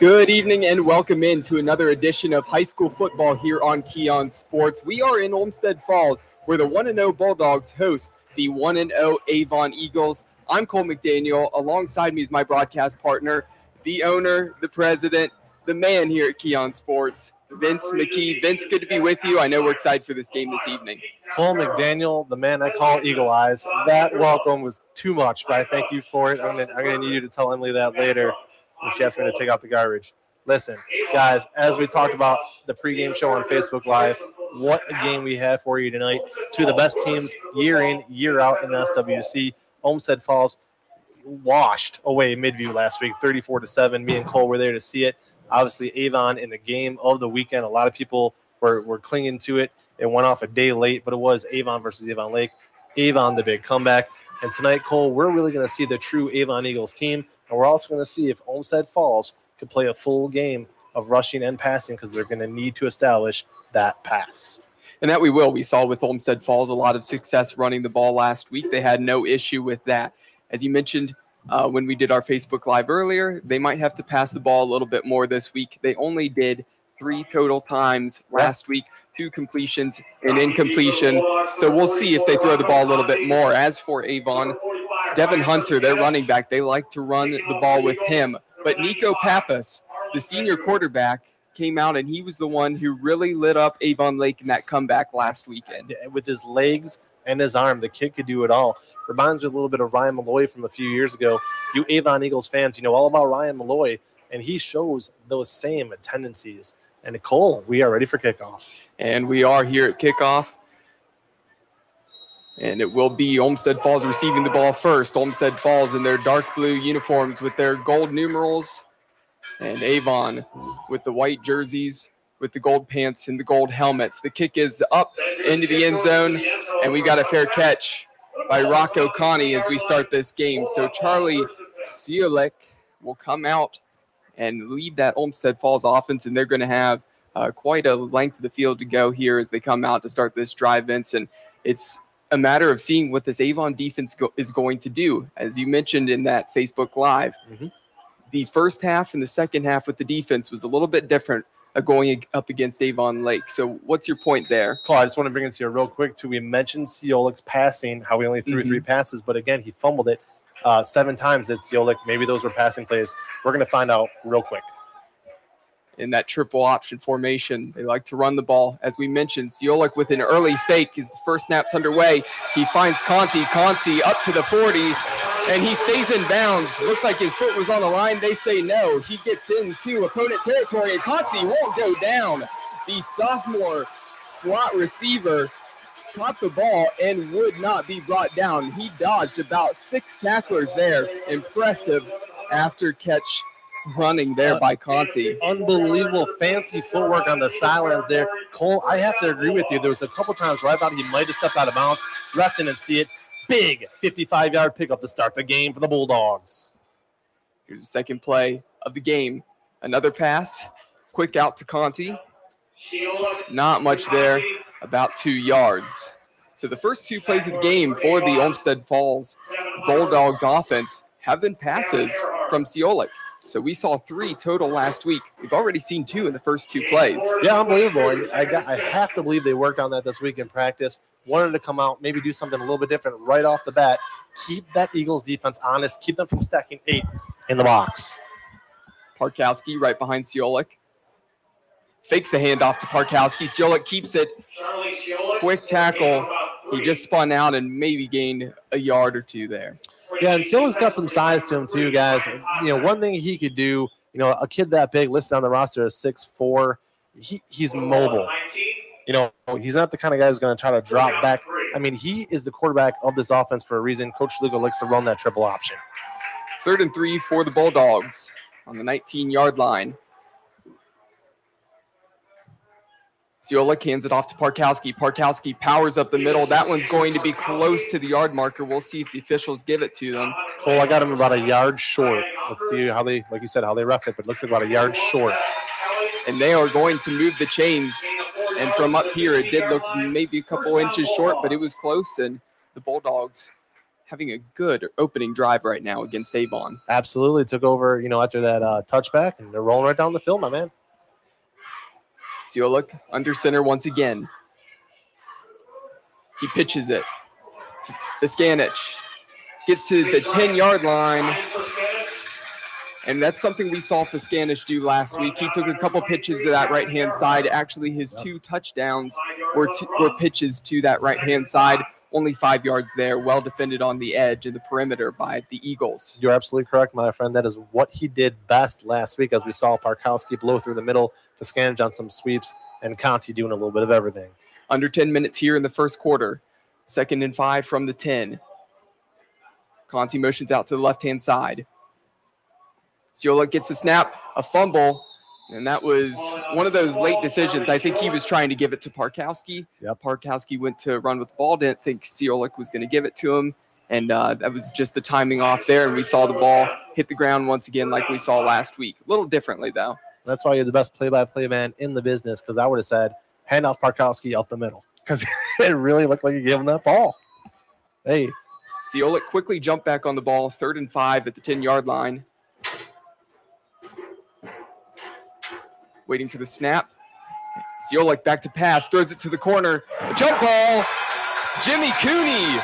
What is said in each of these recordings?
Good evening and welcome in to another edition of high school football here on Kee On Sports. We are in Olmsted Falls where the 1 0 Bulldogs host the 1 0 Avon Eagles. I'm Cole McDaniel. Alongside me is my broadcast partner, the owner, the president, the man here at Kee On Sports, Vince McKee. Vince, good to be with you. I know we're excited for this game this evening. Cole McDaniel, the man I call Eagle Eyes. That welcome was too much, but I thank you for it. I'm I'm gonna need you to tell Emily that later when she asked me to take out the garbage. Listen, guys, as we talked about the pregame show on Facebook Live, what a game we have for you tonight. Two of the best teams year in, year out in the SWC. Olmsted Falls washed away Midview last week, 34 to 7. Me and Cole were there to see it. Obviously, Avon in the game of the weekend. A lot of people were, were clinging to it. It went off a day late, but it was Avon versus Avon Lake. Avon, the big comeback. And tonight, Cole, we're really going to see the true Avon Eagles team. And we're also going to see if Olmsted Falls could play a full game of rushing and passing because they're going to need to establish that pass. And that we will. We saw with Olmsted Falls a lot of success running the ball last week. They had no issue with that. As you mentioned uh, when we did our Facebook Live earlier, they might have to pass the ball a little bit more this week. They only did three total times last week, two completions and incompletion. So we'll see if they throw the ball a little bit more. As for Avon, Devin Hunter, their running back, they like to run the ball with him. But Nico Pappas, the senior quarterback, came out and he was the one who really lit up Avon Lake in that comeback last weekend. With his legs and his arm, the kid could do it all. Reminds me a little bit of Ryan Malloy from a few years ago. You Avon Eagles fans, you know all about Ryan Malloy, and he shows those same tendencies. And Nicole, we are ready for kickoff. And we are here at kickoff. And it will be Olmsted Falls receiving the ball first. Olmsted Falls in their dark blue uniforms with their gold numerals. And Avon with the white jerseys, with the gold pants and the gold helmets. The kick is up into the end zone. And we got a fair catch by Rocco Conti as we start this game. So Charlie Siolek will come out and lead that Olmsted Falls offense. And they're going to have uh, quite a length of the field to go here as they come out to start this drive, Vince. And it's a matter of seeing what this Avon defense go- is going to do. As you mentioned in that Facebook Live, Mhm. the first half and the second half with the defense was a little bit different uh, going up against Avon Lake. So, what's your point there? Cole, I just want to bring it to you real quick too. We mentioned Siolik's passing, how we only threw Mhm. three passes, but again, he fumbled it uh, seven times at Siolik. Maybe those were passing plays. We're going to find out real quick. In that triple option formation. They like to run the ball. As we mentioned, Siolik with an early fake as the first snap's underway. He finds Conti. Conti up to the 40, and he stays in bounds. Looked like his foot was on the line. They say no. He gets into opponent territory, and Conti won't go down. The sophomore slot receiver caught the ball and would not be brought down. He dodged about six tacklers there. Impressive after catch running there uh, by Conti. Unbelievable fancy footwork on the sidelines there. Cole, I have to agree with you. There was a couple times where I thought he might have stepped out of bounds. Ref didn't see it. Big 55 yard pickup to start the game for the Bulldogs. Here's the second play of the game. Another pass. Quick out to Conti. Not much there, about two yards. So the first two plays of the game for the Olmsted Falls Bulldogs offense have been passes from Siolik. So we saw three total last week. We've already seen two in the first two plays. Yeah, unbelievable. And I got I have to believe they worked on that this week in practice. Wanted to come out, maybe do something a little bit different right off the bat. Keep that Eagles defense honest. Keep them from stacking eight in the box. Parkowski right behind Siolik. Fakes the handoff to Parkowski. Siolik keeps it. Quick tackle. He just spun out and maybe gained a yard or two there. Yeah, and Siola's got some size to him too, guys. You know, one thing he could do, you know, a kid that big listed on the roster as six four, he, he's mobile. You know, he's not the kind of guy who's going to try to drop back. I mean, he is the quarterback of this offense for a reason. Coach Lugo likes to run that triple option. Third and three for the Bulldogs on the 19 yard line. Ciola hands it off to Parkowski. Parkowski powers up the middle. That one's going to be close to the yard marker. We'll see if the officials give it to them. Cole, I got him about a yard short. Let's see how they, like you said, how they ref it, but it looks like about a yard short. And they are going to move the chains. And from up here, it did look maybe a couple inches short, but it was close. And the Bulldogs having a good opening drive right now against Avon. Absolutely took over, you know, after that uh, touchback, and they're rolling right down the field, my man. Seolick under center once again. He pitches it. Viskanich gets to the 10 yard line. And that's something we saw Fiscanish do last week. He took a couple pitches to that right hand side. Actually, his two touchdowns were, t- were pitches to that right hand side. Only five yards there, well defended on the edge and the perimeter by the Eagles. You're absolutely correct, my friend. That is what he did best last week, as we saw Parkowski blow through the middle, to Fiscanich on some sweeps, and Conti doing a little bit of everything. Under 10 minutes here in the first quarter. Second and five from the 10. Conti motions out to the left hand side. Ciola gets the snap, a fumble, and that was one of those late decisions. I think he was trying to give it to Parkowski. Yep. Parkowski went to run with the ball, didn't think Ciolik was going to give it to him. And uh, that was just the timing off there. And we saw the ball hit the ground once again, like we saw last week. A little differently, though. That's why you're the best play by play man in the business, because I would have said, hand off Parkowski up the middle, because it really looked like you gave him that ball. Hey, Ciolik quickly jumped back on the ball, third and five at the 10 yard line. Waiting for the snap. Ciolik back to pass, throws it to the corner. A jump ball. Jimmy Cooney,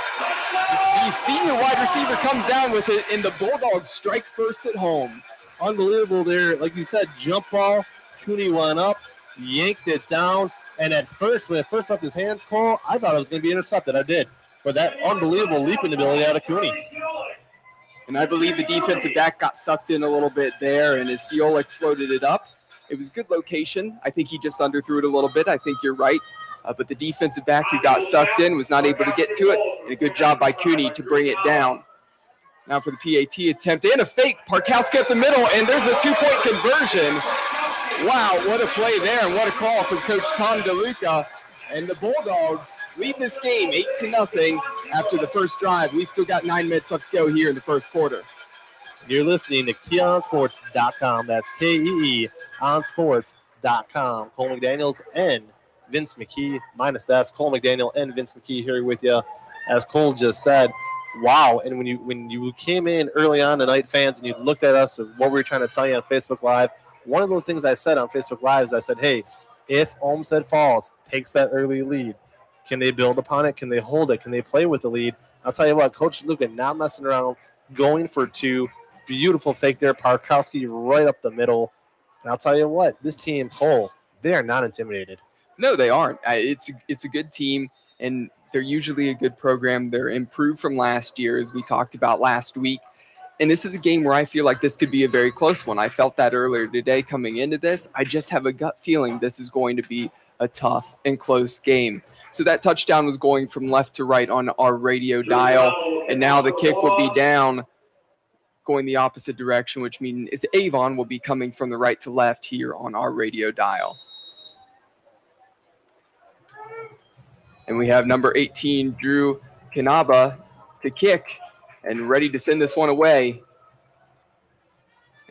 the senior wide receiver, comes down with it, and the Bulldogs strike first at home. unbelievable there. Like you said, jump ball. Cooney went up, yanked it down, and at first, when it first left his hands, Cole, I thought it was going to be intercepted. I did. But that unbelievable leaping ability out of Cooney. And I believe the defensive back got sucked in a little bit there, and as Ciolik floated it up, it was good location. I think he just underthrew it a little bit. I think you're right. Uh, but the defensive back who got sucked in was not able to get to it. And a good job by Cooney to bring it down. Now for the PAT attempt and a fake. Parkowski up the middle, and there's a two point conversion. Wow, what a play there, and what a call from Coach Tom DeLuca. And the Bulldogs lead this game 8 to nothing after the first drive. We still got nine minutes left to go here in the first quarter. You're listening to KeeOnSports.com. That's K E E onsports.com. Cole McDaniels and Vince McKee, minus that's Cole McDaniel and Vince McKee here with you. As Cole just said, wow. And when you when you came in early on tonight, fans, and you looked at us of what we were trying to tell you on Facebook Live, one of those things I said on Facebook Live is I said, hey, if Olmsted Falls takes that early lead, can they build upon it? Can they hold it? Can they play with the lead? I'll tell you what, Coach Luca not messing around, going for two. Beautiful fake there. Parkowski right up the middle. And I'll tell you what, this team, Cole, they are not intimidated. No, they aren't. It's a, it's a good team, and they're usually a good program. They're improved from last year, as we talked about last week. And this is a game where I feel like this could be a very close one. I felt that earlier today coming into this. I just have a gut feeling this is going to be a tough and close game. So that touchdown was going from left to right on our radio dial, and now the kick would be down going the opposite direction, which means Avon will be coming from the right to left here on our radio dial. And we have number 18, Drew Kanaba, to kick and ready to send this one away.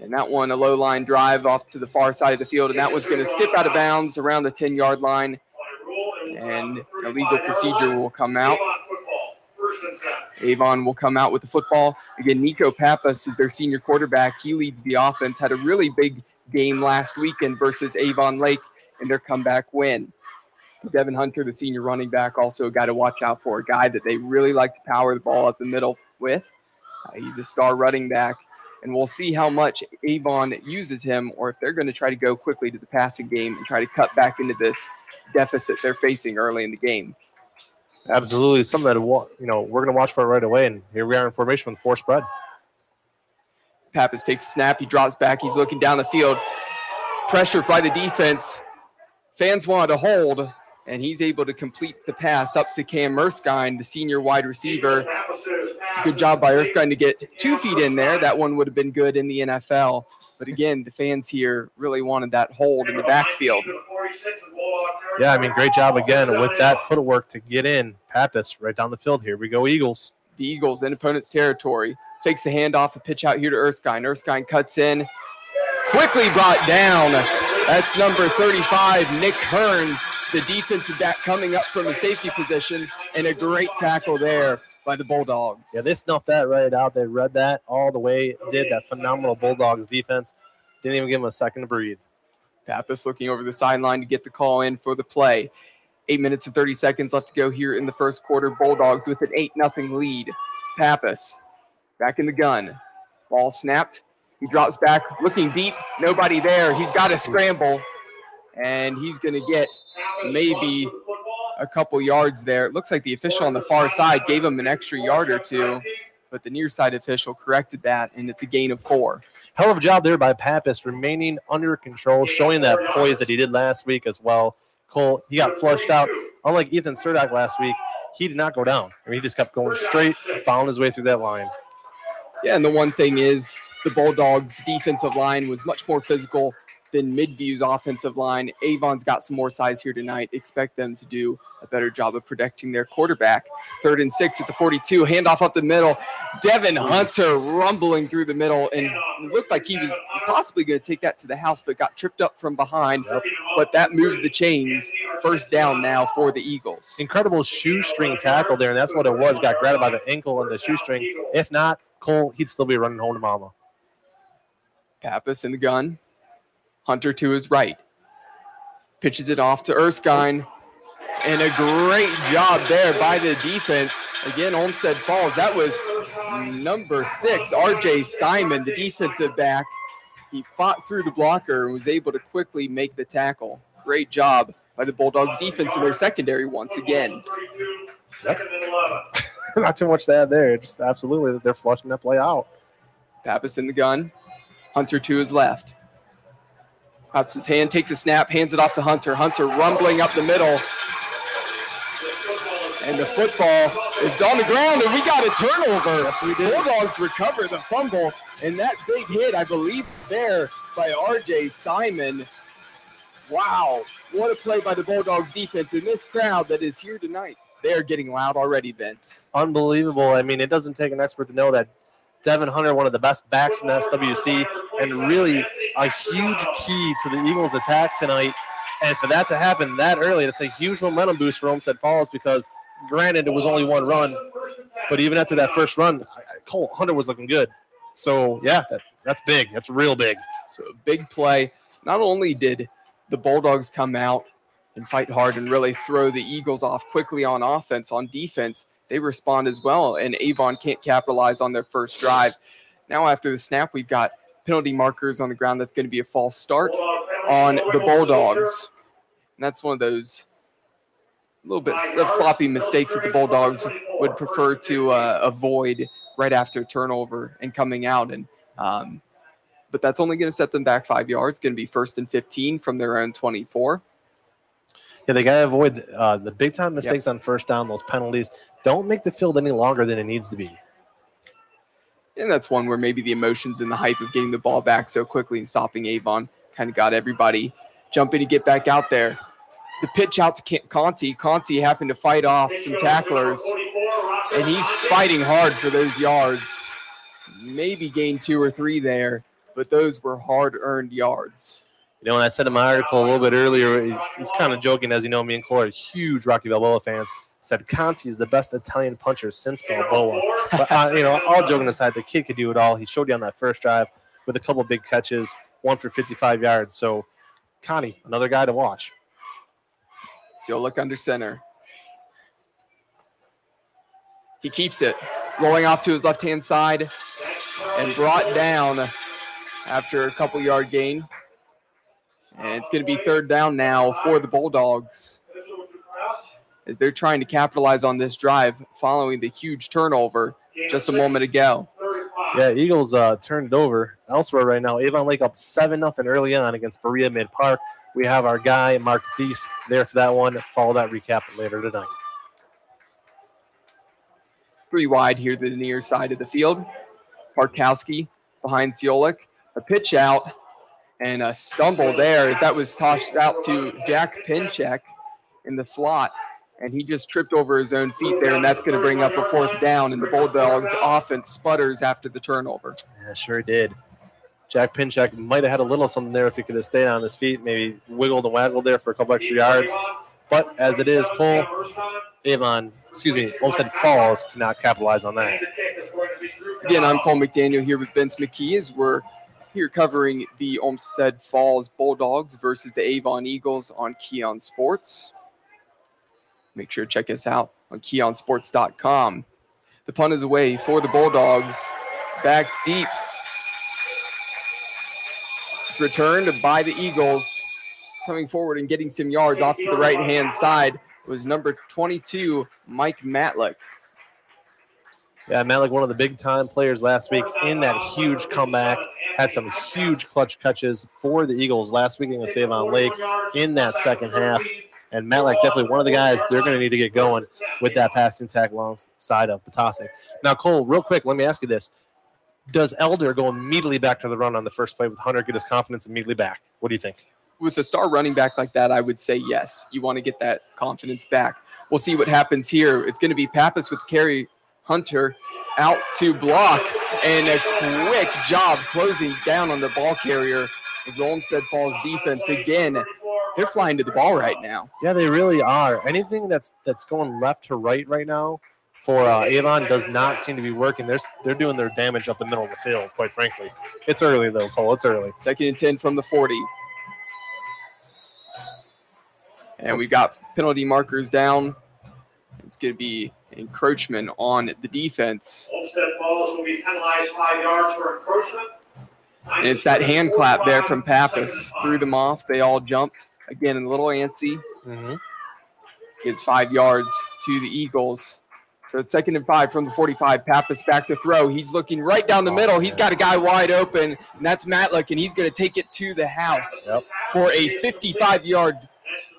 And that one, a low line drive off to the far side of the field. And that one's going to skip out of bounds around the 10 yard line. And an illegal procedure will come out. Avon will come out with the football. Again, Nico Pappas is their senior quarterback. He leads the offense. Had a really big game last weekend versus Avon Lake in their comeback win. Devin Hunter, the senior running back, also a guy to watch out for, a guy that they really like to power the ball up the middle with. Uh, he's a star running back, and we'll see how much Avon uses him or if they're going to try to go quickly to the passing game and try to cut back into this deficit they're facing early in the game. Absolutely, something that you know we're going to watch for right away. And here we are in formation with four spread. Pappas takes a snap. He drops back. He's looking down the field. Pressure by the defense. Fans wanted to hold, and he's able to complete the pass up to Cam Erskine, the senior wide receiver. Good job by Erskine to get two feet in there. That one would have been good in the NFL. But again, the fans here really wanted that hold in the backfield. Yeah, I mean, great job again with that footwork to get in. Pappas right down the field. Here we go, Eagles. The Eagles in opponent's territory. Fakes the handoff, a pitch out here to Erskine. Erskine cuts in. Quickly brought down. That's number 35, Nick Hearn, the defensive back coming up from the safety position. And a great tackle there by the Bulldogs. Yeah, they snuffed that right out. They read that all the way, did that phenomenal Bulldogs defense. Didn't even give them a second to breathe. Pappas looking over the sideline to get the call in for the play. Eight minutes and 30 seconds left to go here in the first quarter. Bulldogs with an 8 0 lead. Pappas back in the gun. Ball snapped. He drops back, looking deep. Nobody there. He's got to scramble, and he's going to get maybe a couple yards there. It looks like the official on the far side gave him an extra yard or two, but the near side official corrected that, and it's a gain of four. Hell of a job there by Pappas, remaining under control, showing that poise that he did last week as well. Cole, he got flushed out. Unlike Ethan Surdock last week, he did not go down. I mean, he just kept going straight, found his way through that line. Yeah, and the one thing is the Bulldogs' defensive line was much more physical than Midview's offensive line. Avon's got some more size here tonight. Expect them to do a better job of protecting their quarterback. Third and six at the 42. Handoff up the middle. Devin Hunter rumbling through the middle and looked like he was possibly going to take that to the house, but got tripped up from behind. But that moves the chains. First down now for the Eagles. Incredible shoestring tackle there, and that's what it was. Got grabbed by the ankle and the shoestring. If not, Cole, he'd still be running home to mama. Pappas in the gun. Hunter to his right. Pitches it off to Erskine. And a great job there by the defense. Again, Olmsted Falls. That was number six, RJ Simon, the defensive back. He fought through the blocker and was able to quickly make the tackle. Great job by the Bulldogs defense in their secondary once again. Yep. Not too much to add there. Just absolutely, that they're flushing that play out. Pappas in the gun. Hunter to his left. Claps his hand, takes a snap, hands it off to Hunter. Hunter rumbling up the middle. And the football is on the ground, and we got a turnover. Yes, we did. Bulldogs recover the fumble, and that big hit, I believe, there by RJ Simon. Wow, what a play by the Bulldogs defense in this crowd that is here tonight. They are getting loud already, Vince. Unbelievable. I mean, it doesn't take an expert to know that Devin Hunter, one of the best backs in the SWC, and really a huge key to the Eagles' attack tonight. And for that to happen that early, it's a huge momentum boost for Olmsted Falls because, granted, it was only one run, but even after that first run, Cole Hunter was looking good. So, yeah, that, that's big. That's real big. So, big play. Not only did the Bulldogs come out and fight hard and really throw the Eagles off quickly on offense, on defense, they respond as well. And Avon can't capitalize on their first drive. Now, after the snap, we've got penalty markers on the ground. That's going to be a false start on the Bulldogs. And that's one of those little bit of sloppy mistakes that the Bulldogs would prefer to uh, avoid right after turnover and coming out. And um, but that's only going to set them back five yards. Going to be first and 15 from their own 24. Yeah, they got to avoid uh, the big time mistakes yep. on first down, those penalties. Don't make the field any longer than it needs to be. And that's one where maybe the emotions and the hype of getting the ball back so quickly and stopping Avon kind of got everybody jumping to get back out there. The pitch out to Conti. Conti having to fight off some tacklers, and he's fighting hard for those yards. Maybe gain two or three there, but those were hard earned yards. You know, when I said in my article a little bit earlier, he's kind of joking, as you know, me and Cole are huge Rocky Balboa fans said Conti is the best Italian puncher since Balboa. But, uh, you know, all joking aside, the kid could do it all. He showed you on that first drive with a couple big catches, one for 55 yards. So, Conti, another guy to watch. So look under center. He keeps it, rolling off to his left hand side and brought down after a couple yard gain. And it's going to be third down now for the Bulldogs as they're trying to capitalize on this drive following the huge turnover just a moment ago. Yeah, Eagles uh, turned it over elsewhere right now. Avon Lake up 7 0 early on against Berea Mid Park. We have our guy, Mark Thies, there for that one. Follow that recap later tonight. Three wide here to the near side of the field. Parkowski behind Ciolik. A pitch out and a stumble there as that was tossed out to Jack Pinchek in the slot and he just tripped over his own feet there, and that's going to bring up a fourth down. And the Bulldogs' offense sputters after the turnover. Yeah, sure did. Jack Pinchak might have had a little something there if he could have stayed on his feet, maybe wiggled and waggled there for a couple extra yards. But as it is, Cole, Avon, excuse me, Olmsted Falls could not capitalize on that. Again, I'm Cole McDaniel here with Vince McKee as we're here covering the Olmsted Falls Bulldogs versus the Avon Eagles on Kee On Sports. Make sure to check us out on keeonsports.com. The punt is away for the Bulldogs. Back deep. It's returned by the Eagles. Coming forward and getting some yards off to the right hand side was number 22, Mike Matlick. Yeah, Matlick, one of the big time players last week in that huge comeback. Had some huge clutch catches for the Eagles last week against Avon Lake in that second half. And Matlick, definitely one of the guys they're going to need to get going with that passing attack alongside of Potasic. Now, Cole, real quick, let me ask you this. Does Elder go immediately back to the run on the first play with Hunter, get his confidence immediately back? What do you think? With a star running back like that, I would say yes. You want to get that confidence back. We'll see what happens here. It's going to be Pappas with carry Hunter out to block and a quick job closing down on the ball carrier as Olmsted Falls defense again. They're flying to the ball right now. Yeah, they really are. Anything that's that's going left to right right now for uh, Avon does not seem to be working. They're they're doing their damage up the middle of the field. Quite frankly, it's early though, Cole. It's early. Second and ten from the forty. And we've got penalty markers down. It's going to be encroachment on the defense. Olmsted Falls will be penalized five yards for encroachment. And it's that hand clap there from Pappas. Threw them off. They all jumped. Again, a little antsy. Mm-hmm. Gives five yards to the Eagles. So it's second and five from the 45. Pappas back to throw. He's looking right down the middle. He's got a guy wide open, and that's Matlick, and he's going to take it to the house Yep. for a 55 yard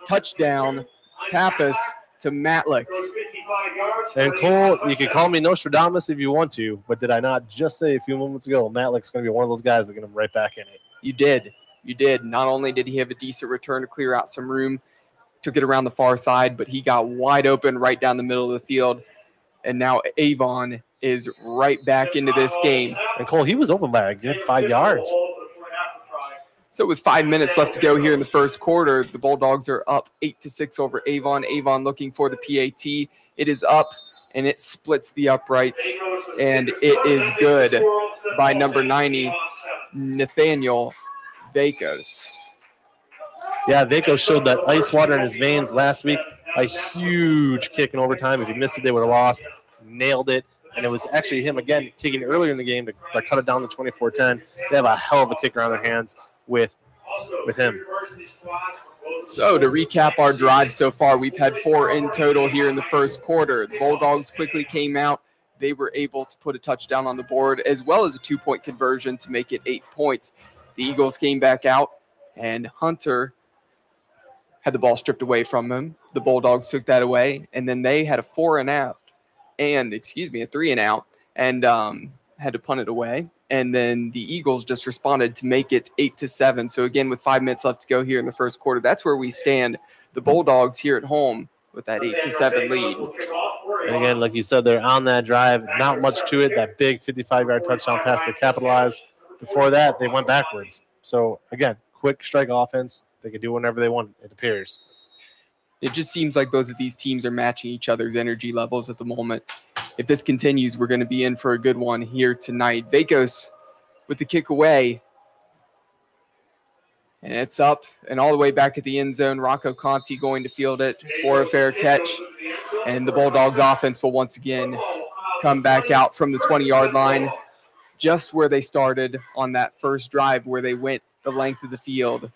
touchdown. Pappas to Matlick. Goes 55 yards. And Cole, you can call me Nostradamus if you want to, but did I not just say a few moments ago Matlick's going to be one of those guys that get him right back in it? You did. You did. Not only did he have a decent return to clear out some room, took it around the far side, but he got wide open right down the middle of the field. And now Avon is right back into this game. And Cole, he was open by a good five yards. So with five minutes left to go here in the first quarter, the Bulldogs are up eight to six over Avon. Avon looking for the PAT. It is up and it splits the uprights, and it is good by number 90, Nathaniel Vakos. Yeah, Vaco showed that ice water in his veins last week. A huge kick in overtime. If he missed it, they would have lost. Nailed it. And it was actually him again kicking earlier in the game to, to cut it down to 24 10. They have a hell of a kicker on their hands with with him. So to recap our drive so far, we've had four in total here in the first quarter. The Bulldogs quickly came out. They were able to put a touchdown on the board as well as a two point conversion to make it eight points. The Eagles came back out, and Hunter had the ball stripped away from him. The Bulldogs took that away, and then they had a four and out, and excuse me, a three and out, and um, had to punt it away. And then the Eagles just responded to make it eight to seven. So again, with five minutes left to go here in the first quarter, that's where we stand. The Bulldogs here at home with that eight to seven lead. And again, like you said, they're on that drive. Not much to it. That big 55 yard touchdown pass to capitalize. Before that, they went backwards. So again, quick strike offense. They can do whenever they want, it appears. It just seems like both of these teams are matching each other's energy levels at the moment. If this continues, we're going to be in for a good one here tonight. Vakos with the kick away. And it's up and all the way back at the end zone. Rocco Conti going to field it for a fair catch. And the Bulldogs offense will once again come back out from the 20 yard line, just where they started on that first drive, where they went the length of the field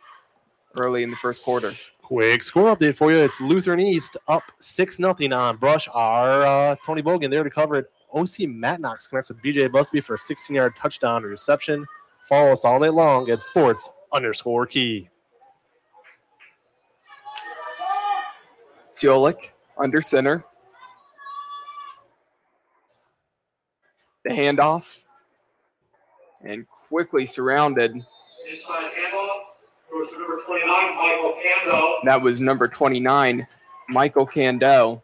early in the first quarter. Quick score update for you. It's Lutheran East up 6 0 on Brush. Our uh, Tony Bogan there to cover it. OC Matt Knox connects with BJ Busby for a 16 yard touchdown reception. Follow us all night long at sports underscore key. Ciolik under center. The handoff. And quickly surrounded. Inside handoff goes to number 29, Michael Cando. That was number 29, Michael Cando,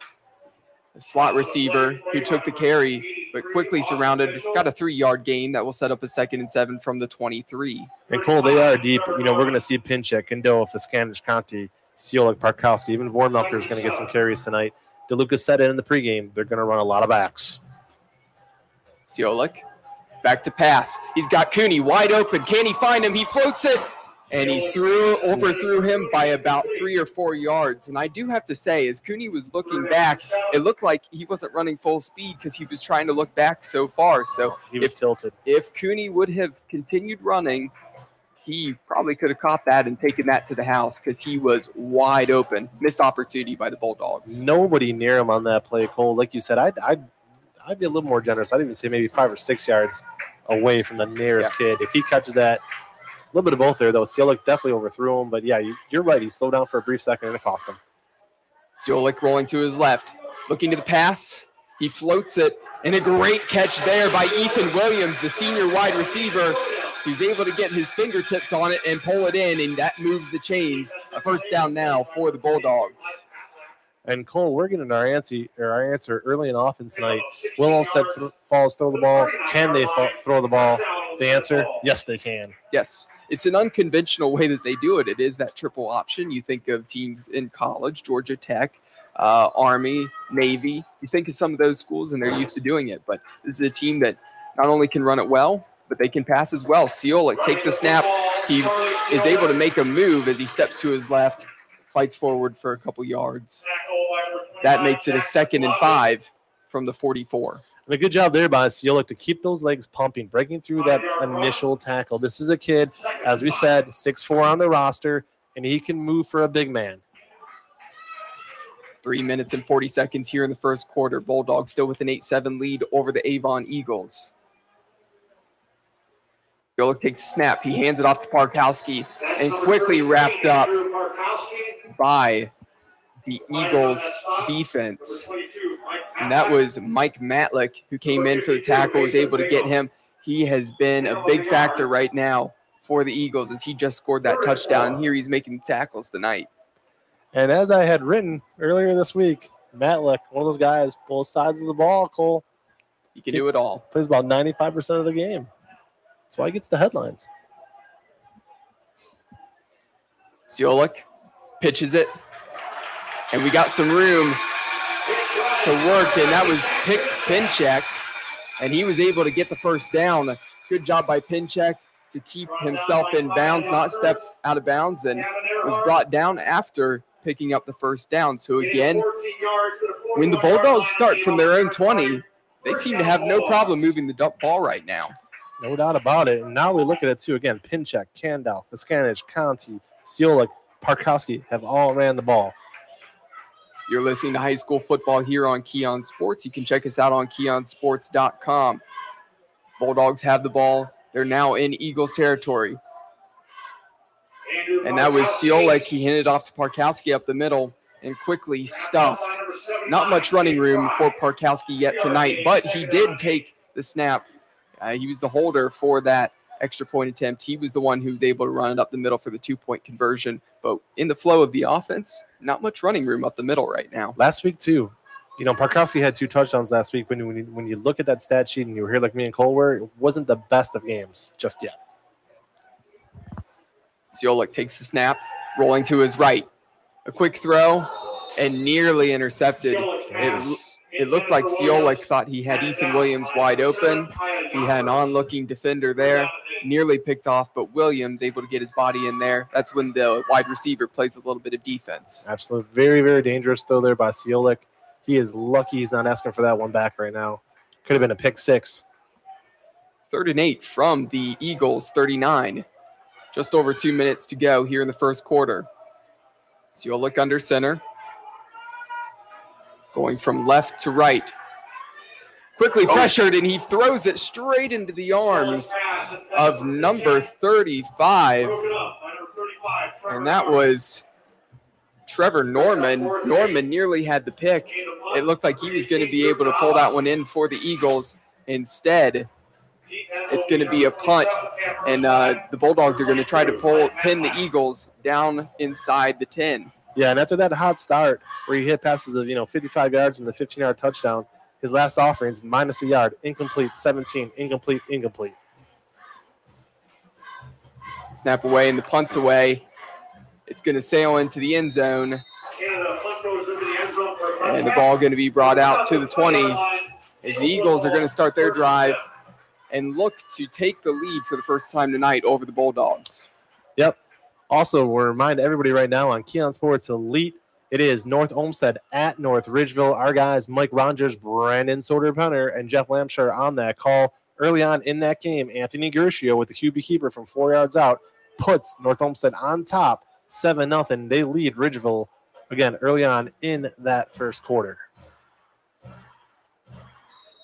a slot receiver who took the carry, but quickly surrounded, got a three yard gain that will set up a second and seven from the 23. And Cole, they are deep. You know, we're going to see pinch at Pinchek, Indo, Fiscanish Conti, Ciolik, Parkowski. Even Vormelker is going to get some carries tonight. DeLuca said it in the pregame. They're going to run a lot of backs. Siolik back to pass. He's got Cooney wide open. Can he find him? He floats it, and he threw overthrew him by about three or four yards. And I do have to say, as Cooney was looking back, it looked like he wasn't running full speed because he was trying to look back so far. So He was if tilted. if Cooney would have continued running, he probably could have caught that and taken that to the house because he was wide open. Missed opportunity by the Bulldogs. Nobody near him on that play, Cole. Like you said, I'd, I'd, I'd be a little more generous. I'd even say maybe five or six yards away from the nearest kid. If he catches that, a little bit of both there, though. Sealick definitely overthrew him. But yeah, you, you're right. He slowed down for a brief second and it cost him. Siolik rolling to his left, looking to the pass. He floats it, and a great catch there by Ethan Williams, the senior wide receiver. He's able to get his fingertips on it and pull it in, and that moves the chains. A first down now for the Bulldogs. And Cole, we're getting our answer, our answer early and often tonight. Will Olmsted th- Falls throw the ball? Can they throw the ball? The answer, yes, they can. Yes, it's an unconventional way that they do it. It is that triple option. You think of teams in college, Georgia Tech, uh, Army, Navy. You think of some of those schools, and they're used to doing it. But this is a team that not only can run it well, but they can pass as well. Siolik takes a snap. He is able to make a move as he steps to his left, fights forward for a couple yards. That makes it a second and five from the 44. And a good job there by Sealick to keep those legs pumping, breaking through that initial tackle. This is a kid, as we said, six four on the roster, and he can move for a big man. Three minutes and 40 seconds here in the first quarter. Bulldogs still with an 8 7 lead over the Avon Eagles. Golick takes a snap. He hands it off to Parkowski and quickly wrapped up by the Eagles defense. And that was Mike Matlick who came in for the tackle, was able to get him. He has been a big factor right now for the Eagles as he just scored that touchdown. And here he's making tackles tonight. And as I had written earlier this week, Matlick, one of those guys, both sides of the ball, Cole, He can do it all. plays about 95% of the game. That's why he gets the headlines. Siolik pitches it, and we got some room to work, and that was pick Pincheck, and he was able to get the first down. Good job by Pincheck to keep himself in bounds, not step out of bounds, and was brought down after picking up the first down. So again, when the Bulldogs start from their own 20, they seem to have no problem moving the ball right now. No doubt about it. And now we look at it too. Again, Pinchek, Kandow, Fiskanich, Conti, Sealick, Parkowski have all ran the ball. You're listening to high school football here on Kee On Sports. You can check us out on keeonsports.com. Bulldogs have the ball. They're now in Eagles territory. And that was Siolik. He handed off to Parkowski up the middle and quickly stuffed. Not much running room for Parkowski yet tonight, but he did take the snap. Uh, he was the holder for that extra point attempt. He was the one who was able to run it up the middle for the two point conversion. But in the flow of the offense, not much running room up the middle right now. Last week too, you know, Parkowski had two touchdowns last week. When you, when you, when you look at that stat sheet and you were here like me and Cole were, it wasn't the best of games just yet. Siolik takes the snap, rolling to his right. A quick throw and nearly intercepted. It, it looked like Siolik thought he had Ethan Williams wide open. He had an on-looking defender there, nearly picked off, but Williams able to get his body in there. That's when the wide receiver plays a little bit of defense. Absolutely, very very dangerous though there by Sealick. He is lucky he's not asking for that one back right now. Could have been a pick six. Third and eight from the Eagles, 39. Just over two minutes to go here in the first quarter. Siolik under center. Going from left to right. Quickly oh. pressured, and he throws it straight into the arms of number 35. And that was Trevor Norman. Norman nearly had the pick. It looked like he was going to be able to pull that one in for the Eagles. Instead, it's going to be a punt, and uh, the Bulldogs are going to try to pull pin the Eagles down inside the 10. Yeah, and after that hot start where he hit passes of you know 55 yards and the 15 yard touchdown, his last offerings minus a yard, incomplete, 17, incomplete, incomplete. Snap away, and the punt's away. It's going to sail into the end zone, And the ball going to be brought out to the 20 as the Eagles are going to start their drive and look to take the lead for the first time tonight over the Bulldogs. Yep. Also, we'll remind everybody right now on Kee On Sports Elite, it is North Olmsted at North Ridgeville. Our guys, Mike Rogers, Brandon Soder-Penner, and Jeff Lamshire on that call. Early on in that game, Anthony Gershio with the QB keeper from four yards out puts North Olmsted on top, 7 0. They lead Ridgeville again early on in that first quarter.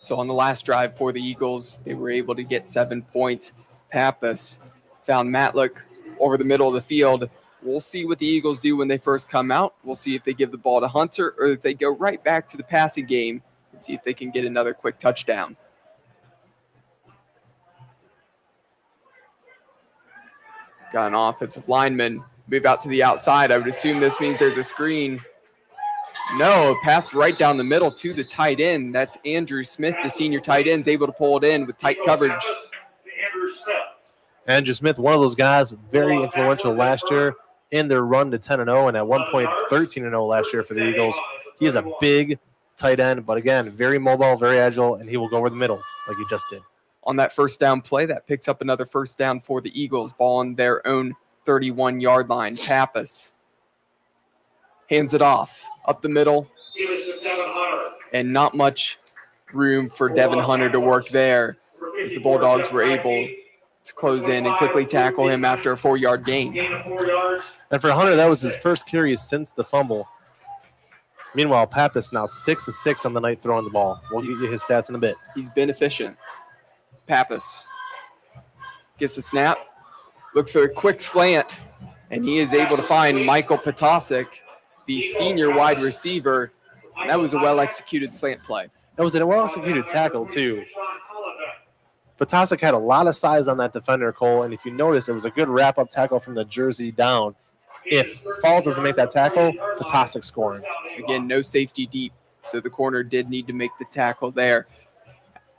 So on the last drive for the Eagles, they were able to get seven points. Pappas found Matlick over the middle of the field. We'll see what the Eagles do when they first come out. We'll see if they give the ball to Hunter or if they go right back to the passing game and see if they can get another quick touchdown. Got an offensive lineman move out to the outside. I would assume this means there's a screen. No, pass right down the middle to the tight end. That's Andrew Smith, the senior tight end, is able to pull it in with tight coverage. Andrew Smith. One of those guys, very influential last year in their run to 10 and 0, and at one point 13 and 0 last year for the Eagles. He is a big tight end, but again, very mobile, very agile, and he will go over the middle like he just did. On that first down play, that picks up another first down for the Eagles. Ball on their own 31 yard line. Pappas hands it off up the middle, He was with Devin Hunter. and not much room for Devin Hunter to work there as the Bulldogs were able to close in and quickly tackle him after a four yard gain. Gain of four yards. And for Hunter, that was his first carry since the fumble. Meanwhile, Pappas now six to six on the night throwing the ball. We'll get you his stats in a bit. He's been efficient. Pappas gets the snap, looks for a quick slant, and he is able to find Michael Potasic, the senior wide receiver. And that was a well executed slant play. That was a well executed tackle too. Potasic had a lot of size on that defender, Cole, and if you notice, it was a good wrap up tackle from the jersey down. If Falls doesn't make that tackle, Potasic scoring. Again, no safety deep, so the corner did need to make the tackle there.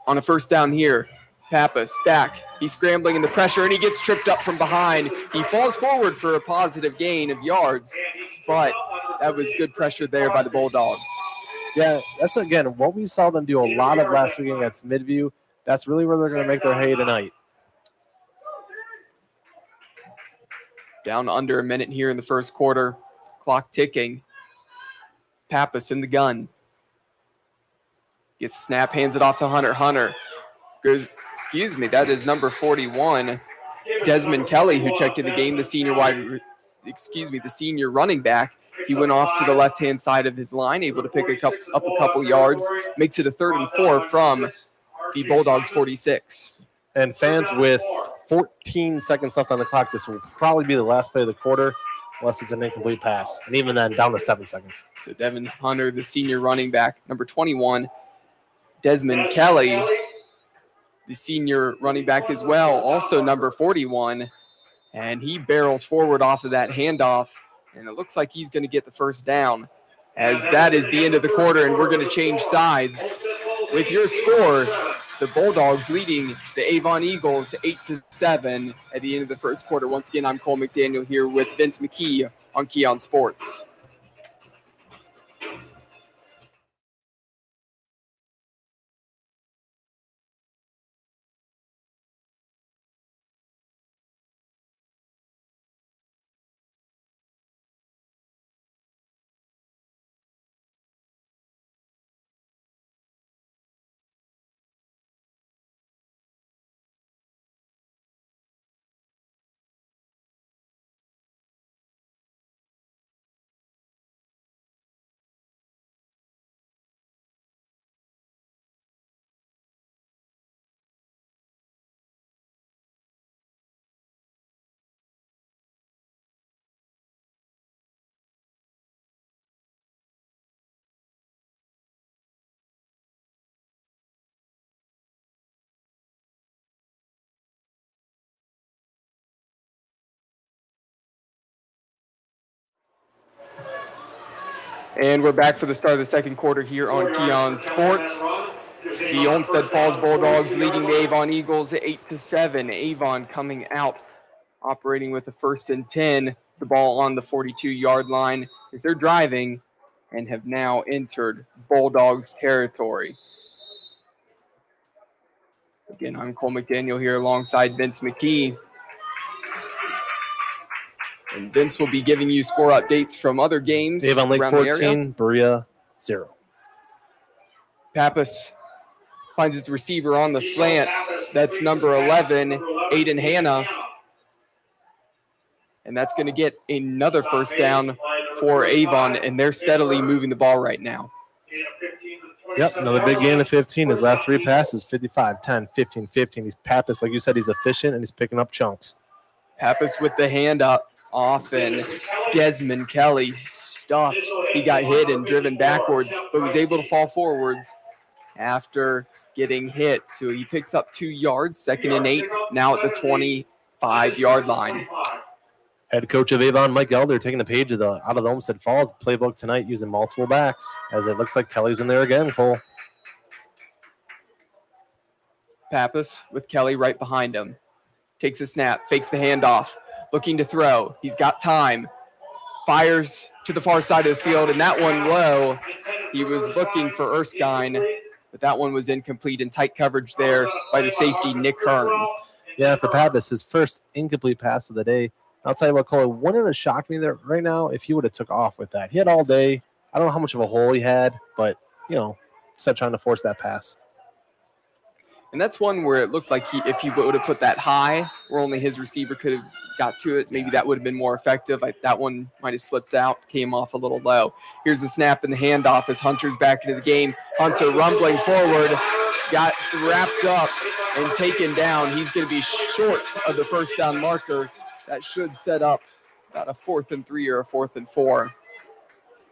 On a first down here, Pappas back. He's scrambling in the pressure and he gets tripped up from behind. He falls forward for a positive gain of yards, but that was good pressure there by the Bulldogs. Yeah, that's again what we saw them do a lot of last week against Midview. That's really where they're going to make their hay tonight. Down under a minute here in the first quarter. Clock ticking. Pappas in the gun. Gets snap, hands it off to Hunter. Hunter goes, excuse me, that is number 41, Desmond Kelly, who checked in the game, the senior wide, excuse me, the senior running back. He went off to the left hand side of his line, able to pick a couple, up a couple yards, makes it a third and four from the Bulldogs 46. And fans with 14 seconds left on the clock, this will probably be the last play of the quarter, unless it's an incomplete pass. And even then, down to seven seconds. So Devin Hunter, the senior running back, number 21, Desmond Kelly, the senior running back as well, also number 41. And he barrels forward off of that handoff. And it looks like he's going to get the first down as that is the end of the quarter. And we're going to change sides with your score. The Bulldogs leading the Avon Eagles 8 to 7 at the end of the first quarter. Once again, I'm Cole McDaniel here with Vince McKee on Kee On Sports. And we're back for the start of the second quarter here on Kee On Sports. The Olmsted Falls Bulldogs leading the Avon Eagles 8 to 7. Avon coming out operating with a first and 10, the ball on the 42 yard line. If they're driving, and have now entered Bulldogs territory. Again, I'm Cole McDaniel here alongside Vince McKee. And Vince will be giving you score updates from other games. Avon Lake around 14, Berea 0. Pappas finds his receiver on the slant. That's number 11, Aiden Hanna. And that's going to get another first down for Avon, and they're steadily moving the ball right now. Yep, another big gain of 15. His last three passes 55, 10, 15, 15. He's Pappas, like you said, he's efficient and he's picking up chunks. Pappas with the hand up off, and Desmond Kelly stuffed. He got hit and driven backwards, but was able to fall forwards after getting hit. So he picks up two yards, second and eight, now at the 25 yard line. Head coach of Avon, Mike Elder, taking the page of the out of the Olmsted Falls playbook tonight using multiple backs, as it looks like Kelly's in there again, Cole. Pappas with Kelly right behind him. Takes the snap, fakes the handoff, looking to throw. He's got time. Fires to the far side of the field, and that one low. He was looking for Erskine, but that one was incomplete in tight coverage there by the safety, Nick Hearn. Yeah, for Pappas, his first incomplete pass of the day. I'll tell you what, Cole, wouldn't have shocked me there right now if he would have took off with that? He had all day. I don't know how much of a hole he had, but you know, instead trying to force that pass. And that's one where it looked like he, if he would have put that high, where only his receiver could have got to it, maybe that would have been more effective. I, that one might have slipped out, came off a little low. Here's the snap and the handoff as Hunter's back into the game. Hunter rumbling forward, got wrapped up and taken down. He's going to be short of the first down marker. That should set up about a fourth and three or a fourth and four.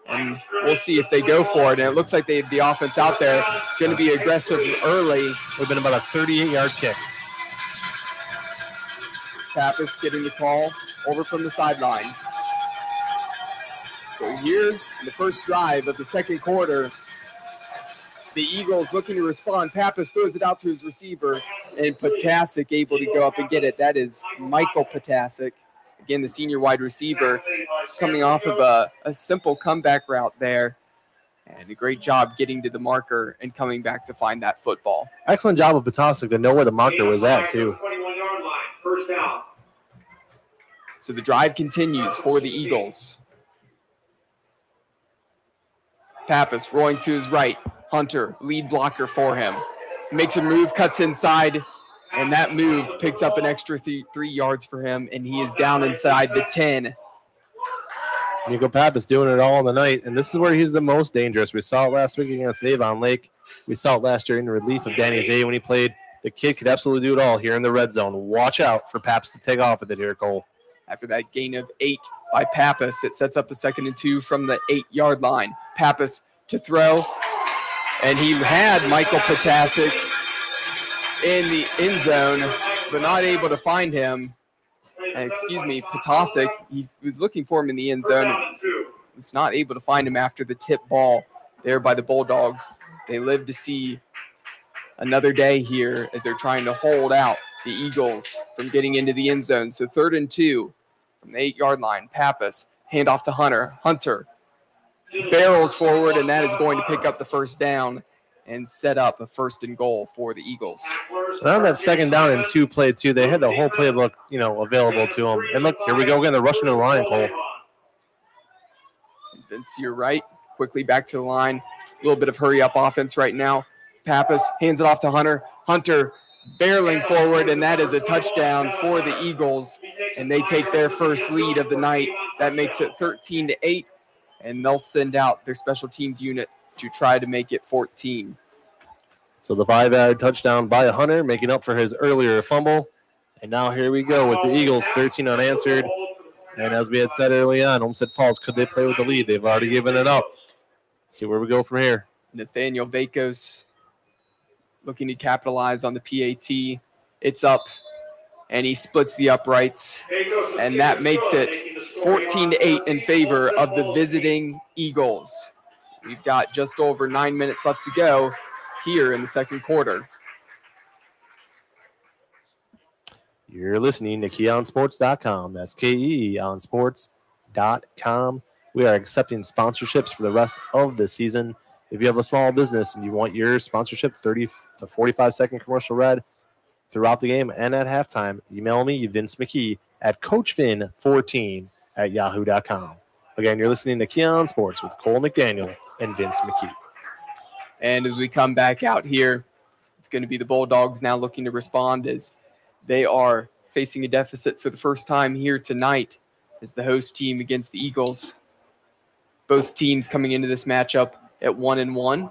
And we'll see if they go for it. And it looks like they the offense out there going to be aggressive early. Would have been about a 38 yard kick. Pappas getting the call over from the sideline. So here in the first drive of the second quarter, the Eagles looking to respond. Pappas throws it out to his receiver, and Potasic able to go up and get it. That is Michael Potasic, again the senior wide receiver, coming off of a, a simple comeback route there. And a great job getting to the marker and coming back to find that football. Excellent job of Potasic to know where the marker was at, too. 21 yard line, first down. So the drive continues for the Eagles. Pappas rolling to his right. Hunter, lead blocker for him. Makes a move, cuts inside, and that move picks up an extra th- three yards for him, and he is down inside the 10. Nico Pappas doing it all in the night, and this is where he's the most dangerous. We saw it last week against Avon Lake. We saw it last year in the relief of Danny Zay when he played. The kid could absolutely do it all here in the red zone. Watch out for Pappas to take off with it here, Cole. After that gain of eight by Pappas, it sets up a second and two from the eight yard line. Pappas to throw, and he had Michael Potasic in the end zone, but not able to find him. Excuse me, Potasic. He was looking for him in the end zone. Was not able to find him after the tip ball there by the Bulldogs. They live to see another day here as they're trying to hold out the Eagles from getting into the end zone. So third and two from the eight yard line. Pappas hand off to Hunter. Hunter barrels forward, and that is going to pick up the first down and set up a first and goal for the Eagles. And on that second down and two play, too, they had the whole playbook, you know, available to them. And look, here we go again. They're rushing to the line, Cole. Vince, you're right. Quickly back to the line. A little bit of hurry up offense right now. Pappas hands it off to Hunter. Hunter barreling forward, and that is a touchdown for the Eagles. And they take their first lead of the night. That makes it 13 to 8. And they'll send out their special teams unit to try to make it 14. So the five yard touchdown by Hunter, making up for his earlier fumble. And now here we go with the Eagles, 13 unanswered. And as we had said early on, Olmsted Falls, could they play with the lead? They've already given it up. Let's see where we go from here. Nathaniel Vakos looking to capitalize on the PAT. It's up, and he splits the uprights. and that makes it 14 to 8 in favor of the visiting Eagles. We've got just over nine minutes left to go here in the second quarter. You're listening to KeeOnSports.com. That's K E on Sports.com. We are accepting sponsorships for the rest of the season. If you have a small business and you want your sponsorship 30 to 45 second commercial read throughout the game and at halftime, email me, Vince McKee, at CoachVin14 at yahoo.com. Again, you're listening to Kee On Sports with Cole McDaniel and Vince McKee. And as we come back out here, it's going to be the Bulldogs now looking to respond as they are facing a deficit for the first time here tonight as the host team against the Eagles. Both teams coming into this matchup at one and one.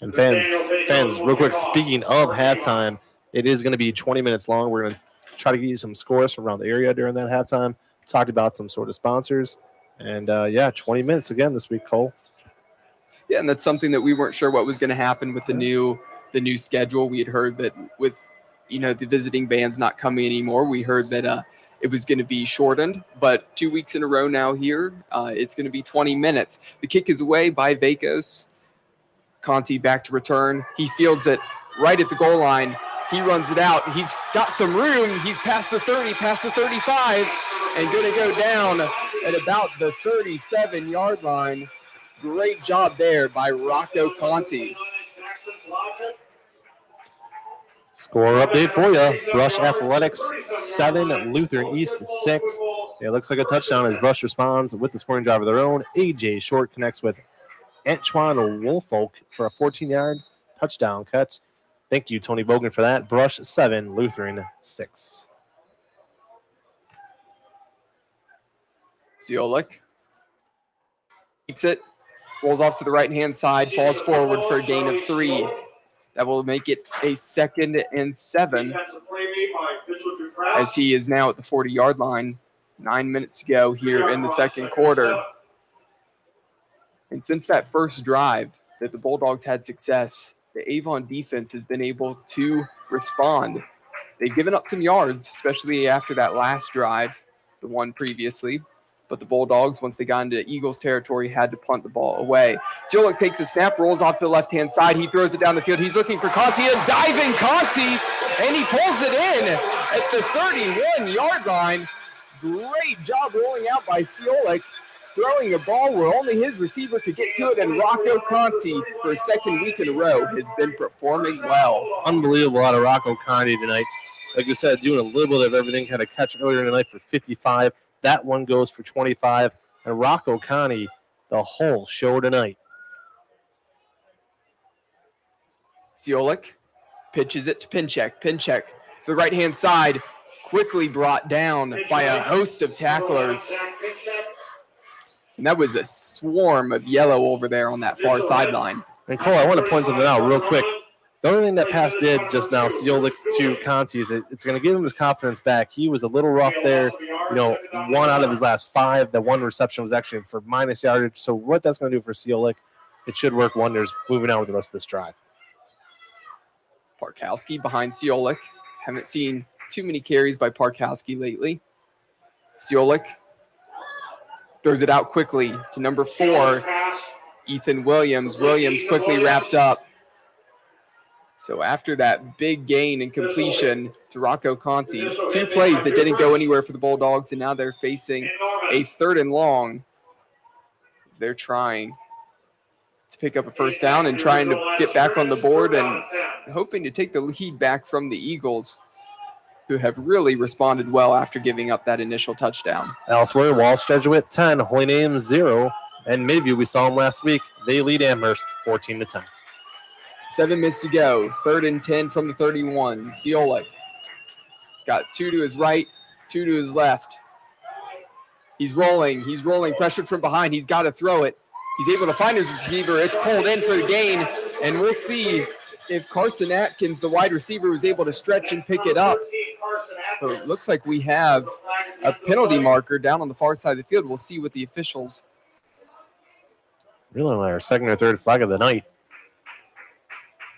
And fans, fans, real quick, speaking of halftime, it is going to be 20 minutes long. We're going to try to get you some scores from around the area during that halftime. Talked about some sort of sponsors. And uh, yeah, 20 minutes again this week, Cole. Yeah, and that's something that we weren't sure what was going to happen with the new the new schedule. We had heard that with you know the visiting bands not coming anymore, we heard that uh, it was going to be shortened. But two weeks in a row now here, uh, it's going to be 20 minutes. The kick is away by Vacos. Conti back to return. He fields it right at the goal line. He runs it out. He's got some room. He's past the 30, past the 35, and going to go down at about the 37 yard line. Great job there by Rocco Conti. Score update for you. Brush Athletics seven, Lutheran East six. It looks like a touchdown as Brush responds with the scoring drive of their own. AJ Short connects with Antoine Woolfolk for a 14 yard touchdown catch. Thank you, Tony Bogan, for that. Brush seven, Lutheran six. Ciolik keeps it, rolls off to the right hand side, falls forward for a gain of three. That will make it a second and seven as he is now at the 40 yard line. Nine minutes to go here in the second quarter. And since that first drive that the Bulldogs had success, the Avon defense has been able to respond. They've given up some yards, especially after that last drive, the one previously. But the Bulldogs, once they got into Eagles territory, had to punt the ball away. Ciolik takes a snap, rolls off the left hand side. He throws it down the field. He's looking for Conti, a diving Conti, and he pulls it in at the 31 yard line. Great job rolling out by Ciolik, throwing a ball where only his receiver could get to it. And Rocco Conti, for a second week in a row, has been performing well. Unbelievable out of Rocco Conti tonight. Like I said, doing a little bit of everything. Had a catch earlier tonight for 55. That one goes for 25. And Rocco Conti, the whole show tonight. Ciolik pitches it to Pinchek. Pinchek to the right hand side, quickly brought down by a host of tacklers. And that was a swarm of yellow over there on that far sideline. And Cole, I want to point something out real quick. The only thing that pass did just now, Ciolik to Conti, is it, it's going to give him his confidence back. He was a little rough there. You know, one out of his last five. That one reception was actually for minus yardage. So what that's going to do for Ciolik, it should work wonders moving on with the rest of this drive. Parkowski behind Ciolik. Haven't seen too many carries by Parkowski lately. Ciolik throws it out quickly to number four, Ethan Williams. Williams quickly wrapped up. So after that big gain and completion to Rocco Conti, two plays that didn't go anywhere for the Bulldogs, and now they're facing a third and long. They're trying to pick up a first down and trying to get back on the board and hoping to take the lead back from the Eagles, who have really responded well after giving up that initial touchdown. Elsewhere, Walsh Jesuit 10, Holy Name 0, and Midview, we saw them last week. They lead Amherst 14 to 10. Seven minutes to go. Third and 10 from the 31. Ciolik. He's got two to his right, two to his left. He's rolling. He's rolling. Pressured from behind. He's got to throw it. He's able to find his receiver. It's pulled in for the gain. And we'll see if Carson Atkins, the wide receiver, was able to stretch and pick it up. So it looks like we have a penalty marker down on the far side of the field. We'll see what the officials. Really, our second or third flag of the night.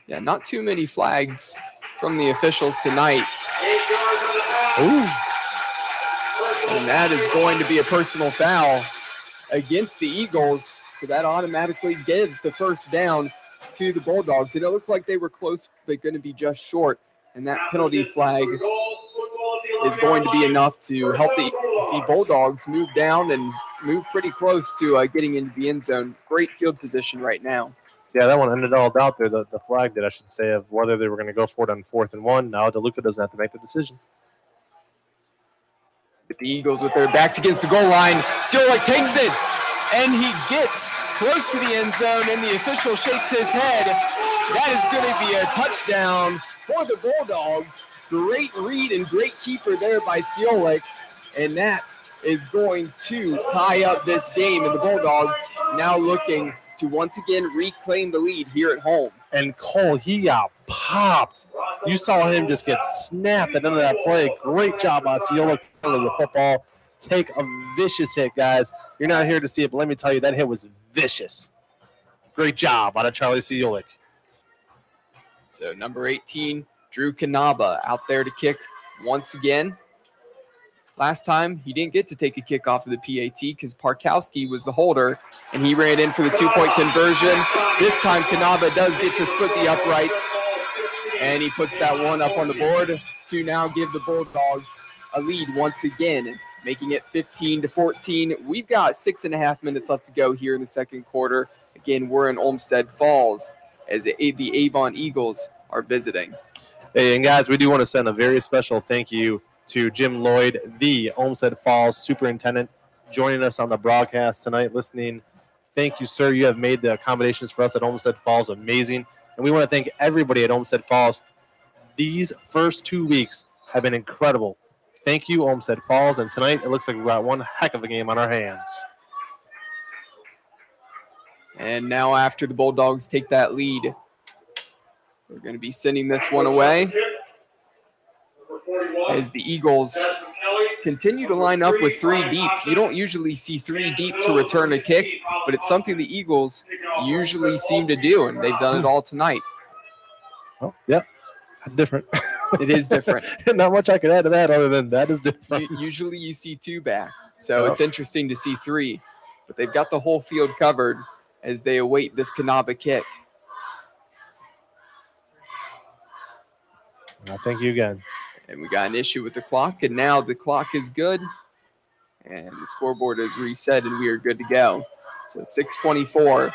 Yeah, not too many flags from the officials tonight. Ooh. And that is going to be a personal foul against the Eagles. So that automatically gives the first down to the Bulldogs. And it looked like they were close, but going to be just short. And that penalty flag is going to be enough to help the the Bulldogs move down and move pretty close to uh, getting into the end zone. Great field position right now. Yeah, that one ended all doubt there. The, the flag did, I should say, of whether they were going to go for it on fourth and one. Now DeLuca doesn't have to make the decision. But the Eagles with their backs against the goal line. Siolik takes it, and he gets close to the end zone, and the official shakes his head. That is going to be a touchdown for the Bulldogs. Great read and great keeper there by Siolik, and that is going to tie up this game. And the Bulldogs now looking to once again reclaim the lead here at home. And Cole, he got popped. You saw him just get snapped at the end of that play. Great job Siola with the football. Take a vicious hit, guys. You're not here to see it, but let me tell you, that hit was vicious. Great job out of Charlie Siolik. So number 18, Drew Kanaba out there to kick once again. Last time, he didn't get to take a kick off of the PAT because Parkowski was the holder and he ran in for the two point conversion. This time, Kanaba does get to split the uprights and he puts that one up on the board to now give the Bulldogs a lead once again, making it 15 to 14. We've got six and a half minutes left to go here in the second quarter. Again, we're in Olmsted Falls as the Avon Eagles are visiting. Hey, and guys, we do want to send a very special thank you to Jim Lloyd, the Olmsted Falls superintendent, joining us on the broadcast tonight, listening. Thank you, sir. You have made the accommodations for us at Olmsted Falls amazing. And we want to thank everybody at Olmsted Falls. These first two weeks have been incredible. Thank you, Olmsted Falls. And tonight, it looks like we've got one heck of a game on our hands. And now, after the Bulldogs take that lead, we're going to be sending this one away as the Eagles continue to line up with three deep. You don't usually see three deep to return a kick, but it's something the Eagles usually seem to do, and they've done it all tonight. Oh, yeah, that's different. It is different. Not much I could add to that other than that is different. Usually you see two back, so it's interesting to see three, but they've got the whole field covered as they await this Kanaba kick. Well, thank you again. And we got an issue with the clock, and now the clock is good, and the scoreboard is reset, and we are good to go. So 624.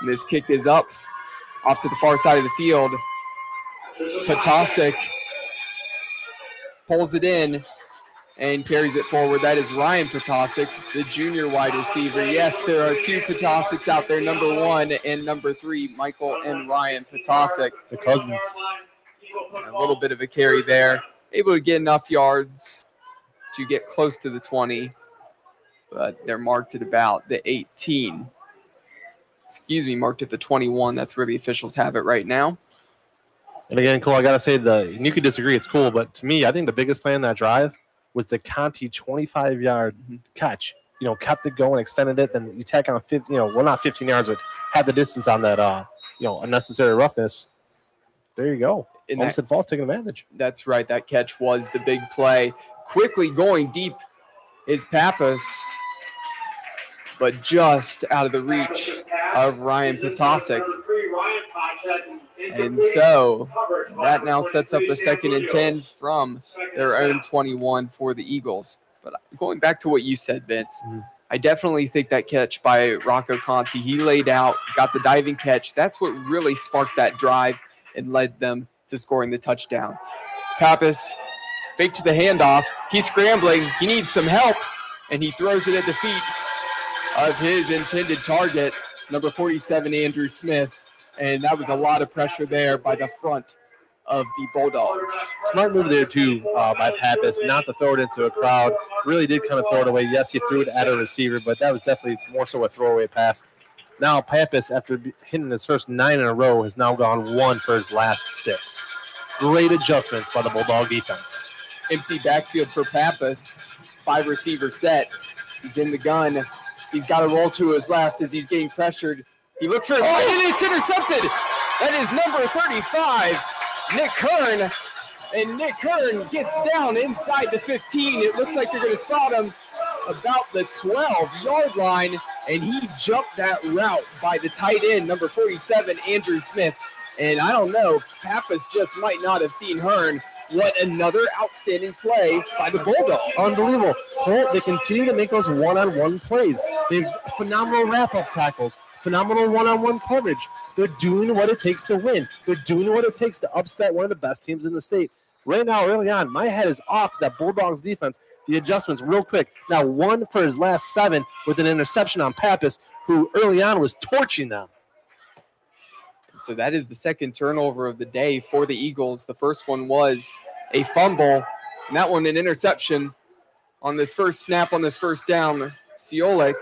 And this kick is up off to the far side of the field. Potasic pulls it in and carries it forward. That is Ryan Potasic, the junior wide receiver. Yes, there are two Potasics out there, number one and number three, Michael and Ryan Potasic. The cousins. A little bit of a carry there. Able to get enough yards to get close to the 20, but they're marked at about the 18. Excuse me, marked at the 21. That's where the officials have it right now. And again, Cole, I gotta say the and you could disagree, it's cool, but to me, I think the biggest play in that drive was the Conti 25 yard catch. You know, kept it going, extended it, then you tack on 50, you know, well not 15 yards, but had the distance on that uh, you know, unnecessary roughness. There you go. And that- Olmsted Falls taking advantage. That's right. That catch was the big play. Quickly going deep is Pappas, but just out of the reach of Ryan Potasic. And so that now sets up a second and 10 from their own 21 for the Eagles. But going back to what you said, Vince, Mhm. I definitely think that catch by Rocco Conti, he laid out, got the diving catch. That's what really sparked that drive and led them to scoring the touchdown. Pappas fake to the handoff. He's scrambling. He needs some help, and he throws it at the feet of his intended target, number 47, Andrew Smith. And that was a lot of pressure there by the front of the Bulldogs. Smart move there too uh, by Pappas, not to throw it into a crowd. Really did kind of throw it away. Yes, he threw it at a receiver, but that was definitely more so a throwaway pass. Now Pappas, after hitting his first nine in a row, has now gone one for his last six. Great adjustments by the Bulldog defense. Empty backfield for Pappas. Five receiver set. He's in the gun. He's got a roll to his left as he's getting pressured. He looks for his oh, right, and it's intercepted. That is number 35, Nick Kern. And Nick Kern gets down inside the 15. It looks like they're going to spot him about the 12 yard line, and he jumped that route by the tight end, number 47, Andrew Smith. And I don't know, Pappas just might not have seen Hearn What another outstanding play by the Bulldogs. Unbelievable. Cole, they continue to make those one-on-one plays. They have phenomenal wrap-up tackles, phenomenal one-on-one coverage. They're doing what it takes to win. They're doing what it takes to upset one of the best teams in the state. Right now, early on, my head is off to that Bulldogs defense. The adjustments real quick. Now, one for his last seven with an interception on Pappas, who early on was torching them. So that is the second turnover of the day for the Eagles. The first one was a fumble, and that one an interception on this first snap on this first down. Ciolik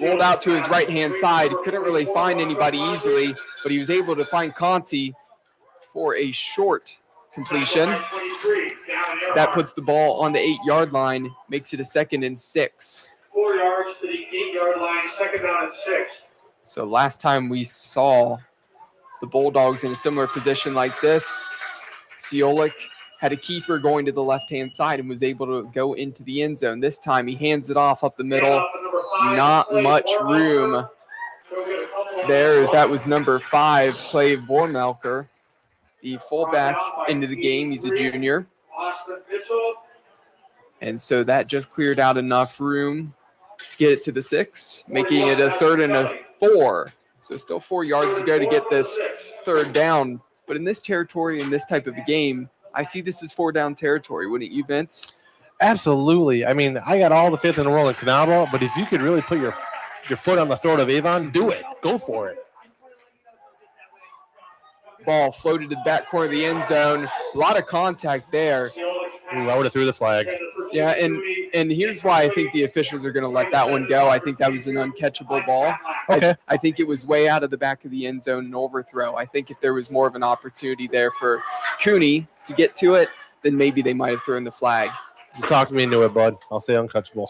rolled out to his right hand side, couldn't really find anybody easily, but he was able to find Conti for a short completion. That puts the ball on the eight yard line, makes it a second and six. Four yards to the eight-yard line, second down and six. So last time we saw the Bulldogs in a similar position like this, Ciolik had a keeper going to the left-hand side and was able to go into the end zone. This time he hands it off up the middle. Not much room there as that was number five, Clay Vormelker, the fullback into the game. He's a junior. And so that just cleared out enough room to get it to the six, making it a third and a four. So still four yards to go to get this third down. But in this territory, in this type of a game, I see this as four down territory, wouldn't you, Vince? Absolutely. I mean, I got all the fifth in the world in Canabo, but if you could really put your your foot on the throat of Avon, do it. Go for it. Ball floated to the back corner of the end zone. A lot of contact there. Ooh, I would have threw the flag. Yeah, and and here's why I think the officials are going to let that one go. I think that was an uncatchable ball. I- Okay. I, think it was way out of the back of the end zone and overthrow. I think if there was more of an opportunity there for Cooney to get to it, then maybe they might have thrown the flag. You talked me into it, bud. I'll say uncatchable.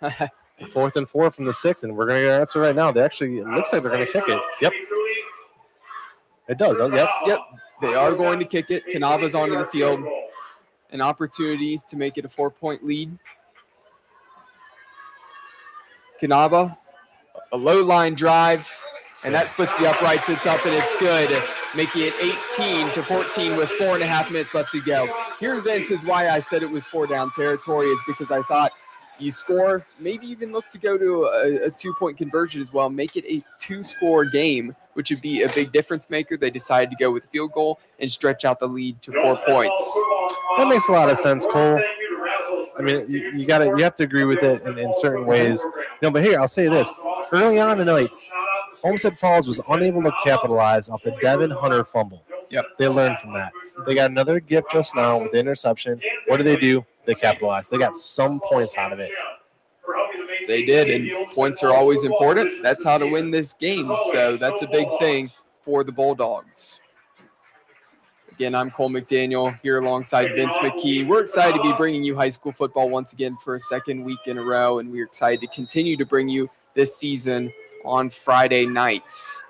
Fourth and four from the six, and we're gonna get an answer right now. They actually it looks like they're gonna kick it. Yep, it does. Oh, yep. Yep, they are going to kick it. Kanaba's onto the field. An opportunity to make it a four point lead. Canava, a low line drive, and that splits the uprights. It's up and it's good, making it 18 to 14 with four and a half minutes left to go. Here, Vince, is why I said it was four down territory, is because I thought you score, maybe even look to go to a, a two point conversion as well, make it a two score game, which would be a big difference maker. They decided to go with field goal and stretch out the lead to four points. That makes a lot of sense, Cole. I mean, you, you got to you have to agree with it in, in certain ways. No, but here I'll say this: early on in tonight, Olmsted Falls was unable to capitalize off the Devin Hunter fumble. Yep. They learned from that. They got another gift just now with the interception. What do they do? They capitalize. They got some points out of it. They did, and points are always important. That's how to win this game. So that's a big thing for the Bulldogs. Again, I'm Cole McDaniel here alongside Vince McKee. We're excited to be bringing you high school football once again for a second week in a row, and we're excited to continue to bring you this season on Friday nights.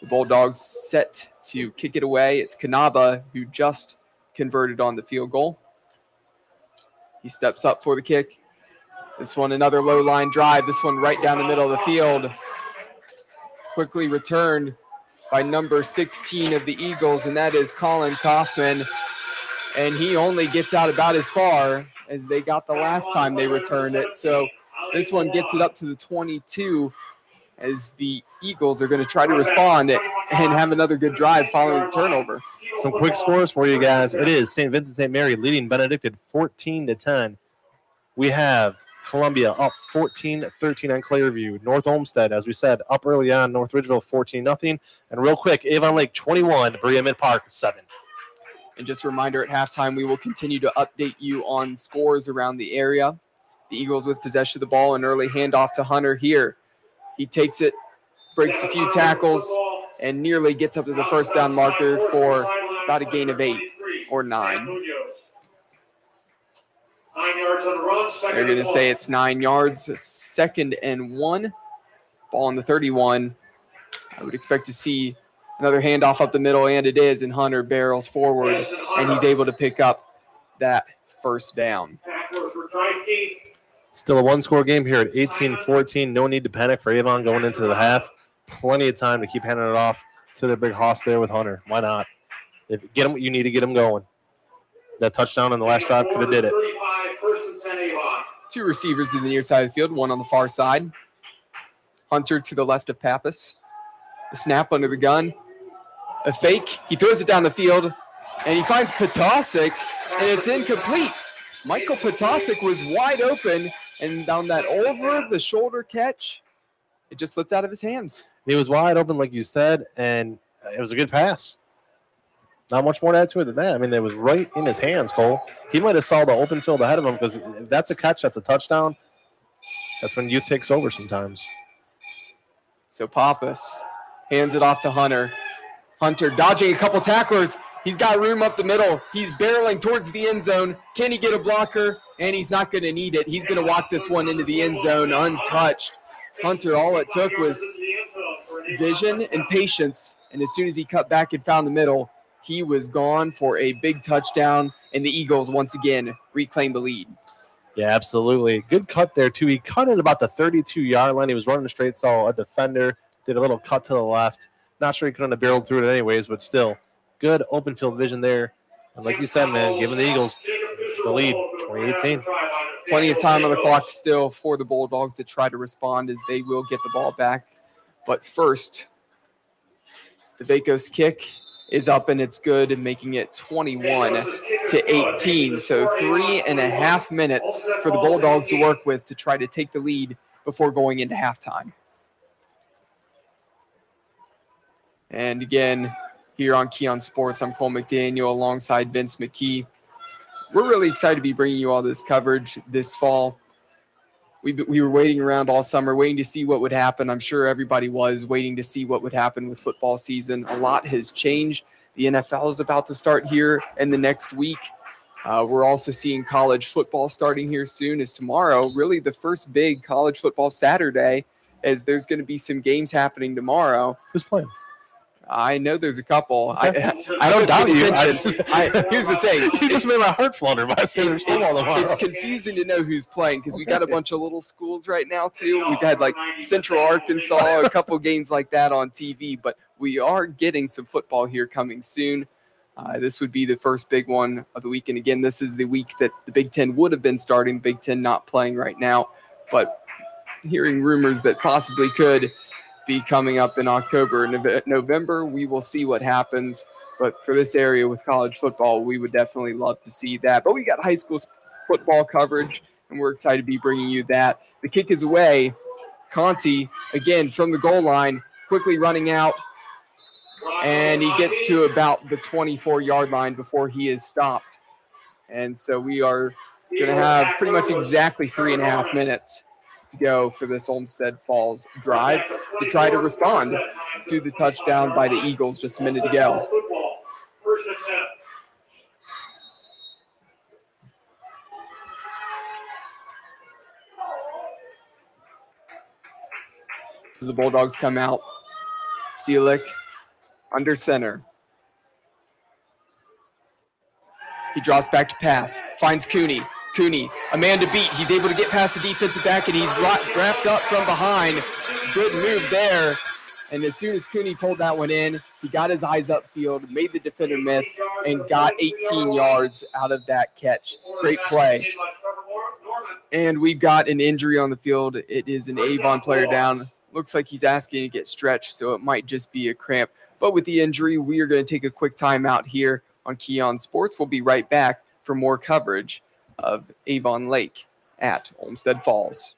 The Bulldogs set to kick it away. It's Kanaba who just converted on the field goal. He steps up for the kick. This one, another low line drive. This one right down the middle of the field. Quickly returned by number 16 of the Eagles, and that is Colin Kaufman. And he only gets out about as far as they got the last time they returned it. So this one gets it up to the 22 as the Eagles are going to try to respond and have another good drive following the turnover. Some quick scores for you guys. It is St. Vincent St. Mary leading Benedictine 14 to 10. We have Columbia up 14 13 on Clearview. North Olmsted, as we said, up early on. North Ridgeville 14 nothing. And real quick, Avon Lake 21, Berea Mid Park 7. And just a reminder at halftime, we will continue to update you on scores around the area. The Eagles with possession of the ball, an early handoff to Hunter here. He takes it, breaks a few tackles, and nearly gets up to the first down marker for about a gain of eight or nine. Nine yards on the run, second They're going to say it's nine yards, second and one. Ball on the 31. I would expect to see another handoff up the middle, and it is. And Hunter barrels forward, and he's able to pick up that first down. Tacklers were trying to keep. Still a one score game here at 18 14. No need to panic for Avon going into the half. Plenty of time to keep handing it off to their big hoss there with Hunter. Why not? If get them, you need to get them going. that touchdown on the last drive could have did it. 35, first and 10 Avon. Two receivers in the near side of the field, one on the far side. Hunter to the left of Pappas. The snap under the gun. A fake. He throws it down the field, and he finds Potasic, and it's incomplete. Michael Potasic was wide open, and down that over the shoulder catch, it just slipped out of his hands. He was wide open, like you said, and it was a good pass. Not much more to add to it than that. I mean, it was right in his hands, Cole. He might have saw the open field ahead of him because if that's a catch, that's a touchdown. That's when youth takes over sometimes. So Pappas hands it off to Hunter. Hunter dodging a couple tacklers. He's got room up the middle. He's barreling towards the end zone. Can he get a blocker? And he's not going to need it. He's going to walk this one into the end zone untouched. Hunter, all it took was vision and patience. And as soon as he cut back and found the middle, he was gone for a big touchdown. And the Eagles once again reclaimed the lead. Yeah, absolutely. Good cut there, too. He cut it about the 32 yard line. He was running straight, saw a defender, did a little cut to the left. Not sure he couldn't have barreled through it anyways, but still, good open field vision there. And like you said, man, giving the Eagles the lead, 2018. Plenty of time on the clock still for the Bulldogs to try to respond as they will get the ball back. But first, the Vacos kick is up and it's good and making it 21 to 18. So three and a half minutes for the Bulldogs to work with to try to take the lead before going into halftime. And again, here on Kee On Sports, I'm Cole McDaniel alongside Vince McKee. We're really excited to be bringing you all this coverage this fall. We, we were waiting around all summer, waiting to see what would happen. I'm sure everybody was waiting to see what would happen with football season. A lot has changed. The NFL is about to start here in the next week. Uh, we're also seeing college football starting here soon. Is tomorrow really the first big college football Saturday? As there's going to be some games happening tomorrow. Who's playing? I know there's a couple. I, I don't doubt you. I just- I- here's the thing. You just made my heart flutter by saying there's football It's, tomorrow. it's confusing to know who's playing because we got a bunch of little schools right now too. We've had like Central Arkansas, a couple games like that on TV, but we are getting some football here coming soon. Uh, this would be the first big one of the week, and again, this is the week that the Big Ten would have been starting. Big Ten not playing right now, but hearing rumors that possibly could be coming up in October, Nove- November. We will see what happens. But for this area with college football, we would definitely love to see that. But we got high school football coverage, and we're excited to be bringing you that. The kick is away. Conti, again, from the goal line, quickly running out, and he gets to about the 24 yard line before he is stopped. And so we are going to have pretty much exactly three and a half minutes to go for this Olmsted Falls drive to try to respond to the touchdown by the Eagles just a minute ago. First and 10. As the Bulldogs come out, Seelick under center. He draws back to pass, finds Cooney. Cooney, a man to beat. He's able to get past the defensive back, and he's wrapped up from behind. Good move there. And as soon as Cooney pulled that one in, he got his eyes upfield, made the defender miss, and got 18 yards out of that catch. Great play. And we've got an injury on the field. It is an Avon player down. Looks like he's asking to get stretched, so it might just be a cramp. But with the injury, we are going to take a quick timeout here on Kee On Sports. We'll be right back for more coverage of Avon Lake at Olmsted Falls.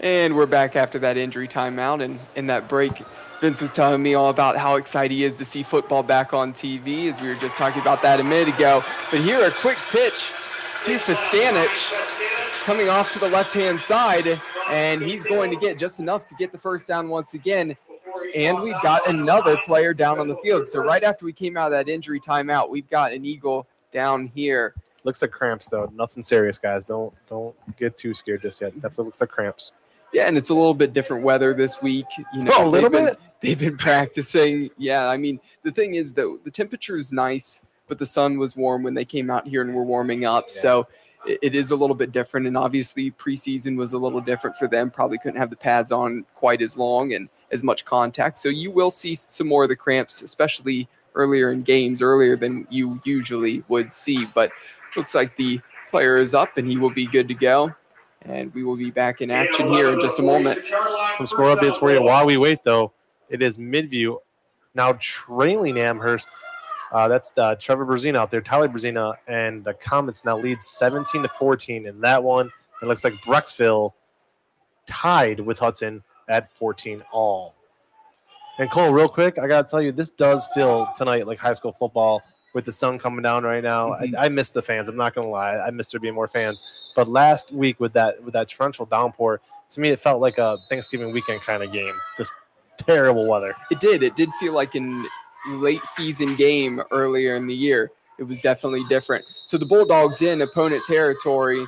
And we're back after that injury timeout. And in that break, Vince was telling me all about how excited he is to see football back on TV, as we were just talking about that a minute ago. But here, a quick pitch to Fiskanich coming off to the left hand side. and he's going to get just enough to get the first down once again. And we've got another player down on the field. So right after we came out of that injury timeout, we've got an Eagle down here. Looks like cramps though. Nothing serious, guys. Don't don't get too scared just yet. Definitely looks like cramps. Yeah, and it's a little bit different weather this week. You know, Oh, a little been- bit? They've been practicing. Yeah, I mean, the thing is though, the temperature is nice, but the sun was warm when they came out here and were warming up. Yeah. So it, it is a little bit different. And obviously, preseason was a little different for them. Probably couldn't have the pads on quite as long and as much contact. So you will see some more of the cramps, especially earlier in games, earlier than you usually would see. But looks like the player is up and he will be good to go. And we will be back in action here in just a moment. Some score updates for you while we wait, though. It is Midview now trailing Amherst. Uh, that's uh, Trevor Brzezina out there, Tyler Brzezina, and the Comets now lead 17 to 14 in that one. It looks like Brecksville tied with Hudson at 14 all. And Cole, real quick, I gotta tell you, this does feel tonight like high school football with the sun coming down right now. Mhm. I, I miss the fans. I'm not gonna lie, I miss there being more fans. But last week with that with that torrential downpour, to me it felt like a Thanksgiving weekend kind of game. Just terrible weather. It did. It did feel like an late season game earlier in the year. It was definitely different. So the Bulldogs in opponent territory,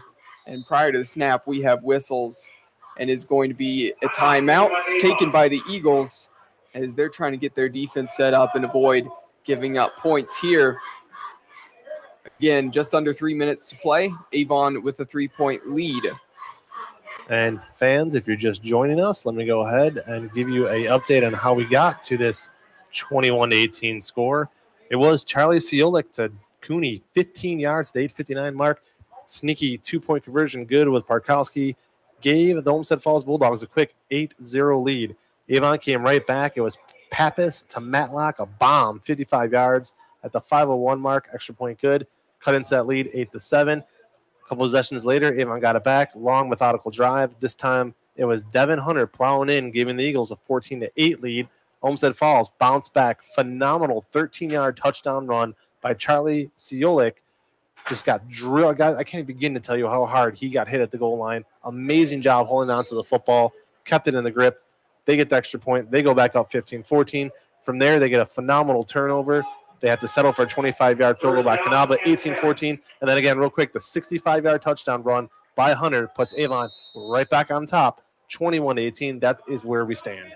and prior to the snap, we have whistles, and is going to be a timeout taken by the Eagles as they're trying to get their defense set up and avoid giving up points here. Again, just under three minutes to play. Avon with a three point lead. And fans, if you're just joining us, let me go ahead and give you a update on how we got to this 21 18 score. It was Charlie Siolik to Cooney, 15 yards, the 859 mark. Sneaky two point conversion, good with Parkowski. Gave the Olmsted Falls Bulldogs a quick 8 0 lead. Avon came right back. It was Pappas to Matlick, a bomb, 55 yards at the 501 mark. Extra point good. Cut into that lead, 8 to 7 A couple possessions later, Avon got it back. Long methodical drive. This time it was Devin Hunter plowing in, giving the Eagles a 14 to 8 lead. Olmsted Falls bounced back. Phenomenal 13 yard touchdown run by Charlie Siolik. Just got drilled. Guys, I can't begin to tell you how hard he got hit at the goal line. Amazing job holding on to the football, kept it in the grip. They get the extra point. They go back up 15 14. From there, they get a phenomenal turnover. They have to settle for a 25 yard field goal by Kanaba, 18 14. And then again, real quick, the 65 yard touchdown run by Hunter puts Avon right back on top, 21 18. That is where we stand.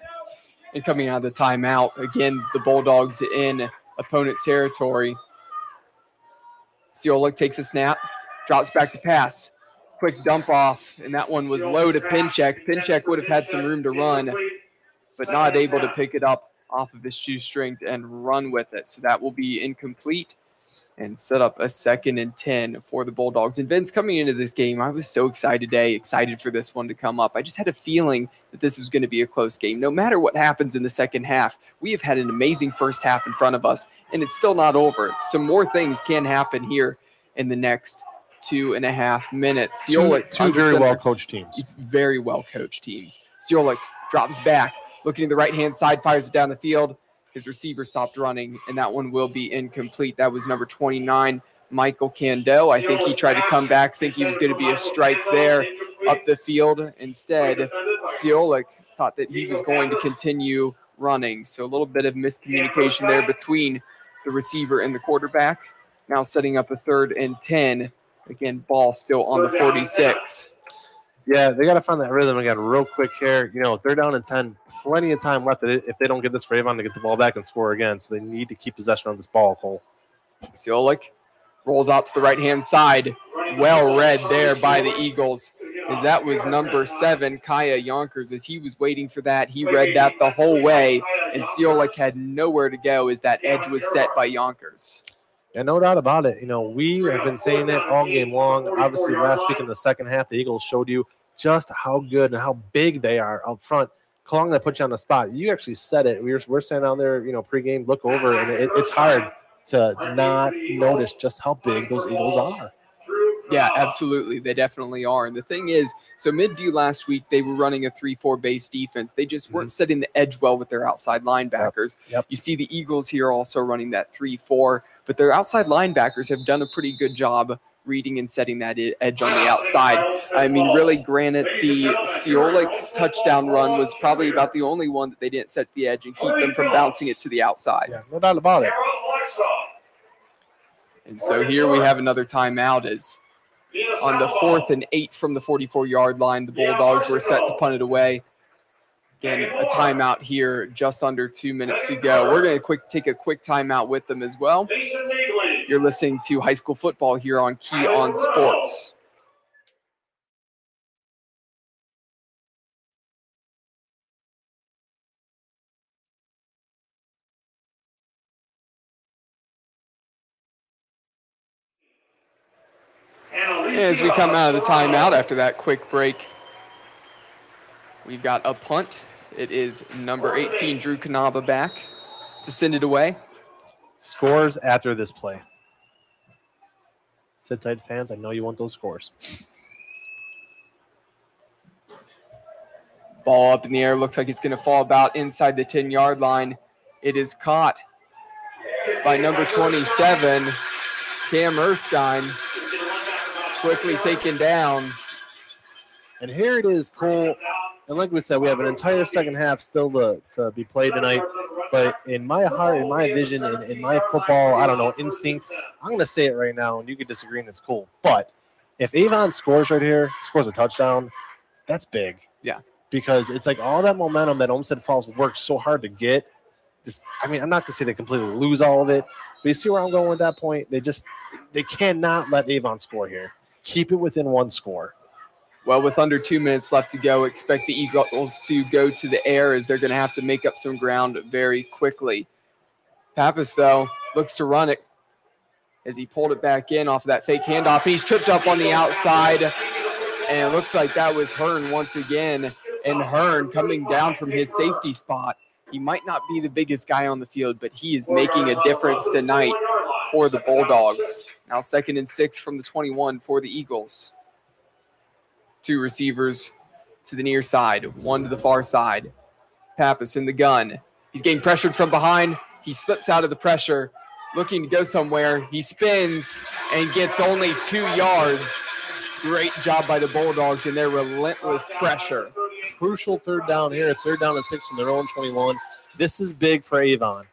And coming out of the timeout, again, the Bulldogs in opponent's territory. Siolik takes a snap, drops back to pass. Quick dump off, and that one was low to Pinchek. Pinchek would have had some room to run, but not able to pick it up off of his shoestrings and run with it. So that will be incomplete and set up a second and 10 for the Bulldogs. And Vince, coming into this game, I was so excited today, excited for this one to come up. I just had a feeling that this is going to be a close game. No matter what happens in the second half, we have had an amazing first half in front of us, and it's still not over. Some more things can happen here in the next two and a half minutes. Two, Siolik, two under very well coached teams. very well coached teams. Siolik drops back, looking to the right hand side, fires it down the field. His receiver stopped running, and that one will be incomplete. That was number 29, Michael Cando. I think he tried to come back, think he was going to be a strike there up the field. Instead, Siolik thought that he was going to continue running. So a little bit of miscommunication there between the receiver and the quarterback. Now setting up a third and 10. Again, ball still on the 46. Yeah, they got to find that rhythm again real quick here. You know, they're down in 10, plenty of time left if they don't get this for Avon to get the ball back and score again. So they need to keep possession of this ball, Cole. Siolik rolls out to the right hand side. Well read there by the Eagles. As that was number seven, Kaya Yonkers. As he was waiting for that, he read that the whole way, and Siolik had nowhere to go as that edge was set by Yonkers. Yeah, no doubt about it. You know, we have been saying it all game long. Obviously, last week in the second half, the Eagles showed you just how good and how big they are up front. Going to put you on the spot. You actually said it. We were, we're standing down there, you know, pregame, look over, and it, it's hard to not notice just how big those Eagles are. Yeah, absolutely. They definitely are. And the thing is, so Midview last week, they were running a 3 4 base defense. They just weren't mm-hmm. setting the edge well with their outside linebackers. Yep. You see the Eagles here also running that 3 4, but their outside linebackers have done a pretty good job reading and setting that edge on the outside. I mean, really, granted, the Ciolik touchdown run was probably about the only one that they didn't set the edge and keep them from bouncing it to the outside. Yeah, no doubt about it. And so here we have another timeout as on the fourth and eight from the 44 yard line, the Bulldogs were set to punt it away. Again, a timeout here, just under two minutes to go. We're going to quick take a quick timeout with them as well. You're listening to high school football here on Kee On Sports. And As we come out of the timeout after that quick break, we've got a punt. It is number 18, Drew Kanaba back to send it away. Scores after this play. Sit tight, fans. I know you want those scores. Ball up in the air. Looks like it's going to fall about inside the 10 yard line. It is caught by number 27, Cam Erskine, quickly taken down. And here it is, Cole. And like we said, we have an entire second half still to, to be played tonight. But in my heart, in my vision, in, in my football, I don't know, instinct, I'm going to say it right now, and you can disagree, and it's cool. But if Avon scores right here, scores a touchdown, that's big. Yeah. Because it's like all that momentum that Olmsted Falls worked so hard to get. Just, I mean, I'm not going to say they completely lose all of it, but you see where I'm going with that point? They just, they cannot let Avon score here. Keep it within one score. Well, with under two minutes left to go, expect the Eagles to go to the air as they're going to have to make up some ground very quickly. Pappas, though, looks to run it as he pulled it back in off of that fake handoff. He's tripped up on the outside, and it looks like that was Hearn once again. And Hearn coming down from his safety spot. He might not be the biggest guy on the field, but he is making a difference tonight for the Bulldogs. Now, second and six from the 21 for the Eagles two receivers to the near side, one to the far side. Pappas in the gun. He's getting pressured from behind. He slips out of the pressure, looking to go somewhere. He spins and gets only two yards. Great job by the Bulldogs in their relentless pressure. Crucial third down here, third down and six from their own 21. This is big for Avon.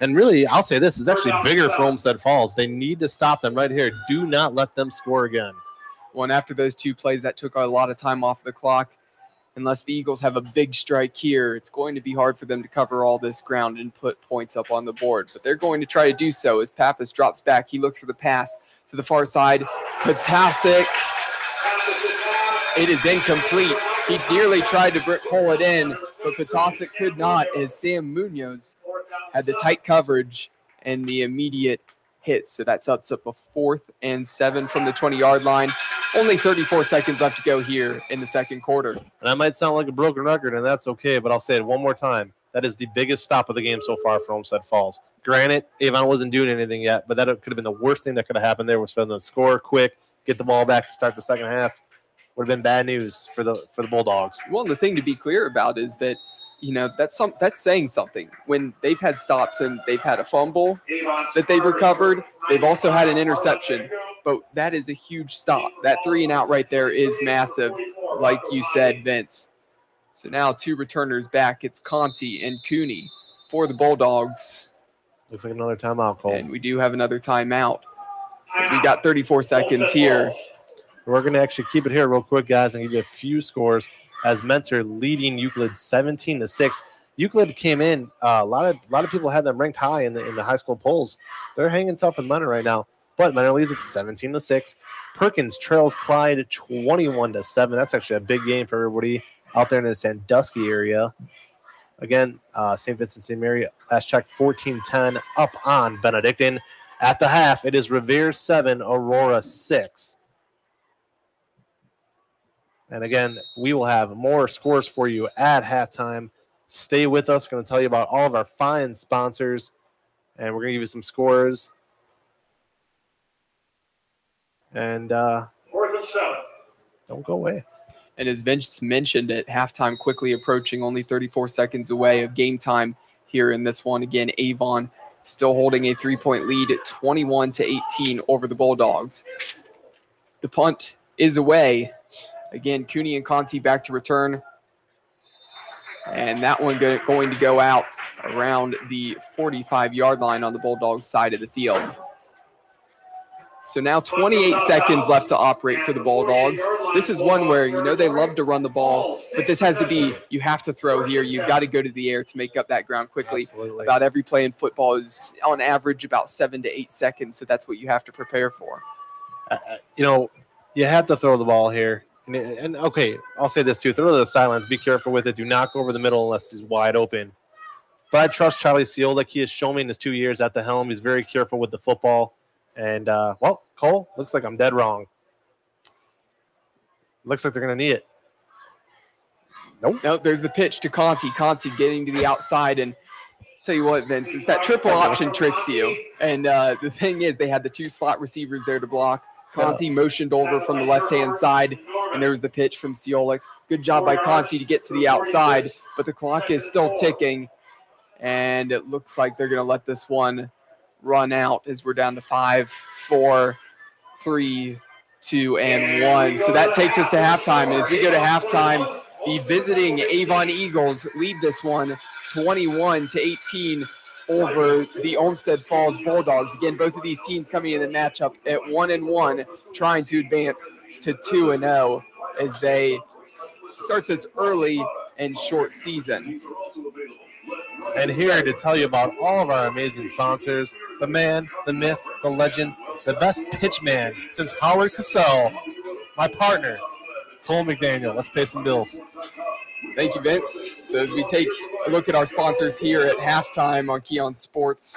And really, I'll say this is actually bigger for Olmsted Falls. They need to stop them right here. Do not let them score again. One after those two plays that took a lot of time off the clock. Unless the Eagles have a big strike here, it's going to be hard for them to cover all this ground and put points up on the board. But they're going to try to do so as Pappas drops back. He looks for the pass to the far side. Potasic. It is incomplete. He nearly tried to pull it in, but Potasic could not as Sam Munoz had the tight coverage and the immediate hit. So that's up to a fourth and seven from the 20 yard line. Only 34 seconds left to go here in the second quarter. And that might sound like a broken record, and that's okay, but I'll say it one more time. That is the biggest stop of the game so far for Olmsted Falls. Granted, Avon wasn't doing anything yet, but that could have been the worst thing that could have happened there was for them to score quick, get the ball back to start the second half. Would have been bad news for the for the Bulldogs. Well, the thing to be clear about is that you know that's some that's saying something. When they've had stops and they've had a fumble that they've recovered, they've also had an interception. But that is a huge stop. That three and out right there is massive, like you said, Vince. So now two returners back. It's Conti and Cooney for the Bulldogs, Looks like another timeout call. and we do have another timeout. We got 34 seconds here. We're going to actually keep it here real quick, guys, and give you a few scores as Mentor leading Euclid 17 to 6. Euclid came in. Uh, a lot of a lot of people had them ranked high in the in the high school polls. They're hanging tough with Mentor right now, but Mentor leads at 17 to 6. Perkins trails Clyde 21 to 7. That's actually a big game for everybody out there in the Sandusky area. Again, uh, St. Vincent St. Mary last check 14-10 up on Benedictine. At the half, it is Revere 7, Aurora 6. And again, we will have more scores for you at halftime. Stay with us. We're going to tell you about all of our fine sponsors, and we're going to give you some scores. And uh, don't go away. And as Vince mentioned at halftime, quickly approaching only 34 seconds away of game time here in this one. Again, Avon still holding a three point lead at 21 to 18 over the Bulldogs. The punt is away. Again, Cooney and Conti back to return. And that one going to go out around the 45 yard line on the Bulldogs side of the field. So now 28 seconds left to operate for the Bulldogs. This is one where, you know, they love to run the ball, but this has to be, you have to throw here. You've got to go to the air to make up that ground quickly. Absolutely. About every play in football is on average about seven to eight seconds. So that's what you have to prepare for. uh, uh, you know, you have to throw the ball here. And, and okay, I'll say this too: throw the sidelines. Be careful with it. Do not go over the middle unless he's wide open. But I trust Charlie Seal, like he has shown me in his two years at the helm. He's very careful with the football. And uh, well, Cole, looks like I'm dead wrong. Looks like they're gonna need it. Nope. No, there's the pitch to Conti. Conti getting to the outside. And tell you what, Vince, it's that triple option tricks you. And uh, the thing is, they had the two slot receivers there to block. Conti motioned over from the left hand side, and there was the pitch from Ciolik. Good job by Conti to get to the outside, but the clock is still ticking. And it looks like they're going to let this one run out as we're down to five, four, three, two, and one. So that takes us to halftime. And as we go to halftime, the visiting Avon Eagles lead this one 21 to 18 over the Olmsted Falls Bulldogs. Again, both of these teams coming in the matchup at one and one, trying to advance to two and zero as they start this early and short season. And here to tell you about all of our amazing sponsors the man, the myth, the legend, the best pitch man since Howard Cosell, my partner, Cole McDaniel. Let's pay some bills. Thank you, Vince. So as we take a look at our sponsors here at halftime on Kee On Sports,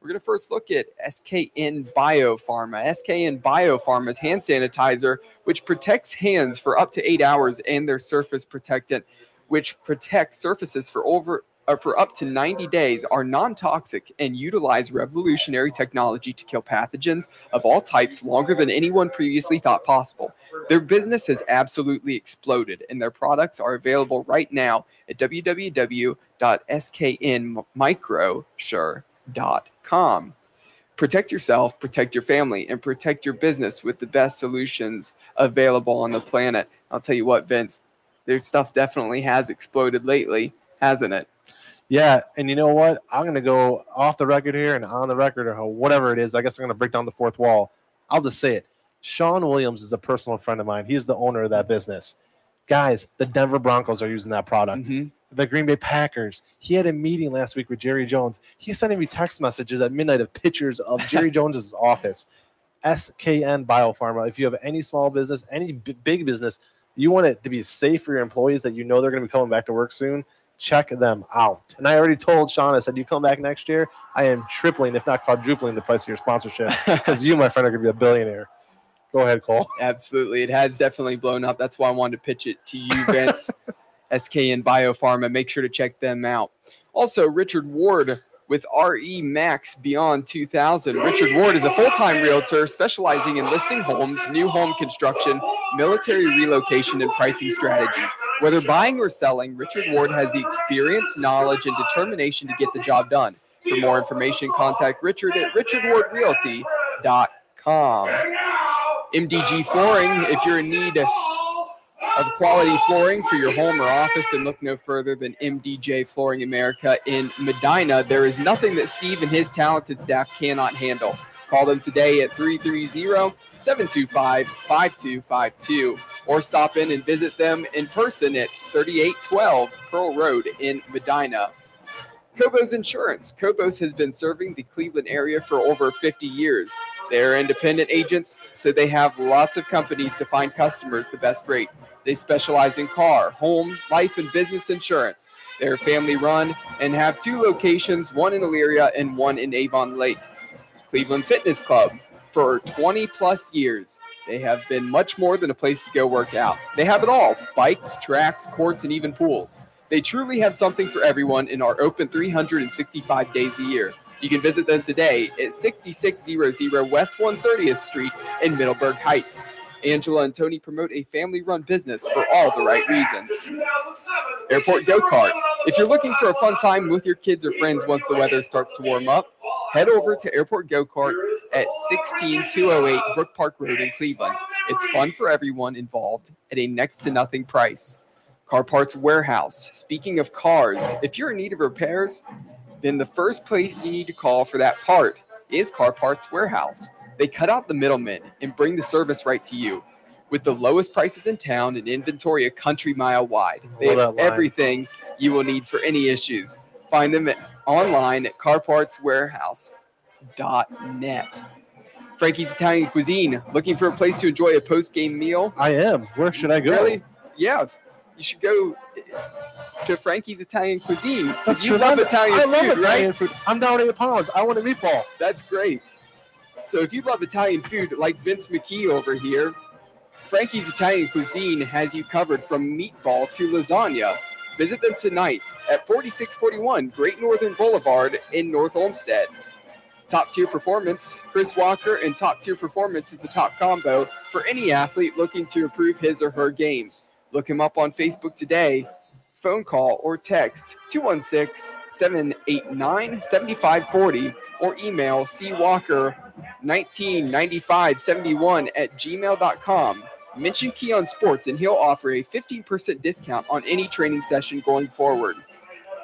we're going to first look at SKN Biopharma. SKN Biopharma is hand sanitizer, which protects hands for up to eight hours, and their surface protectant, which protects surfaces for over uh, for up to 90 days, are non-toxic and utilize revolutionary technology to kill pathogens of all types longer than anyone previously thought possible. Their business has absolutely exploded, and their products are available right now at www.sknmicrosure.com. Protect yourself, protect your family, and protect your business with the best solutions available on the planet. I'll tell you what, Vince, their stuff definitely has exploded lately, hasn't it? Yeah, and you know what? I'm going to go off the record here and on the record or whatever it is. I guess I'm going to break down the fourth wall. I'll just say it. Sean Williams is a personal friend of mine. He's the owner of that business. Guys, the Denver Broncos are using that product. Mhm. The Green Bay Packers. He had a meeting last week with Jerry Jones. He's sending me text messages at midnight of pictures of Jerry Jones's office. SKN Biopharma. If you have any small business, any b- big business, you want it to be safe for your employees that you know they're going to be coming back to work soon, check them out. And I already told Sean, I said, you come back next year, I am tripling, if not quadrupling, the price of your sponsorship because you, my friend, are going to be a billionaire. Go ahead, Cole. Absolutely. It has definitely blown up. That's why I wanted to pitch it to you, Vince. SKN Biopharma. Make sure to check them out. Also, Richard Ward with RE Max Beyond 2000. Richard Ward is a full time realtor specializing in listing homes, new home construction, military relocation, and pricing strategies. Whether buying or selling, Richard Ward has the experience, knowledge, and determination to get the job done. For more information, contact Richard at richardwardrealty.com. MDG Flooring, if you're in need of quality flooring for your home or office, then look no further than MDJ Flooring America in Medina. There is nothing that Steve and his talented staff cannot handle. Call them today at 330-725-5252 or stop in and visit them in person at 3812 Pearl Road in Medina. Kobos Insurance. Kobos has been serving the Cleveland area for over 50 years. They are independent agents, so they have lots of companies to find customers the best rate. They specialize in car, home, life, and business insurance. They're family run and have two locations, one in Elyria and one in Avon Lake. Cleveland Fitness Club. For 20 plus years, they have been much more than a place to go work out. They have it all bikes, tracks, courts, and even pools. They truly have something for everyone and are open 365 days a year. You can visit them today at 6600 West 130th Street in Middleburg Heights. Angela and Tony promote a family run business for all the right reasons. Airport Go Kart. If you're looking for a fun time with your kids or friends once the weather starts to warm up, head over to Airport Go Kart at 16208 Brook Park Road in Cleveland. It's fun for everyone involved at a next to nothing price. Car Parts Warehouse. Speaking of cars, if you're in need of repairs, then the first place you need to call for that part is Car Parts Warehouse. They cut out the middlemen and bring the service right to you. With the lowest prices in town and inventory a country mile wide, they Love have everything you will need for any issues. Find them at, online at carpartswarehouse.net. Frankie's Italian Cuisine. Looking for a place to enjoy a post-game meal? I am. Where should I go? Really? Yeah, you should go uh, to Frankie's Italian Cuisine. That's you true. love Italian I love Italian right? food. I'm down eight pounds. I want a meatball. That's great. So if you love Italian food like Vince McKee over here, Frankie's Italian Cuisine has you covered from meatball to lasagna. Visit them tonight at 4641 Great Northern Boulevard in North Olmsted. Top tier performance, Chris Walker and top tier performance is the top combo for any athlete looking to improve his or her game. Look him up on Facebook today. Phone call or text 216 789 7540 or email cwalker 199571 at gmail.com. Mention Kee On Sports and he'll offer a 15% discount on any training session going forward.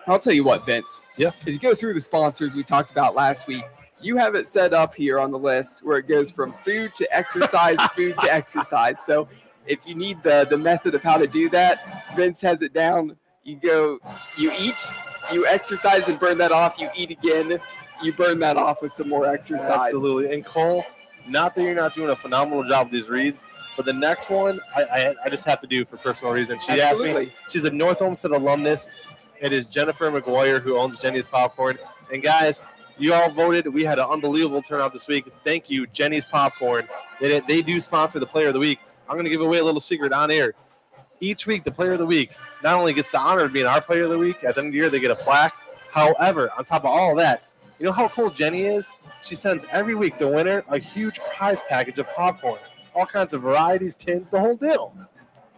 I'll tell you what, Vince. Yeah. As you go through the sponsors we talked about last week, you have it set up here on the list where it goes from food to exercise, food to exercise. So if you need the the method of how to do that, Vince has it down. You go, you eat, you exercise and burn that off. You eat again, you burn that off with some more exercise. Absolutely. And Cole, not that you're not doing a phenomenal job with these reads, but the next one I, I, I just have to do for personal reasons. She asked me. Absolutely. She's a North Olmsted alumnus. It is Jennifer McGuire who owns Jenny's Popcorn. And guys, you all voted. We had an unbelievable turnout this week. Thank you, Jenny's Popcorn. They, they do sponsor the Player of the Week. I'm going to give away a little secret on air. Each week, the Player of the Week not only gets the honor of being our Player of the Week, at the end of the year, they get a plaque. However, on top of all of that, you know how cool Jenny is? She sends every week the winner a huge prize package of popcorn, all kinds of varieties, tins, the whole deal.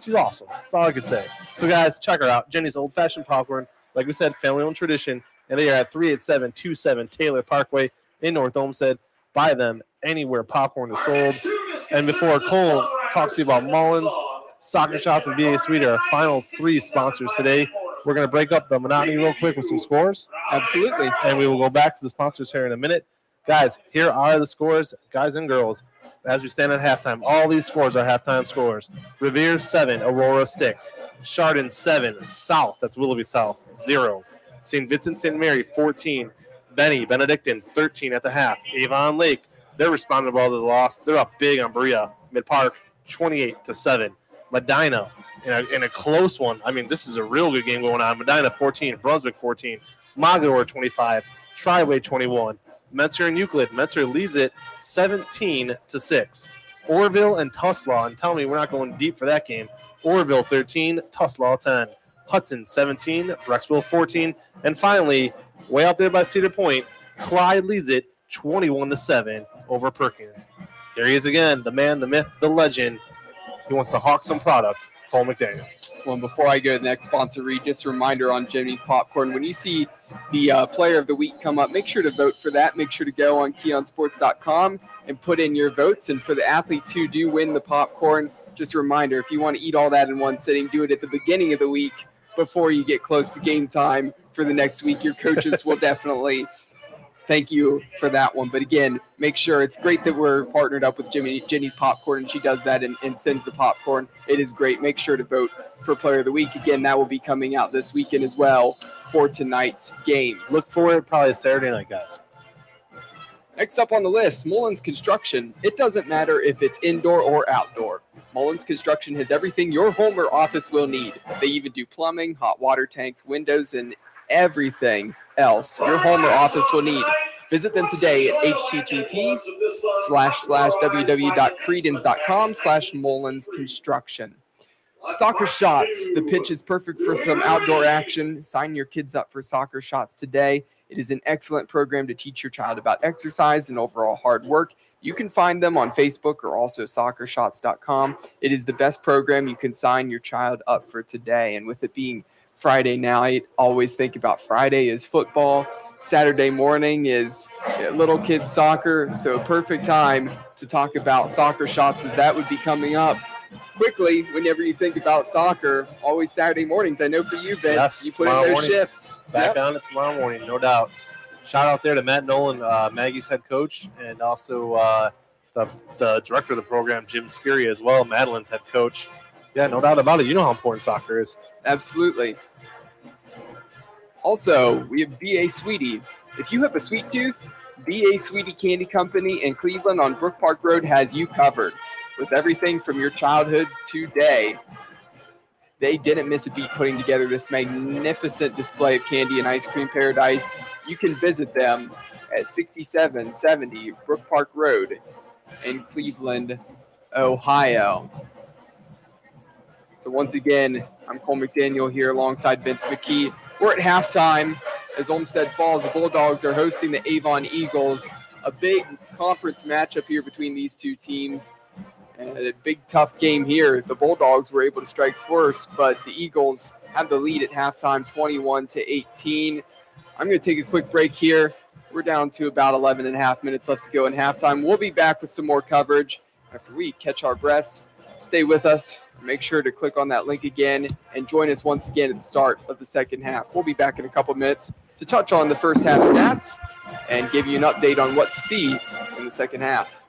She's awesome. That's all I could say. So, guys, check her out. Jenny's Old Fashioned Popcorn. Like we said, family owned tradition. And they are at 38727 Taylor Parkway in North Olmsted. Buy them anywhere popcorn is sold. And before Cole talks to you about Mullins, Soccer Shots, and BA Suite are our final three sponsors today. We're going to break up the monotony real quick with some scores Absolutely. and we will go back to the sponsors here in a minute. Guys, here are the scores, guys and girls, as we stand at halftime. All these scores are halftime scores. Revere 7, Aurora 6, Chardon 7, South, that's Willoughby South, 0. St. Vincent St. Mary 14, Benny, Benedictine 13 at the half. Avon Lake, they're responding well to the loss. They're up big on Berea, Mid Park 28 to 7. Medina in a, in a close one. I mean, this is a real good game going on. Medina 14, Brunswick 14, Mogadore 25, Triway 21, Mentor and Euclid. Mentor leads it 17 to 6. Orrville and Tuslaw, and tell me we're not going deep for that game. Orrville 13, Tuslaw 10. Hudson 17, Brecksville 14, and finally, way out there by Cedar Point, Clyde leads it 21 to 7 over Perkins. There he is again, the man, the myth, the legend. He wants to hawk some product. Cole McDaniel. Well, before I go to the next sponsor read, just a reminder on Jimmy's Popcorn. When you see the uh, player of the week come up, make sure to vote for that. Make sure to go on keeonsports.com and put in your votes. And for the athletes who do win the popcorn, just a reminder if you want to eat all that in one sitting, do it at the beginning of the week before you get close to game time for the next week. Your coaches will definitely thank you for that one. But again, make sure it's great that we're partnered up with Jimmy Jenny's Popcorn and she does that and, and sends the popcorn. It is great. Make sure to vote for Player of the Week. Again, that will be coming out this weekend as well for tonight's games. Look forward probably Saturday night, guys. Next up on the list, Mullins Construction. It doesn't matter if it's indoor or outdoor. Mullins Construction has everything your home or office will need. They even do plumbing, hot water tanks, windows, and everything else your home or office will need. Visit them today at http slash slash www.credence.com slash Mullins Construction. Soccer Shots. The pitch is perfect for some outdoor action. Sign your kids up for Soccer Shots today. It is an excellent program to teach your child about exercise and overall hard work. You can find them on Facebook or also soccershots.com. It is the best program you can sign your child up for today. And with it being Friday night. Always think about Friday is football. Saturday morning is little kids soccer. So perfect time to talk about soccer shots as that would be coming up quickly whenever you think about soccer. Always Saturday mornings. I know for you, Vince, Yes, you put in those morning. shifts. Back Yep. on it tomorrow morning, no doubt. Shout out there to Matt Nolan, uh, Maggie's head coach, and also uh, the, the director of the program, Jim Scurry, as well, Madeline's head coach. Yeah, no doubt about it. You know how important soccer is. Absolutely. Also, we have BA Sweetie. If you have a sweet tooth, BA Sweetie Candy Company in Cleveland on Brook Park Road has you covered with everything from your childhood to today. They didn't miss a beat putting together this magnificent display of candy and ice cream paradise. You can visit them at 6770 Brook Park Road in Cleveland, Ohio. So once again, I'm Cole McDaniel here alongside Vince McKee. We're at halftime as Olmsted Falls. The Bulldogs are hosting the Avon Eagles. A big conference matchup here between these two teams. And a big tough game here. The Bulldogs were able to strike first, but the Eagles have the lead at halftime 21 to 18. I'm going to take a quick break here. We're down to about 11 and a half minutes left to go in halftime. We'll be back with some more coverage after we catch our breaths. Stay with us. Make sure to click on that link again and join us once again at the start of the second half. We'll be back in a couple minutes to touch on the first half stats and give you an update on what to see in the second half.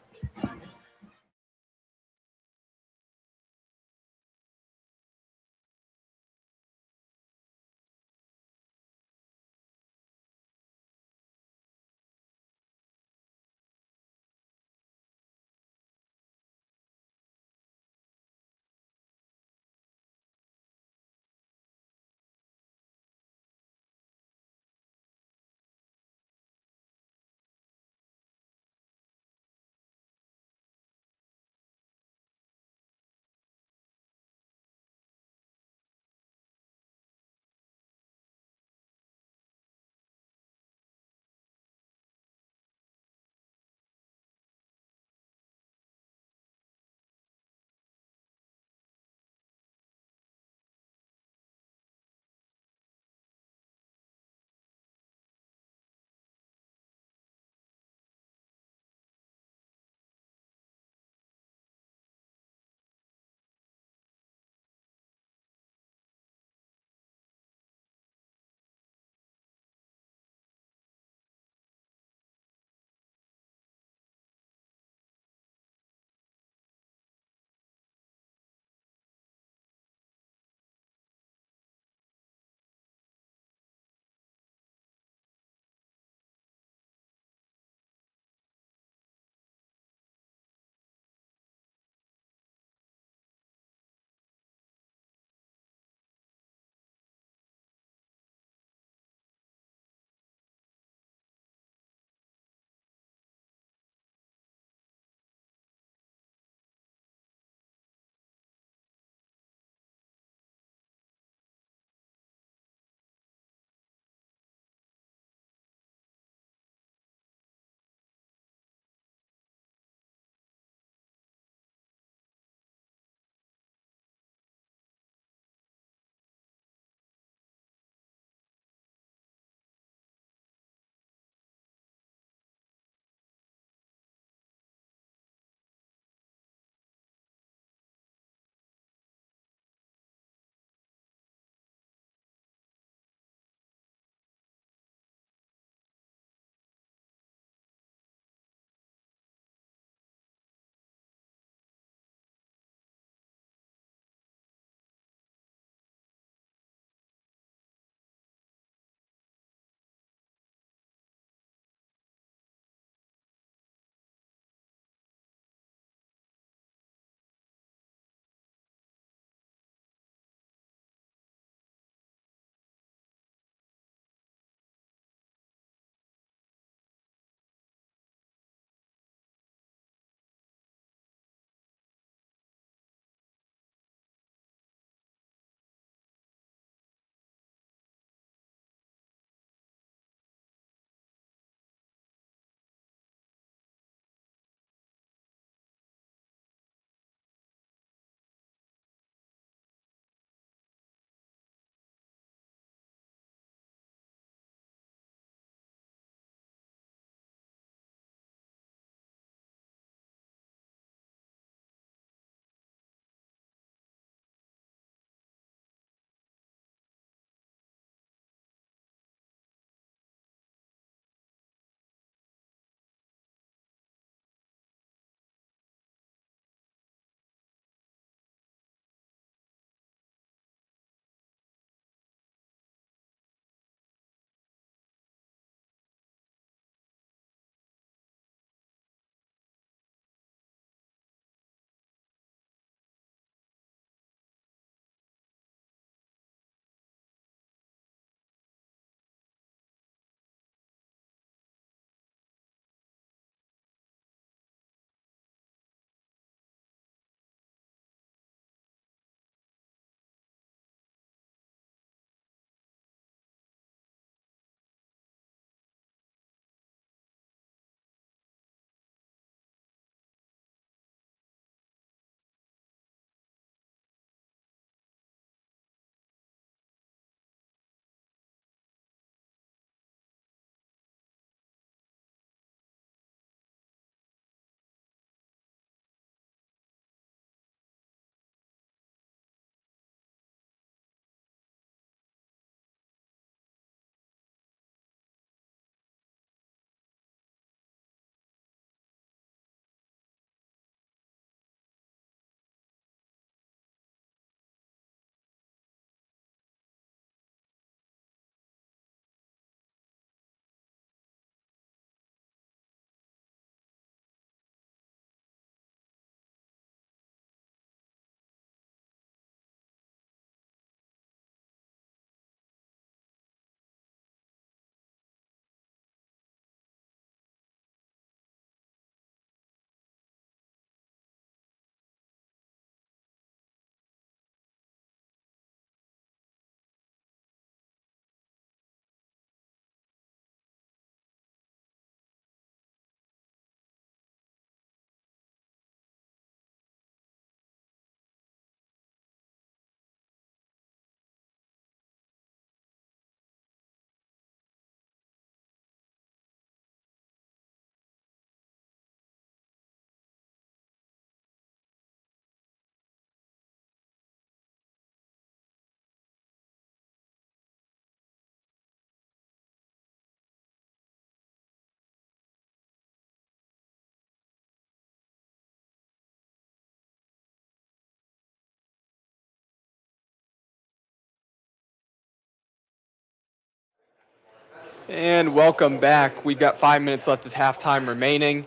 And welcome back. We've got five minutes left of halftime remaining.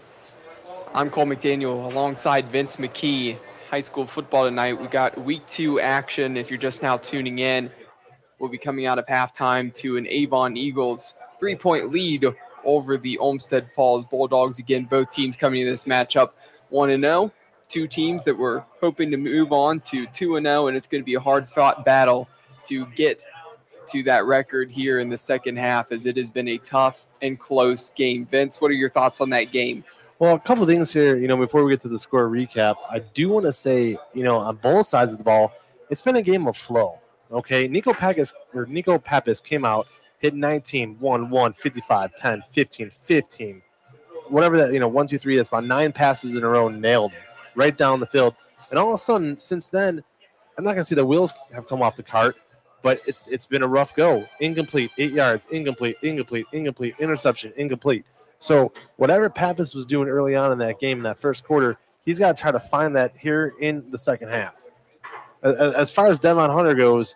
I'm Cole McDaniel alongside Vince McKee. High school football tonight. We got week two action. If you're just now tuning in, we'll be coming out of halftime to an Avon Eagles three point lead over the Olmsted Falls Bulldogs. Again, both teams coming into this matchup 1 0. Two teams that were hoping to move on to 2 0, and it's going to be a hard fought battle to get to that record here in the second half as it has been a tough and close game. Vince, what are your thoughts on that game? Well, a couple things here, you know, before we get to the score recap, I do want to say, you know, on both sides of the ball, it's been a game of flow. Okay. Nico Pappas or Nico Pappas came out, hit 19, 1, 1, 55, 10, 15, 15. Whatever that, you know, one, two, three, that's about nine passes in a row, nailed them right down the field. And all of a sudden, since then, I'm not gonna say the wheels have come off the cart, but it's it's been a rough go. Incomplete, eight yards, incomplete, incomplete, incomplete, interception, incomplete. So whatever Pappas was doing early on in that game in that first quarter, he's got to try to find that here in the second half. As, far as Devon Hunter goes,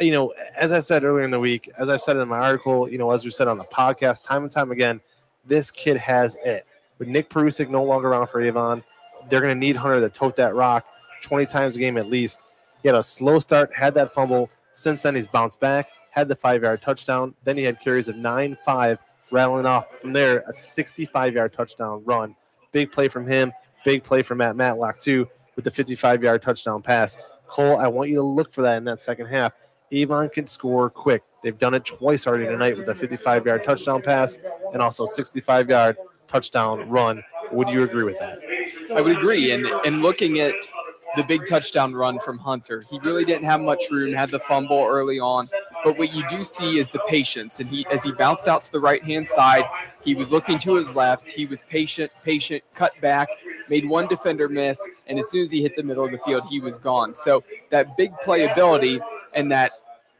you know, as I said earlier in the week, as I've said in my article, you know, as we said on the podcast, time and time again, this kid has it. With Nick Perusic no longer around for Avon, they're going to need Hunter to tote that rock 20 times a game at least. He had a slow start, had that fumble. Since then, he's bounced back, had the five yard touchdown. Then he had carries of 9 5 rattling off from there a 65 yard touchdown run. Big play from him. Big play from Matt Matlick, too, with the 55 yard touchdown pass. Cole, I want you to look for that in that second half. Avon can score quick. They've done it twice already tonight with a 55 yard touchdown pass and also 65 yard touchdown run. Would you agree with that? I would agree. And and looking at the big touchdown run from Hunter, he really didn't have much room, had the fumble early on. But what you do see is the patience. And he as he bounced out to the right hand side, he was looking to his left. He was patient, patient, cut back, made one defender miss, and as soon as he hit the middle of the field, he was gone. So that big playability and that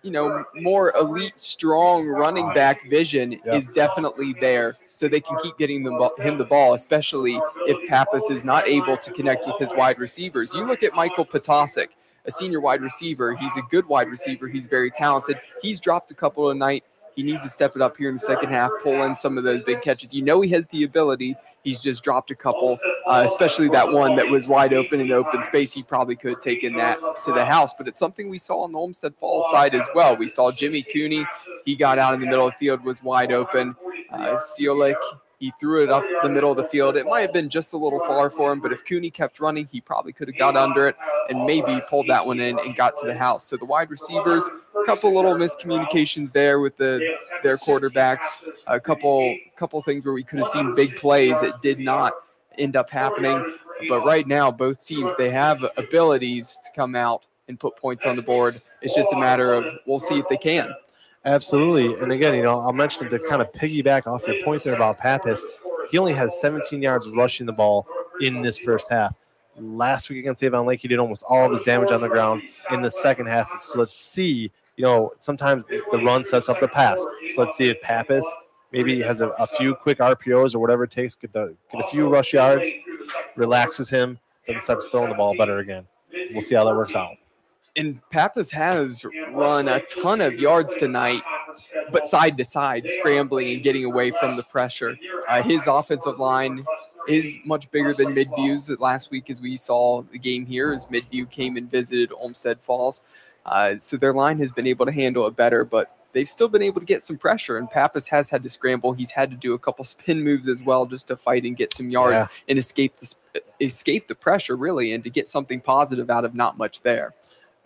you know more elite, strong running back vision Yep. is definitely there. So they can keep getting him the ball, especially if Pappas is not able to connect with his wide receivers. You look at Michael Potasic, a senior wide receiver. He's a good wide receiver. He's very talented. He's dropped a couple tonight. He needs to step it up here in the second half, pull in some of those big catches. You know he has the ability. He's just dropped a couple, uh, especially that one that was wide open in the open space. He probably could have taken that to the house, but it's something we saw on the Olmsted Falls side as well. We saw Jimmy Cooney. He got out in the middle of the field, was wide open. Uh, he threw it up the middle of the field. It might have been just a little far for him, but if Cooney kept running, he probably could have got under it and maybe pulled that one in and got to the house. So the wide receivers, a couple little miscommunications there with the their quarterbacks, a couple couple things where we could have seen big plays that did not end up happening. But right now, both teams they have abilities to come out and put points on the board. It's just a matter of we'll see if they can. Absolutely. And again, you know, I'll mention to kind of piggyback off your point there about Pappas. He only has 17 yards rushing the ball in this first half. Last week against Avon Lake, he did almost all of his damage on the ground in the second half. So let's see. You know, sometimes the run sets up the pass. So let's see if Pappas maybe has a, a few quick RPOs or whatever it takes, get the get a few rush yards, relaxes him, then starts throwing the ball better again. We'll see how that works out. And Pappas has run a ton of yards tonight, but side to side, scrambling and getting away from the pressure. Uh, his offensive line is much bigger than Midview's. Last week, as we saw the game here, as Midview came and visited Olmsted Falls, uh, so their line has been able to handle it better, but. They've still been able to get some pressure, and Pappas has had to scramble. He's had to do a couple spin moves as well, just to fight and get some yards Yeah. and escape the escape the pressure, really, and to get something positive out of not much there.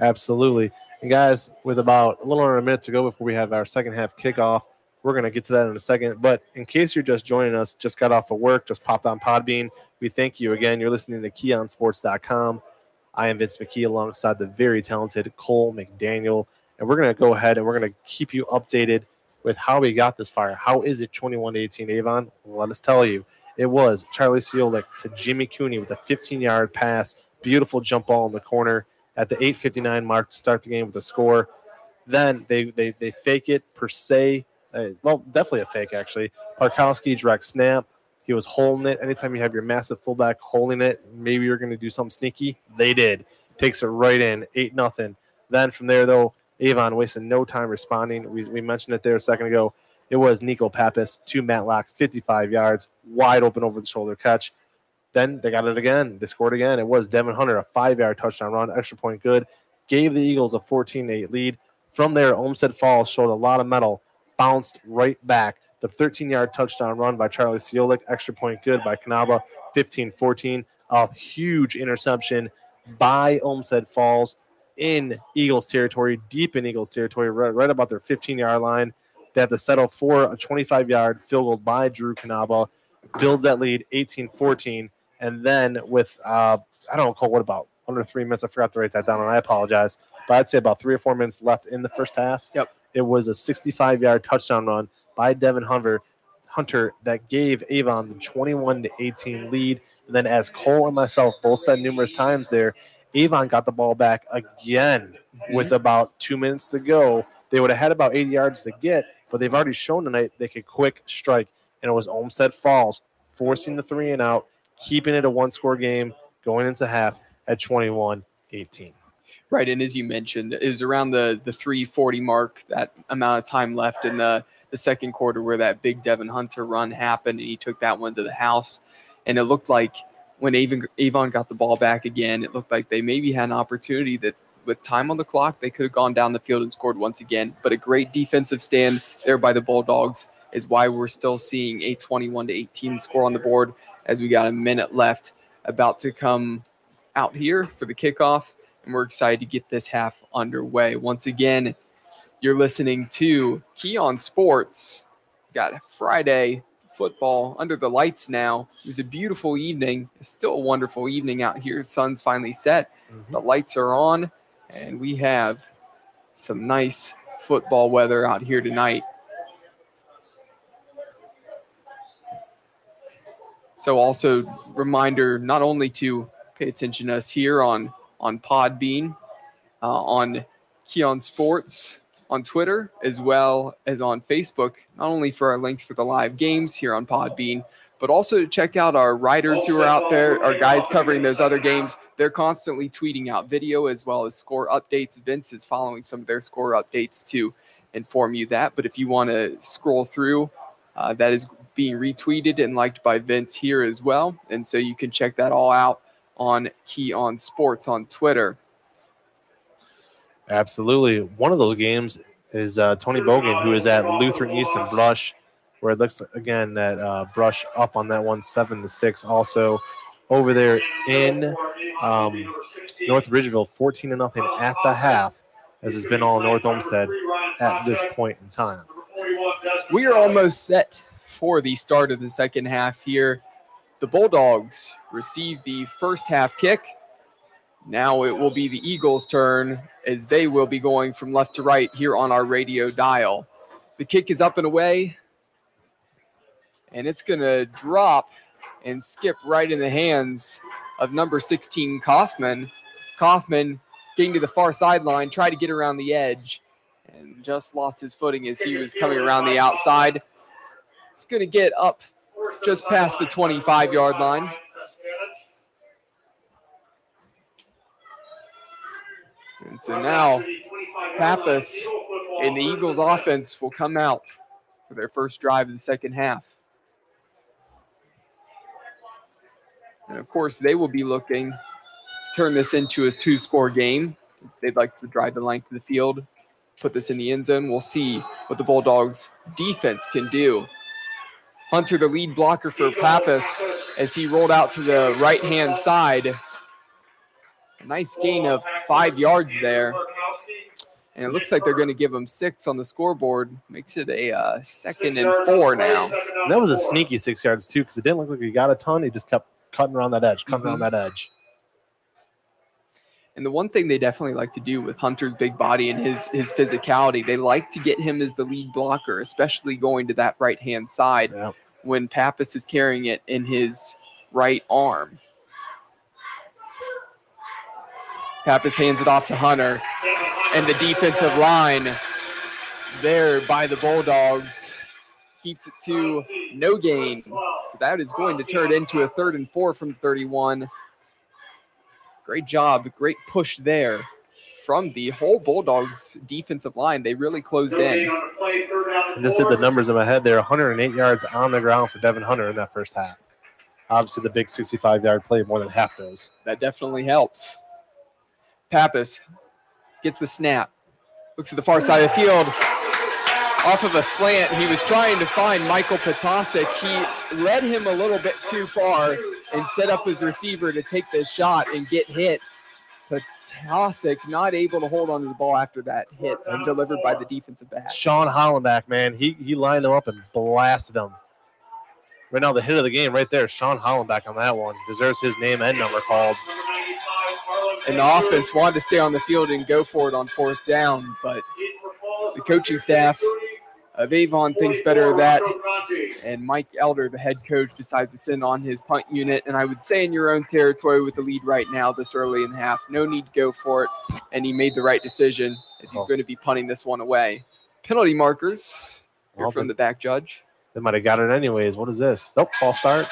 Absolutely. And guys, with about a little under a minute to go before we have our second half kickoff, we're going to get to that in a second. But in case you're just joining us, just got off of work, just popped on Podbean, we thank you again. You're listening to KeeOnSports.com. I am Vince McKee alongside the very talented Cole McDaniel. And we're going to go ahead and we're going to keep you updated with how we got this fire. How is it 21 to 18 Avon? Let us tell you. It was Charlie Ciolik to Jimmy Cooney with a 15 yard pass, beautiful jump ball in the corner at the 8:59 mark to start the game with a score. Then they they, they fake it per se. Uh, well, definitely a fake actually. Parkowski direct snap. He was holding it. Anytime you have your massive fullback holding it, maybe you're going to do something sneaky. They did. Takes it right in, eight nothing. Then from there though, Avon wasted no time responding. We, we mentioned it there a second ago. It was Nico Pappas to Matlick, 55 yards, wide open over the shoulder catch. Then they got it again. They scored again. It was Devin Hunter, a five yard touchdown run, extra point good. Gave the Eagles a 14 8 lead. From there, Olmsted Falls showed a lot of metal, bounced right back. The 13 yard touchdown run by Charlie Ciolik, extra point good by Kanaba, 15 14. A huge interception by Olmsted Falls in Eagles territory, deep in Eagles territory, right, right about their 15 yard line. They have to settle for a 25 yard field goal by Drew Kanaba, builds that lead 18 14. And then with, uh, I don't know, Cole, what about under three minutes? I forgot to write that down, and I apologize. But I'd say about three or four minutes left in the first half. Yep. It was a 65 yard touchdown run by Devin Hunter, Hunter that gave Avon the 21 to 18 lead. And then, as Cole and myself both said numerous times there, Avon got the ball back again with about two minutes to go. They would have had about 80 yards to get, but they've already shown tonight they could quick strike. And it was Olmsted Falls forcing the three and out, keeping it a one score game going into half at 21 18. Right, and as you mentioned, it was around the the 340 mark, that amount of time left in the the second quarter where that big Devin Hunter run happened, and he took that one to the house. And it looked like when Avon, Avon got the ball back again, it looked like they maybe had an opportunity that with time on the clock, they could have gone down the field and scored once again. But a great defensive stand there by the Bulldogs is why we're still seeing a 21 to 18 score on the board as we got a minute left about to come out here for the kickoff. And we're excited to get this half underway. Once again, you're listening to Kee On Sports. Got Friday football under the lights now. It was a beautiful evening. It's still a wonderful evening out here. The sun's finally set. Mm-hmm. The lights are on, and we have some nice football weather out here tonight. So also reminder not only to pay attention to us here on on Podbean, uh, on Kee On Sports, on Twitter, as well as on Facebook, not only for our links for the live games here on Podbean, but also to check out our writers who are out there, our guys covering those other games. They're constantly tweeting out video as well as score updates. Vince is following some of their score updates to inform you that. But if you want to scroll through, uh, that is being retweeted and liked by Vince here as well. And so you can check that all out on Kee On Sports on Twitter. Absolutely. One of those games is uh, Tony Bogan, who is at Lutheran East and Brush, where it looks again that uh, Brush up on that one seven to six. Also over there in um, North Ridgeville, fourteen to nothing at the half, as it's been all North Olmsted at this point in time. We are almost set for the start of the second half here. The Bulldogs receive the first half kick. Now it will be the Eagles' turn as they will be going from left to right here on our radio dial. The kick is up and away, and it's going to drop and skip right in the hands of number 16, Kaufman. Kaufman getting to the far sideline, tried to get around the edge, and just lost his footing as he was coming around the outside. It's going to get up just past the 25 yard line. And so now Pappas and the Eagles offense will come out for their first drive of the second half. And of course, they will be looking to turn this into a two score game. They'd like to drive the length of the field, put this in the end zone. We'll see what the Bulldogs defense can do. Hunter, the lead blocker for Pappas, as he rolled out to the right hand side. A nice gain of five yards there. And it looks like they're going to give him six on the scoreboard. Makes it a uh, second and four now. That was a sneaky six yards too, because it didn't look like he got a ton. He just kept cutting around that edge, cutting around that edge. And the one thing they definitely like to do with Hunter's big body and his his physicality, they like to get him as the lead blocker, especially going to that right hand side Yeah. When Pappas is carrying it in his right arm. Pappas hands it off to Hunter, and the defensive line there by the Bulldogs keeps it to no gain. So that is going to turn into a third and four from 31. Great job, great push there from the whole Bulldogs defensive line. They really closed in. I just did the numbers in my head there 108 yards on the ground for Devin Hunter in that first half. Obviously, the big 65 yard play, more than half those. That definitely helps. Pappas gets the snap, looks to the far side of the field. Off of a slant, he was trying to find Michael Potasic. He led him a little bit too far and set up his receiver to take the shot and get hit. Potasic not able to hold on to the ball after that hit delivered by the defensive back. Sean Hollenbach, man, he he lined them up and blasted them. Right now, the hit of the game right there, Sean Hollenbach on that one deserves his name and number called. And the offense wanted to stay on the field and go for it on fourth down, but the coaching staff of Avon thinks better of that. And Mike Elder, the head coach, decides to send on his punt unit. And I would say in your own territory with the lead right now, this early in the half, no need to go for it. And he made the right decision as he's Oh. going to be punting this one away. Penalty markers here Well, from then- the back judge. They might have got it anyways. What is this? Oh, false start.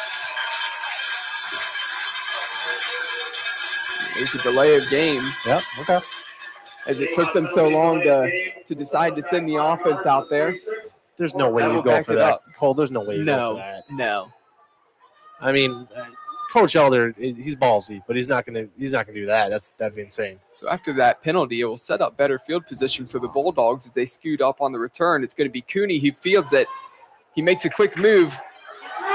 There's a delay of game Yep. Okay. As it took them so long to, to decide to send the offense out there. There's no way you go for that, up. Cole. There's no way you go No, for that. no. I mean, uh, Coach Elder, he's ballsy, but he's not gonna he's not gonna do that. That's that'd be insane. So after that penalty, it will set up better field position for the Bulldogs as they scoot up on the return. It's going to be Cooney who fields it. He makes a quick move,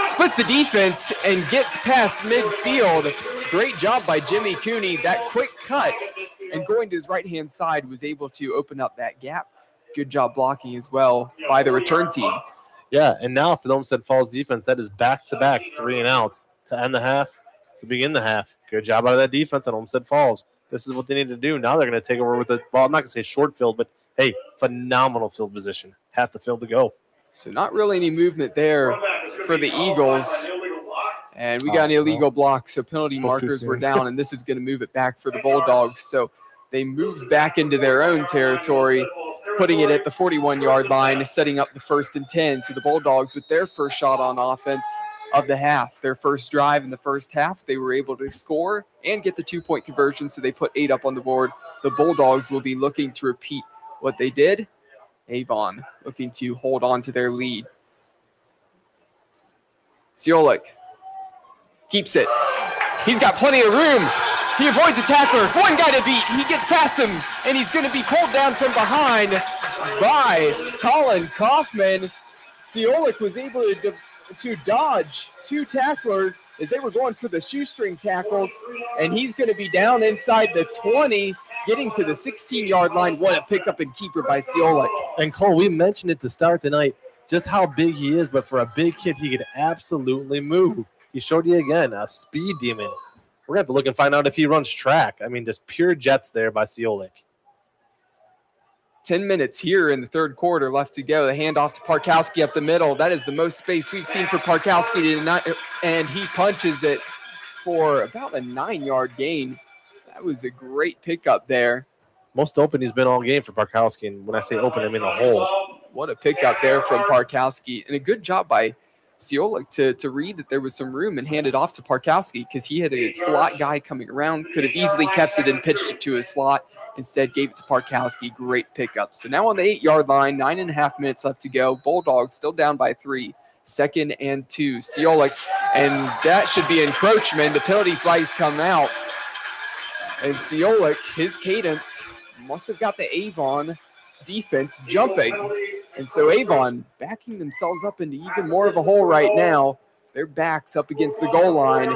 splits the defense, and gets past midfield. Great job by Jimmy Cooney. That quick cut and going to his right hand side was able to open up that gap. Good job blocking as well by the return team. Yeah, and now for the Olmsted Falls defense, that is back to back three and outs to end the half, to begin the half. Good job out of that defense at Olmsted Falls. This is what they need to do. Now they're going to take over with the well, I'm not going to say short field, but hey, phenomenal field position. Half the field to go. So not really any movement there for the Eagles. And we got an Oh, illegal block, so penalty markers were down, and this is going to move it back for the Bulldogs. So they moved back into their own territory, putting it at the 41 yard line, setting up the first and 10. So the Bulldogs, with their first shot on offense of the half, their first drive in the first half, they were able to score and get the two point conversion. So they put eight up on the board. The Bulldogs will be looking to repeat what they did. Avon looking to hold on to their lead. Ciolik keeps it. He's got plenty of room. He avoids a tackler. One guy to beat. He gets past him, and he's going to be pulled down from behind by Colin Kaufman. Ciolik was able to, to dodge two tacklers as they were going for the shoestring tackles, and he's going to be down inside the 20, getting to the 16 yard line. What a pickup and keeper by Ciolik. And Cole, we mentioned it to start the night, just how big he is, but for a big kid, he could absolutely move. He showed you again a speed demon. We're gonna have to look and find out if he runs track. I mean, just pure jets there by Ciolik. 10 minutes here in the third quarter left to go. The handoff to Parkowski up the middle. That is the most space we've seen for Parkowski tonight, and he punches it for about a nine yard gain. That was a great pickup there. Most open he's been all game for Parkowski, and when I say open, I mean a hole. What a pickup there from Parkowski, and a good job by Ciolik to, to read that there was some room and hand it off to Parkowski because he had a slot guy coming around, could have easily kept it and pitched it to his slot. Instead, gave it to Parkowski. Great pickup. So now on the eight yard line, nine and a half minutes left to go. Bulldogs still down by three. Second and two. Ciolik, and that should be encroachment. The penalty flags come out. And Ciolik, his cadence must have got the Avon defense jumping. And so Avon backing themselves up into even more of a hole right now. Their backs up against the goal line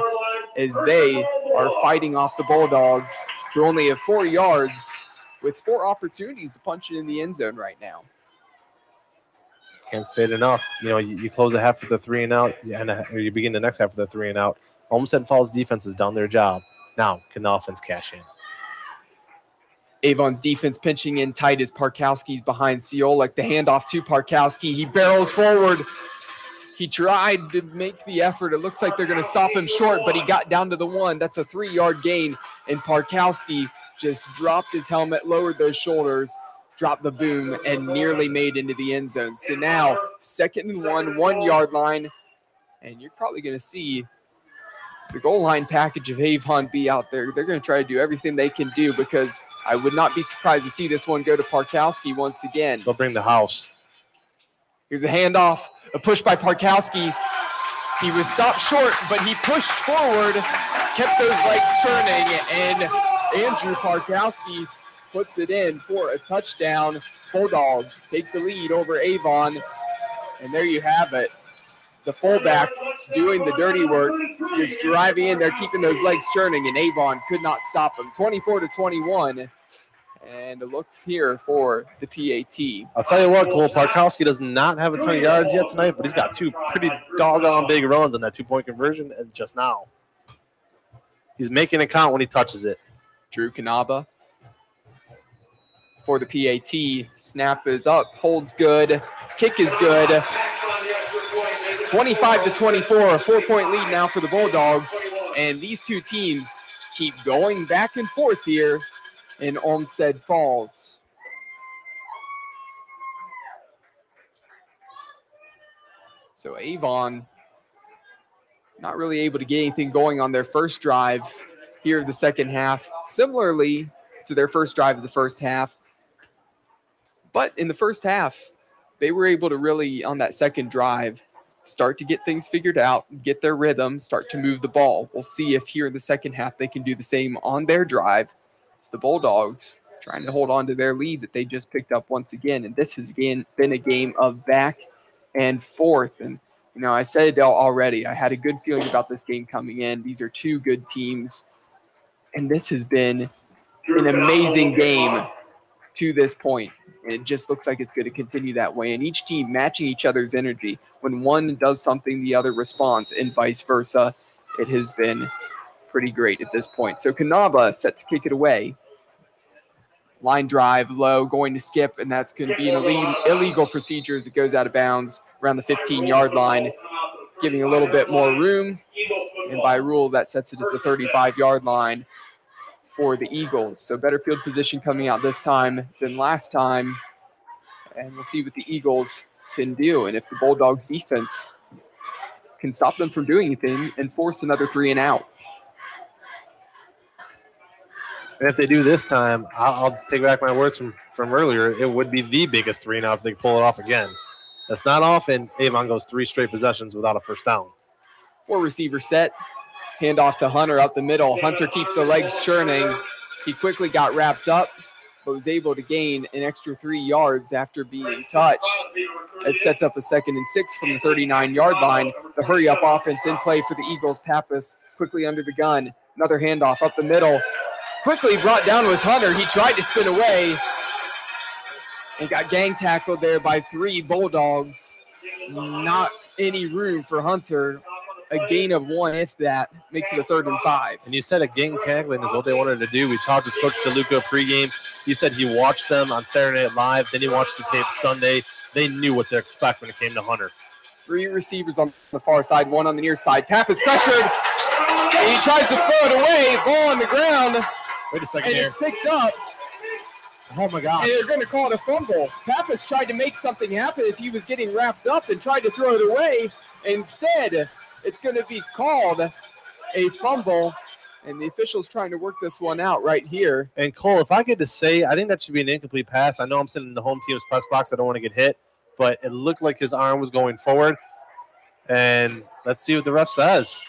as they are fighting off the Bulldogs, who only have four yards with four opportunities to punch it in the end zone right now. Can't say it enough. You know, you, you close a half with a three and out, and a, you begin the next half with a three and out. Olmsted Falls defense has done their job. Now, can the offense cash in? Avon's defense pinching in tight as Parkowski's behind Ciolik. The handoff to Parkowski. He barrels forward. He tried to make the effort. It looks like they're going to stop him short, but he got down to the one. That's a three yard gain. And Parkowski just dropped his helmet, lowered those shoulders, dropped the boom, and nearly made into the end zone. So now, second and one, one yard line. And you're probably going to see the goal line package of Avon be out there. They're going to try to do everything they can do because I would not be surprised to see this one go to Parkowski once again. They'll bring the house. Here's a handoff, a push by Parkowski. He was stopped short, but he pushed forward, kept those legs turning, and Andrew Parkowski puts it in for a touchdown. Bulldogs take the lead over Avon, and there you have it. The fullback doing the dirty work, just driving in there, keeping those legs churning, and Avon could not stop him. 24 to 21. And a look here for the PAT. I'll tell you what, Cole Parkowski does not have a ton of yards yet tonight, but he's got two pretty doggone big runs on that two point conversion and just now. He's making it count when he touches it. Drew Kanaba for the PAT. Snap is up, holds good, kick is good. 25 to 24, a four point lead now for the Bulldogs. And these two teams keep going back and forth here in Olmsted Falls. So Avon not really able to get anything going on their first drive here of the second half, similarly to their first drive of the first half. But in the first half, they were able to really, on that second drive, start to get things figured out, get their rhythm, start to move the ball. We'll see if here in the second half they can do the same on their drive. It's the Bulldogs trying to hold on to their lead that they just picked up once again. And this has again been a game of back and forth. And, you know, I said it already. I had a good feeling about this game coming in. These are two good teams. And this has been an amazing game to this point. And it just looks like it's going to continue that way. And each team matching each other's energy. When one does something, the other responds, and vice versa. It has been pretty great at this point. So Kanaba set to kick it away. Line drive low, going to skip, and that's going to be an illegal, illegal procedure as it goes out of bounds around the 15 yard line, giving a little bit more room. And by rule, that sets it at the 35 yard line for the Eagles. So better field position coming out this time than last time. And we'll see what the Eagles can do. And if the Bulldogs defense can stop them from doing anything and force another three and out. And if they do this time, I'll, I'll take back my words from, from earlier. It would be the biggest three now if they pull it off again. That's not often Avon goes three straight possessions without a first down. Four receiver set. Hand off to Hunter up the middle. Hunter keeps the legs churning. He quickly got wrapped up, but was able to gain an extra three yards after being touched. It sets up a second and six from the 39 yard line. The hurry up offense in play for the Eagles. Pappas quickly under the gun. Another handoff up the middle. Quickly brought down was Hunter. He tried to spin away and got gang tackled there by three Bulldogs. Not any room for Hunter. A gain of one, if that, makes it a third and five. And you said a gang tackling is what they wanted to do. We talked with Coach DeLuca pregame. He said he watched them on Saturday Night Live, then he watched the tape Sunday. They knew what to expect when it came to Hunter. Three receivers on the far side, one on the near side. Pappas pressured. And he tries to throw it away. Ball on the ground. Wait a second And here. it's picked up. Oh my God. they're going to call it a fumble. Pappas tried to make something happen as he was getting wrapped up and tried to throw it away. Instead, it's going to be called a fumble. And the officials trying to work this one out right here. And Cole, if I get to say, I think that should be an incomplete pass. I know I'm sitting in the home team's press box. I don't want to get hit, but it looked like his arm was going forward. And let's see what the ref says.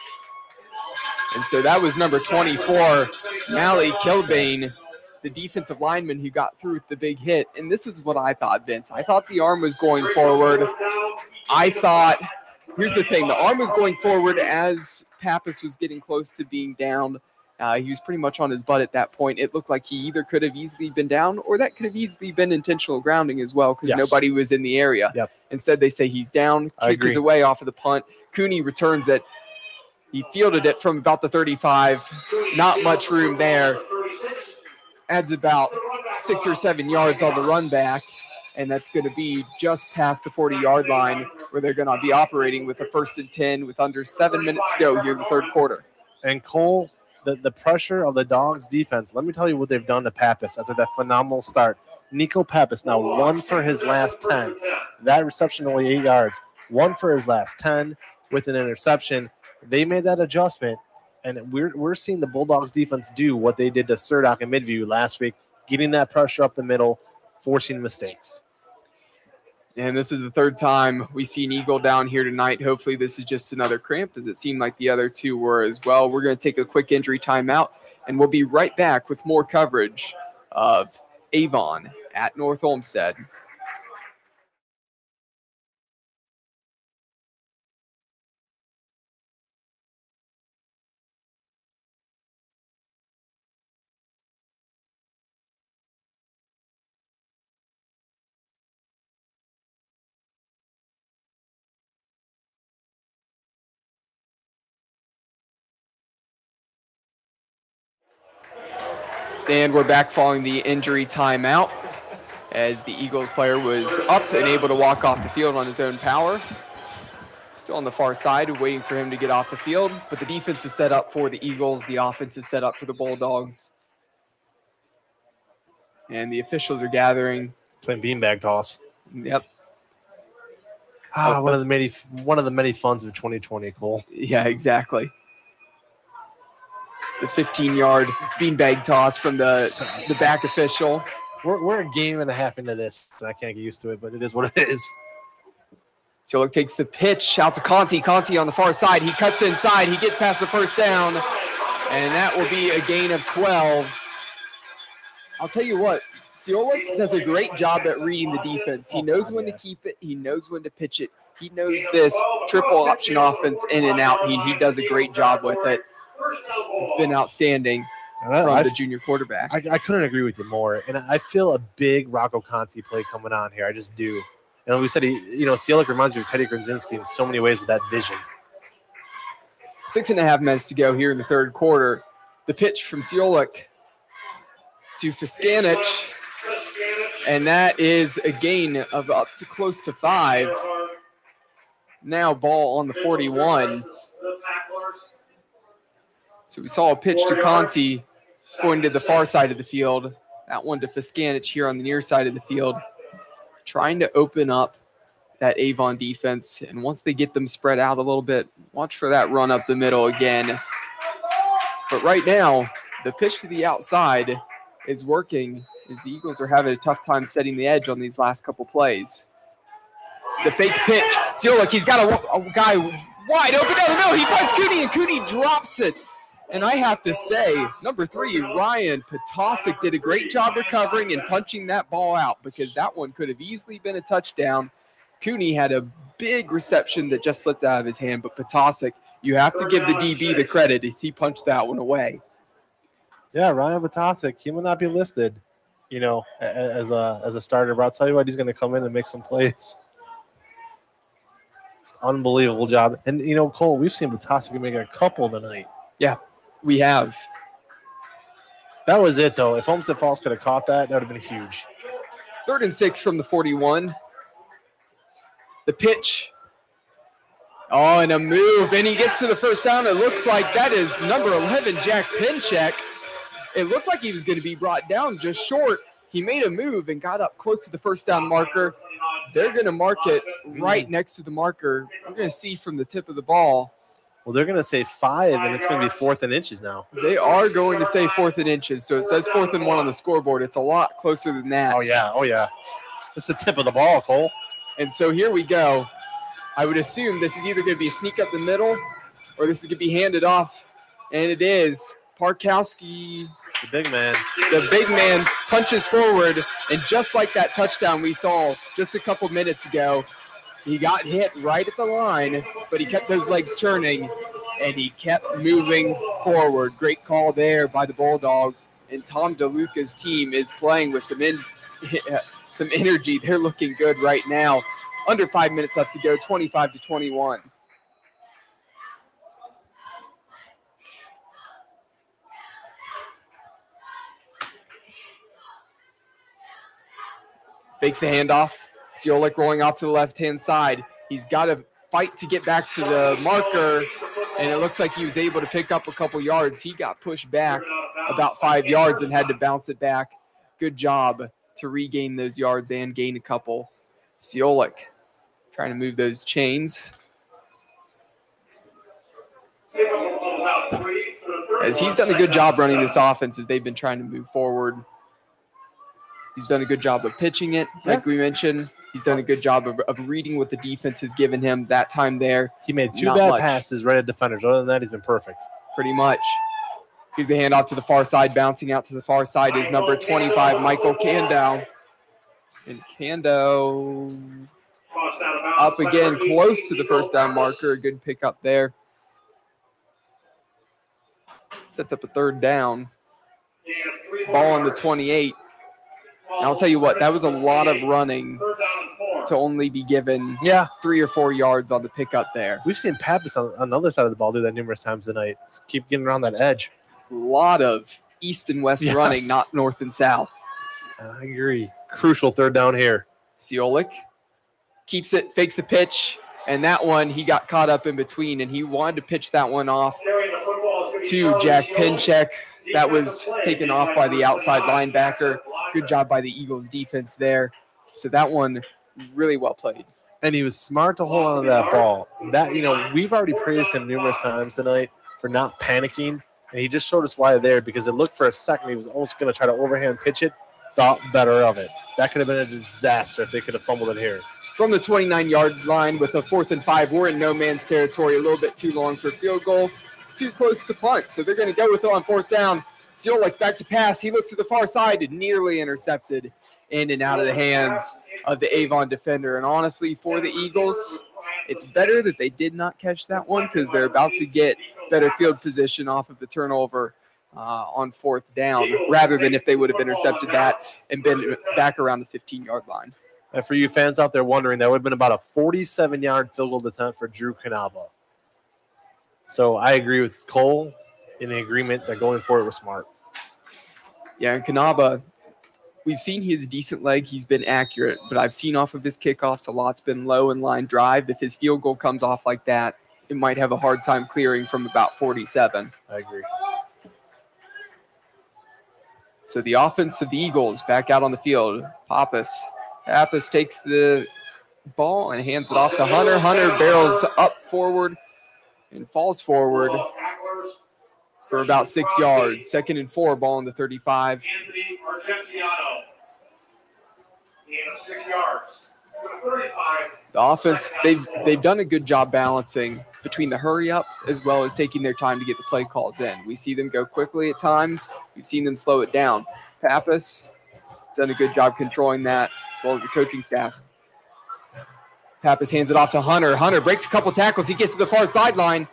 And so that was number 24, Mally Kilbane, the defensive lineman who got through with the big hit. And this is what I thought, Vince. I thought the arm was going forward. I thought, here's the thing the arm was going forward as Pappas was getting close to being down. Uh, he was pretty much on his butt at that point. It looked like he either could have easily been down or that could have easily been intentional grounding as well because Yes. nobody was in the area. Yep. Instead, they say he's down. Kick is away off of the punt. Cooney returns it. He fielded it from about the 35. Not much room there. Adds about six or seven yards on the run back. And that's going to be just past the 40 yard line where they're going to be operating with a first and 10 with under seven minutes to go here in the third quarter. And Cole, the, the pressure of the Dogs defense, let me tell you what they've done to Pappas after that phenomenal start. Nico Pappas now one for his last 10. That reception only eight yards. One for his last 10 with an interception. They made that adjustment. And we're we're seeing the Bulldogs defense do what they did to Surdock and Midview last week, getting that pressure up the middle, forcing mistakes. And this is the third time we see an Eagle down here tonight. Hopefully, this is just another cramp, as it seemed like the other two were as well. We're going to take a quick injury timeout, and we'll be right back with more coverage of Avon at North Olmsted. And we're back following the injury timeout as the Eagles player was up and able to walk off the field on his own power. Still on the far side, waiting for him to get off the field. But the defense is set up for the Eagles. The offense is set up for the Bulldogs. And the officials are gathering. Playing beanbag toss. Yep. Ah, one of the many one of the many funds of 2020, Cole. Yeah, exactly. The 15 yard beanbag toss from the, the back official. We're, we're a game and a half into this. So I can't get used to it, but it is what it is. Ciolik takes the pitch out to Conti. Conti on the far side. He cuts inside. He gets past the first down. And that will be a gain of 12. I'll tell you what, Ciolik does a great job at reading the defense. He knows when to keep it, he knows when to pitch it. He knows this triple option offense in and out. He, he does a great job with it. It's been outstanding from I- the junior quarterback. I, I couldn't agree with you more. And I feel a big Rocco Conti play coming on here. I just do. And we said he, you know, Ciolik reminds me of Teddy Grzinski in so many ways with that vision. Six and a half minutes to go here in the third quarter. The pitch from Ciolik to Fiskanich, and that is a gain of up to close to five. Now ball on the 41. So we saw a pitch to Conti going to the far side of the field. That one to Fiskanich here on the near side of the field, trying to open up that Avon defense. And once they get them spread out a little bit, watch for that run up the middle again. But right now, the pitch to the outside is working as the Eagles are having a tough time setting the edge on these last couple plays. The fake pitch. Ciolik, he's got a, a guy wide open down the middle. He finds Cooney, and Cooney drops it. And I have to say, number three, Ryan Potasic did a great job recovering and punching that ball out because that one could have easily been a touchdown. Cooney had a big reception that just slipped out of his hand, but Potasic, you have to give the DB the credit as he punched that one away. Yeah, Ryan Potasic, he will not be listed, you know, as a as a starter. But I'll tell you what, he's going to come in and make some plays. It's an unbelievable job. And you know, Cole, we've seen Potasic make a couple tonight. We have That was it, though. If Olmsted Falls could have caught that, that would have been huge. third and six from the 41. The pitch. Oh, and a move. And he gets to the first down. It looks like that is number 11, Jack Pinchek. It looked like he was going to be brought down just short. He made a move and got up close to the first down marker. They're going to mark it right mm. next to the marker. We're going to see from the tip of the ball. Well, they're going to say five, and it's going to be fourth and inches now. They are going to say fourth and inches. So it says fourth and one on the scoreboard. It's a lot closer than that. Oh yeah, oh yeah. It's the tip of the ball, Cole. And so here we go. I would assume this is either going to be a sneak up the middle or this is going to be handed off. And it is. Parkowski, It's the big man. the big man, punches forward. And just like that touchdown we saw just a couple minutes ago, he got hit right at the line, but he kept those legs churning and he kept moving forward. Great call there by the Bulldogs. And Tom DeLuca's team is playing with some in, some energy. They're looking good right now. Under five minutes left to go, 25 to 21. Fakes the handoff. Ciolik rolling off to the left hand side. He's got to fight to get back to the marker, and it looks like he was able to pick up a couple yards. He got pushed back about five yards and had to bounce it back. Good job to regain those yards and gain a couple. Ciolik trying to move those chains. Give him about three. as he's done a good job running this offense as they've been trying to move forward. He's done a good job of pitching it, like we mentioned. He's done a good job of, of reading what the defense has given him that time there, He made two Not bad much. passes right at defenders. Other than that, he's been perfect. pretty much. He's the handoff to the far side, bouncing out to the far side is number 25, Michael Candow. And Candow up again, close to the first down marker. A good pickup there. Sets up a third down. Ball on the 28. And I'll tell you what, that was a lot of running to only be given Yeah, three or four yards on the pickup there. we've seen Pappas on, on the other side of the ball do that numerous times tonight. Just keep getting around that edge. A lot of east and west Yes. running, not north and south. I agree. Crucial third down here. Ciolik keeps it, fakes the pitch, and that one he got caught up in between, and he wanted to pitch that one off Carrying the football is gonna be to Jack. Pinchek. That was taken off by the outside linebacker. Good job by the Eagles defense there. So that one really well played. and he was smart to hold on to that ball. That you know, we've already praised him numerous times tonight for not panicking, and he just showed us why there because it looked for a second he was almost going to try to overhand pitch it. Thought better of it. That could have been a disaster if they could have fumbled it here. From the 29 yard line with a fourth and five, we're in no man's territory. A little bit too long for a field goal, too close to punt. So they're going to go with it on fourth down. Ciolik back to pass. He looked to the far side, and nearly intercepted in and out of the hands of the Avon defender. And honestly, for the Eagles, it's better that they did not catch that one because they're about to get better field position off of the turnover uh, on fourth down rather than if they would have intercepted that and been back around the 15 yard line. And for you fans out there wondering, that would have been about a 47 yard field goal attempt for Drew Kanaba. So I agree with Cole in the agreement that going for it was smart. Yeah, and Kanaba, we've seen his decent leg. He's been accurate, but I've seen off of his kickoffs a lot's been low and line drive. If his field goal comes off like that, it might have a hard time clearing from about 47. I agree. So the offense of the Eagles back out on the field. Pappas. Pappas takes the ball and hands it off to Hunter. Hunter barrels up forward and falls forward for about six yards. Second and four, ball on the 35. Anthony Argentiano. Gain of six yards. To the offense, they've they've done a good job balancing between the hurry up as well as taking their time to get the play calls in. We see them go quickly at times. We've seen them slow it down. Pappas has done a good job controlling that as well as the coaching staff. Pappas hands it off to Hunter. Hunter breaks a couple tackles. He gets to the far sideline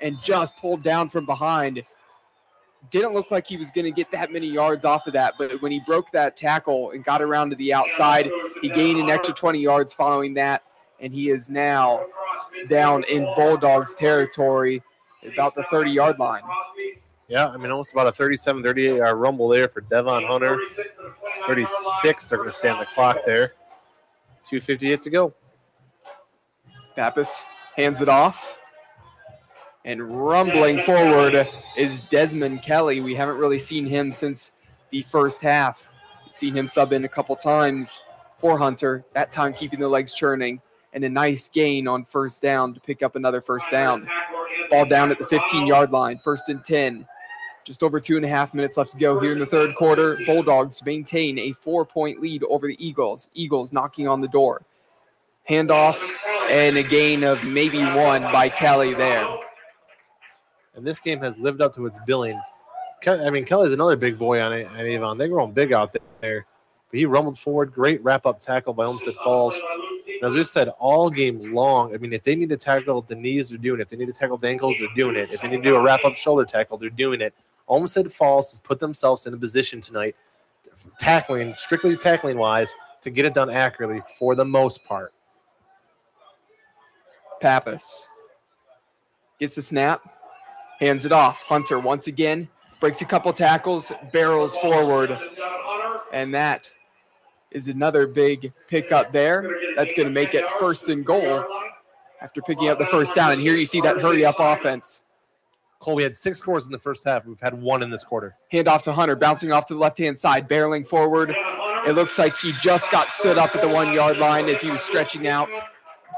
and just pulled down from behind. Didn't look like he was going to get that many yards off of that, but when he broke that tackle and got around to the outside, he gained an extra 20 yards following that, and he is now down in Bulldogs territory, about the 30 yard line. Yeah, I mean, almost about a 37 38 yard rumble there for Devon Hunter. 36, they're going to stay on the clock there. 258 to go. Pappas hands it off. And rumbling forward is Desmond Kelly. We haven't really seen him since the first half. We've seen him sub in a couple times for Hunter, that time keeping the legs churning, and a nice gain on first down to pick up another first down. Ball down at the 15 yard line, first and 10. Just over two and a half minutes left to go here in the third quarter. Bulldogs maintain a four point lead over the Eagles. Eagles knocking on the door. Handoff and a gain of maybe one by Kelly there. And this game has lived up to its billing. I mean, Kelly's another big boy on, on Avon. They're growing big out there. But he rumbled forward. Great wrap up tackle by Olmsted Falls. And as we've said all game long, I mean, if they need to tackle the knees, they're doing it. If they need to tackle the ankles, they're doing it. If they need to do a wrap up shoulder tackle, they're doing it. Olmsted Falls has put themselves in a position tonight, tackling, strictly tackling wise, to get it done accurately for the most part. Pappas gets the snap, hands it off. Hunter once again breaks a couple tackles, barrels forward, and that is another big pickup there. That's going to make it first and goal after picking up the first down. And here you see that hurry up offense. Cole, we had six scores in the first half. We've had one in this quarter. Hand off to Hunter, bouncing off to the left hand side, barreling forward. It looks like he just got stood up at the one yard line as he was stretching out.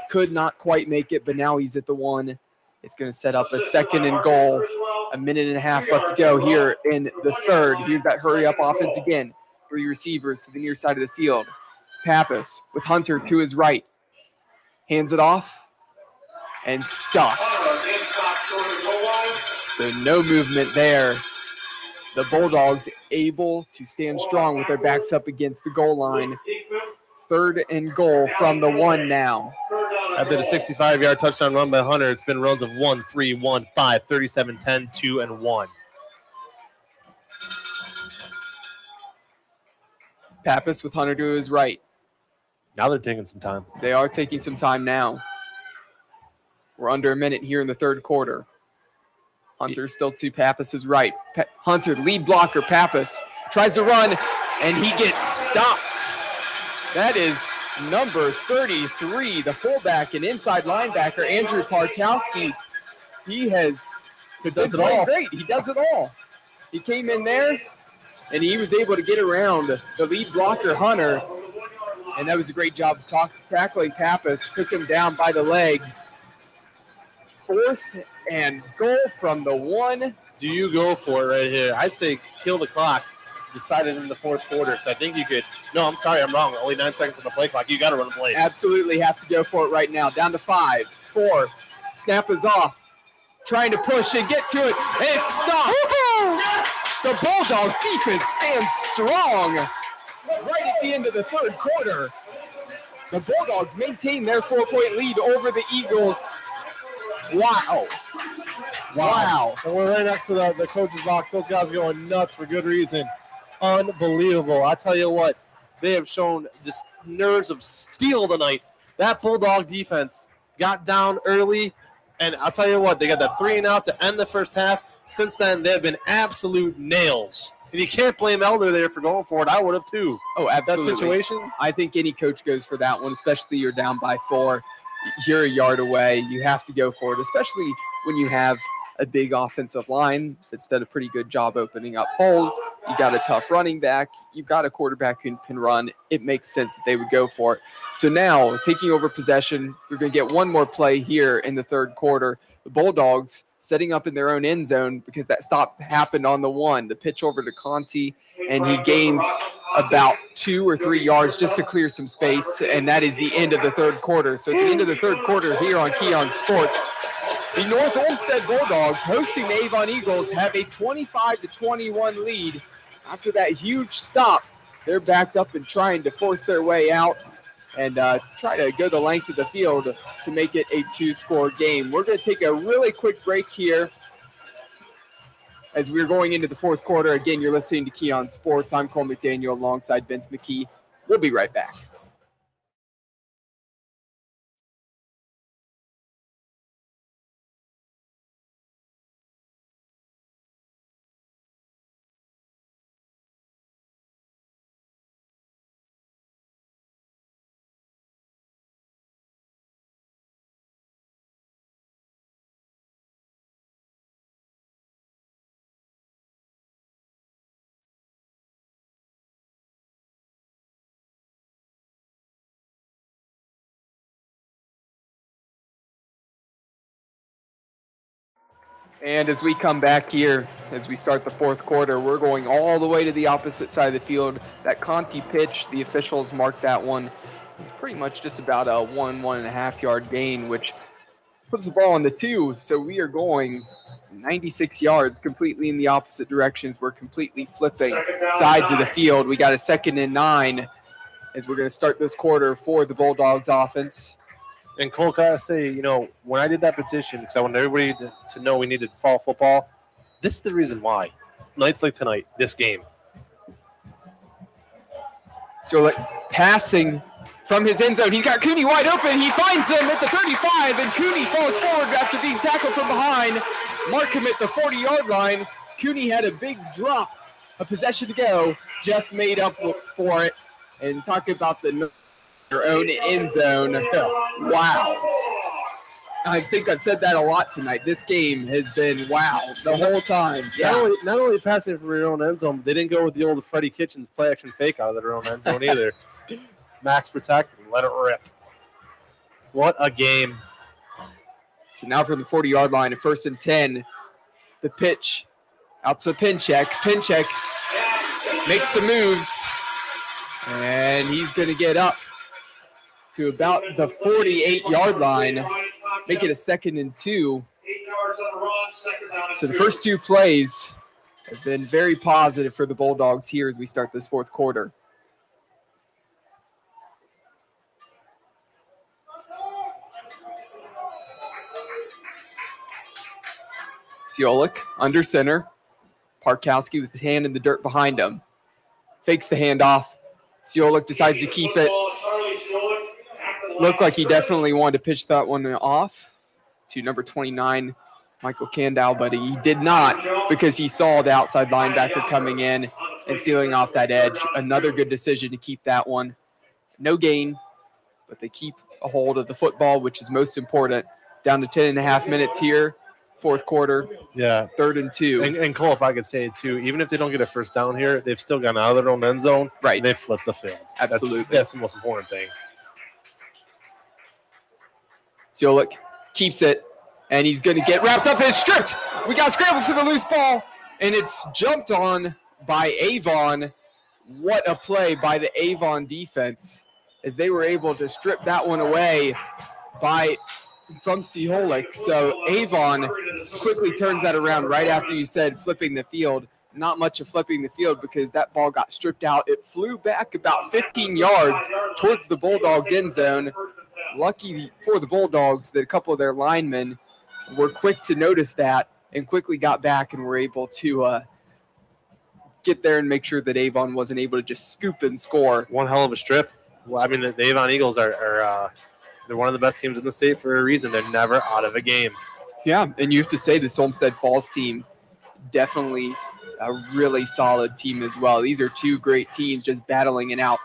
Could not quite make it, but now he's at the one. It's going to set up a second and goal A minute and a half left to go here in the third. Here's that hurry up offense again. Three receivers to the near side of the field. Pappas with Hunter to his right. Hands it off and stuffed. So no movement there. The Bulldogs able to stand strong with their backs up against the goal line. Third and goal from the one now. After the 65 yard touchdown run by Hunter, it's been runs of 1, 3, 1, 5, 37, 10, 2, and 1. Pappas with Hunter to his right. Now they're taking some time. They are taking some time now. We're under a minute here in the third quarter. Hunter still to Pappas's right. Pa- Hunter, lead blocker, Pappas tries to run, and he gets stopped. That is number 33, the fullback and inside linebacker, Andrew Parkowski. He has he does it all. great. He does it all. He came in there, and he was able to get around the lead blocker, Hunter, and that was a great job talk, tackling Pappas. Took him down by the legs. Fourth and goal from the one. Do you go for it right here? I'd say kill the clock. Decided in the fourth quarter. So I think you could. No, I'm sorry, I'm wrong. Only nine seconds on the play clock. You got to run a play. Absolutely have to go for it right now. Down to five, four. Snap is off. Trying to push and get to it. And it's stopped. The Bulldogs defense stands strong right at the end of the third quarter. The Bulldogs maintain their four point lead over the Eagles. Wow. Wow. And we're right next to the, the coach's box. Those guys are going nuts for good reason. Unbelievable. I tell you what, they have shown just nerves of steel tonight. That Bulldog defense got down early, and I'll tell you what, they got that three and out to end the first half. Since then, they've been absolute nails. And you can't blame Elder there for going for it. I would have too. Oh, at That situation, I think any coach goes for that one, especially you're down by four. You're a yard away. You have to go for it, especially when you have a big offensive line that's done a pretty good job opening up holes. You got a tough running back. You've got a quarterback who can run. It makes sense that they would go for it. So now, taking over possession, we're going to get one more play here in the third quarter. The Bulldogs setting up in their own end zone because that stop happened on the one. The pitch over to Conti, and he gains about two or three yards just to clear some space, and that is the end of the third quarter. So at the end of the third quarter here on Kee On Sports, the North Olmsted Bulldogs hosting the Avon Eagles have a 25 to 21 lead. After that huge stop, they're backed up and trying to force their way out and uh, try to go the length of the field to make it a two-score game. We're going to take a really quick break here as we're going into the fourth quarter. Again, you're listening to Kee On Sports. I'm Cole McDaniel alongside Vince McKee. We'll be right back. And as we come back here, as we start the fourth quarter, we're going all the way to the opposite side of the field. That Conti pitch, the officials marked that one. It's pretty much just about a one, one and a half yard gain, which puts the ball on the two. So we are going 96 yards completely in the opposite directions. We're completely flipping sides of the field. We got a second and nine as we're going to start this quarter for the Bulldogs offense. And Cole, I say, you know, when I did that petition, because I wanted everybody to, to know we needed fall football, this is the reason why. Nights like tonight, this game. Ciolik passing from his end zone. He's got Cooney wide open. He finds him at the 35, and Cooney falls forward after being tackled from behind. Mark him at the 40 yard line. Cooney had a big drop, a possession to go, just made up for it. And talking about the your own end zone. Wow. I think I've said that a lot tonight. This game has been wow the whole time. Not only, not only passing from your own end zone, but they didn't go with the old Freddie Kitchens play action fake out of their own end zone either. Max protect and let it rip. What a game. So now from the 40 yard line, at first and 10, The pitch out to Pinchek. Pinchek makes some moves, and he's going to get up to about the 48 yard line, make it a second and two. So the first two plays have been very positive for the Bulldogs here as we start this fourth quarter. Ciolik under center. Parkowski with his hand in the dirt behind him. Fakes the handoff. Ciolik decides to keep it. Charlie Schulich, after the Looked like he definitely wanted to pitch that one off to number 29, Michael Candow, but he did not because he saw the outside linebacker coming in and sealing off that edge. Another good decision to keep that one. No gain, but they keep a hold of the football, which is most important. Down to 10 and a half minutes here, fourth quarter, Yeah. third and two. And, and Cole, if I could say it too, even if they don't get a first down here, they've still gotten out of their own end zone. Right. And they flipped the field. That's- Absolutely. That's, the most important thing. Ciolik keeps it, and he's going to get wrapped up and stripped. We got scrambled for the loose ball, and it's jumped on by Avon. What a play by the Avon defense as they were able to strip that one away by from Ciolik. So Avon quickly turns that around right after you said flipping the field. Not much of flipping the field because that ball got stripped out. It flew back about 15 yards towards the Bulldogs end zone lucky for the Bulldogs that a couple of their linemen were quick to notice that and quickly got back and were able to uh, get there and make sure that Avon wasn't able to just scoop and score. One hell of a strip. Well, I mean, the, the Avon Eagles are, are uh, they're one of the best teams in the state for a reason. They're never out of a game. Yeah, and you have to say this Olmsted Falls team definitely a really solid team as well. These are two great teams just battling it out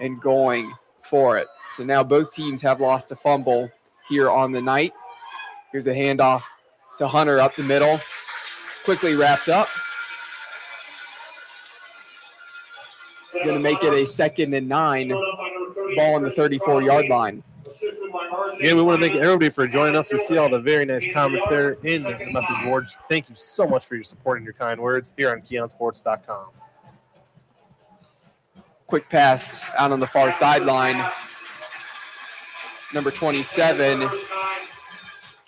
and going for it. So now both teams have lost a fumble here on the night. Here's a handoff to Hunter up the middle. Quickly wrapped up. Going to make it a second and nine. Ball on the 34 yard line. Again, we want to thank everybody for joining us. We see all the very nice comments there in the message boards. Thank you so much for your support and your kind words here on KeeOnSports.com. quick pass out on the far sideline. Number 27,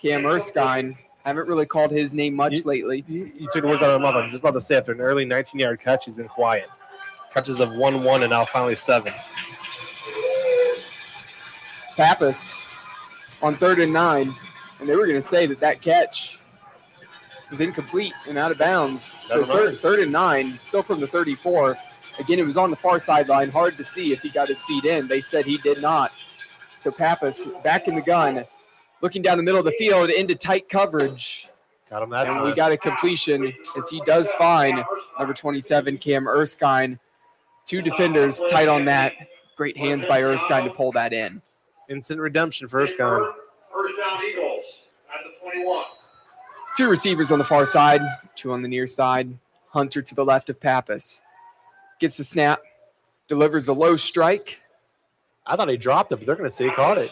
Cam Erskine. I Haven't really called his name much You- lately. You, you took the words out of my mouth. I was just about to say, after an early 19 yard catch, he's been quiet. Catches of 1 1 and now finally 7. Pappas on third and nine, and they were going to say that that catch was incomplete and out of bounds. So third, third and nine, still from the 34. Again, it was on the far sideline. Hard to see if he got his feet in. They said he did not. So Pappas back in the gun, looking down the middle of the field into tight coverage. Got him that and time. we got a completion as he does find number 27, Cam Erskine. Two defenders tight on that. Great hands by Erskine to pull that in. Instant redemption for Erskine. First down Eagles at the 21. Two receivers on the far side, two on the near side. Hunter to the left of Pappas. Gets the snap, delivers a low strike, I thought he dropped it, but they're going to say he caught it.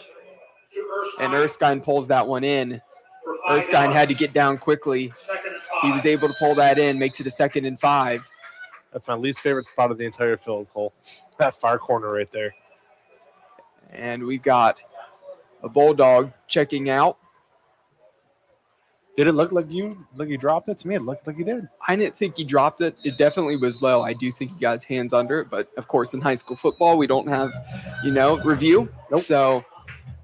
And Erskine pulls that one in. Erskine had to get down quickly. He was able to pull that in, makes it a second and five. That's my least favorite spot of the entire field, Cole. That far corner right there. And we've got a Bulldog checking out. Did it look like you like you dropped it? To me, it looked like you did. I didn't think he dropped it. It definitely was low. I do think he got his hands under it, but of course, in high school football, we don't have, you know, review. Nope. So,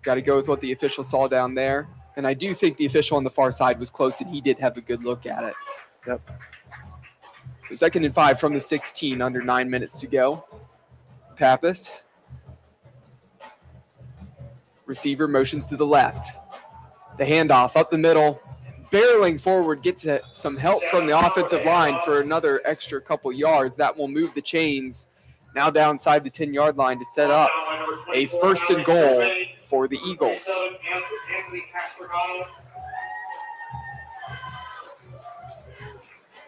got to go with what the official saw down there. And I do think the official on the far side was close, and he did have a good look at it. Yep. So second and five from the 16, under nine minutes to go. Pappas. Receiver motions to the left. The handoff up the middle barreling forward gets it, some help from the offensive line for another extra couple yards. That will move the chains now downside the 10 yard line to set up a first and goal for the Eagles.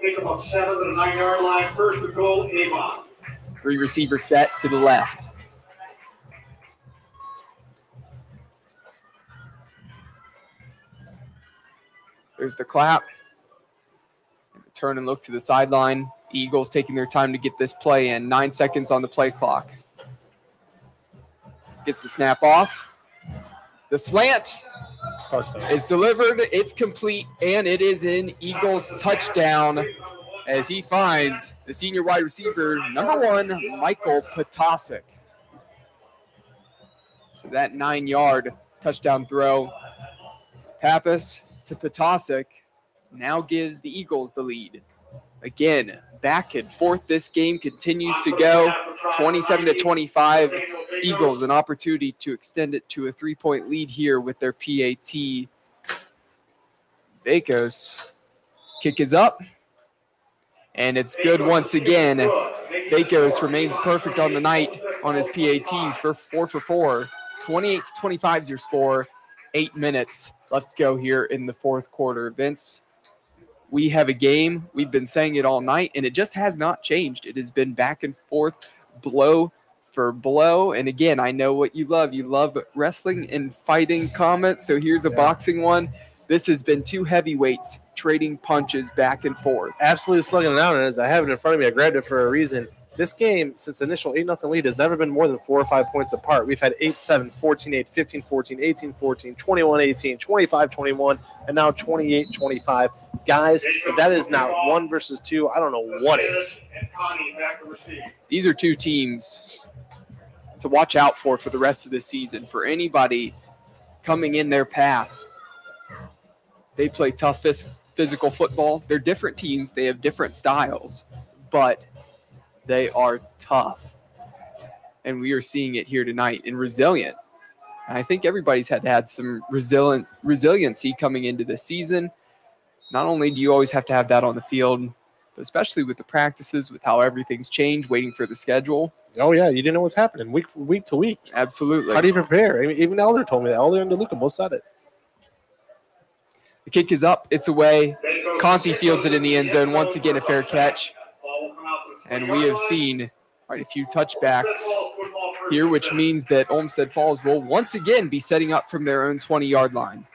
Pick up seven to the nine yard line. First and goal, Avon. Three receiver set to the left. There's the clap. turn and look to the sideline. Eagles taking their time to get this play in. Nine seconds on the play clock. Gets the snap off. The slant Touchdown. is delivered. It's complete, and it is in Eagles touchdown as he finds the senior wide receiver, number one, Michael Potasic. So that nine yard touchdown throw, Pappas to now gives the Eagles the lead. Again, back and forth. This game continues to go 27 to 25. Eagles an opportunity to extend it to a three point lead here with their PAT. Vakos kick is up, and it's good once again. Vakos remains perfect on the night on his PATs for four for four. 28 to 25 is your score. Eight minutes left to go here in the fourth quarter. Vince, we have a game. We've been saying it all night, and it just has not changed. It has been back and forth, blow for blow. And again, I know what you love. You love wrestling and fighting comments. So here's a Yeah. boxing one. This has been two heavyweights trading punches back and forth. Absolutely slugging it out. And as I have it in front of me, I grabbed it for a reason. This game, since the initial 8 0 lead, has never been more than four or five points apart. We've had 8 7, 14 8, 15 14, 18 14, 21 18, 25 21, and now 28 25. Guys, if that is not one versus two, I don't know what is. These are two teams to watch out for for the rest of the season. For anybody coming in their path, they play tough physical football. They're different teams, they have different styles, but they are tough. And we are seeing it here tonight and resilient. And I think everybody's had to had some resilience, resiliency coming into the season. Not only do you always have to have that on the field, but especially with the practices, with how everything's changed, waiting for the schedule. Oh, yeah, you didn't know what's happening week week to week. Absolutely. How do you prepare? I mean, even Elder told me that. Elder and DeLuca both said it. the kick is up, it's away. Conti fields it in the end zone. Once again, a fair catch. Ball will come out to the And we have seen quite a few touchbacks here, which means that Olmsted Falls will once again be setting up from their own 20 yard line.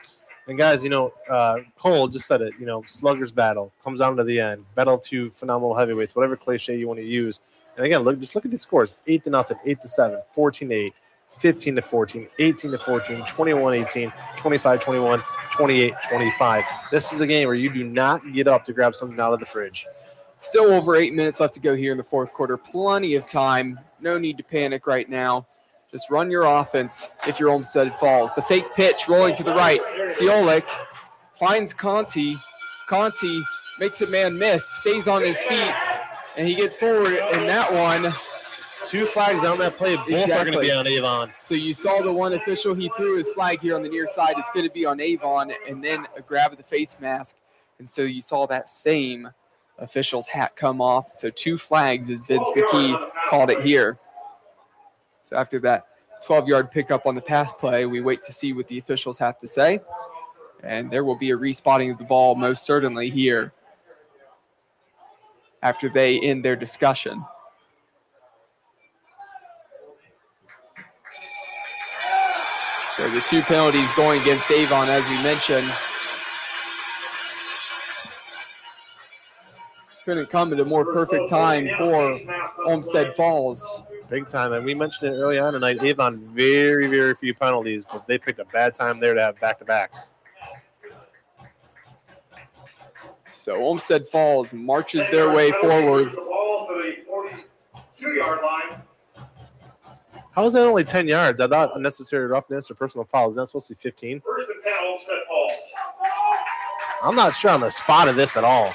And guys, you know, uh, Cole just said it. You know, sluggers battle comes down to the end. Battle to phenomenal heavyweights, whatever cliche you want to use. And again, look, just look at these scores: eight to nothing, eight to seven, 14 to 8, 15 to 14, 18 to 14, 21 18, 25 21, 28 25. This is the game where you do not get up to grab something out of the fridge. Still over eight minutes left to go here in the fourth quarter. Plenty of time. No need to panic right now. Just run your offense if you're Olmsted Falls. The fake pitch rolling to the right. Ciolik finds Conti. Conti makes a man miss, stays on his feet, and he gets forward in that one. Two flags on that play. Both are going to be on Avon. So you saw the one official, he threw his flag here on the near side. It's going to be on Avon, and then a grab of the face mask. And so you saw that same official's hat come off. So two flags as Vince McKee called it here. So after that 12 yard pickup on the pass play, we wait to see what the officials have to say. And there will be a respotting of the ball most certainly here after they end their discussion. So the two penalties going against Avon, as we mentioned. Couldn't come at a more perfect time for Olmsted Falls. Big time. And we mentioned it early on tonight. Avon, very, very few penalties, but they picked a bad time there to have back to backs. So Olmsted Falls marches their way forward. The ball to the 42 yard line. How is that only 10 yards? I thought unnecessary roughness or personal foul. Is that supposed to be 15? First and 10, Falls. I'm not sure on the spot of this at all.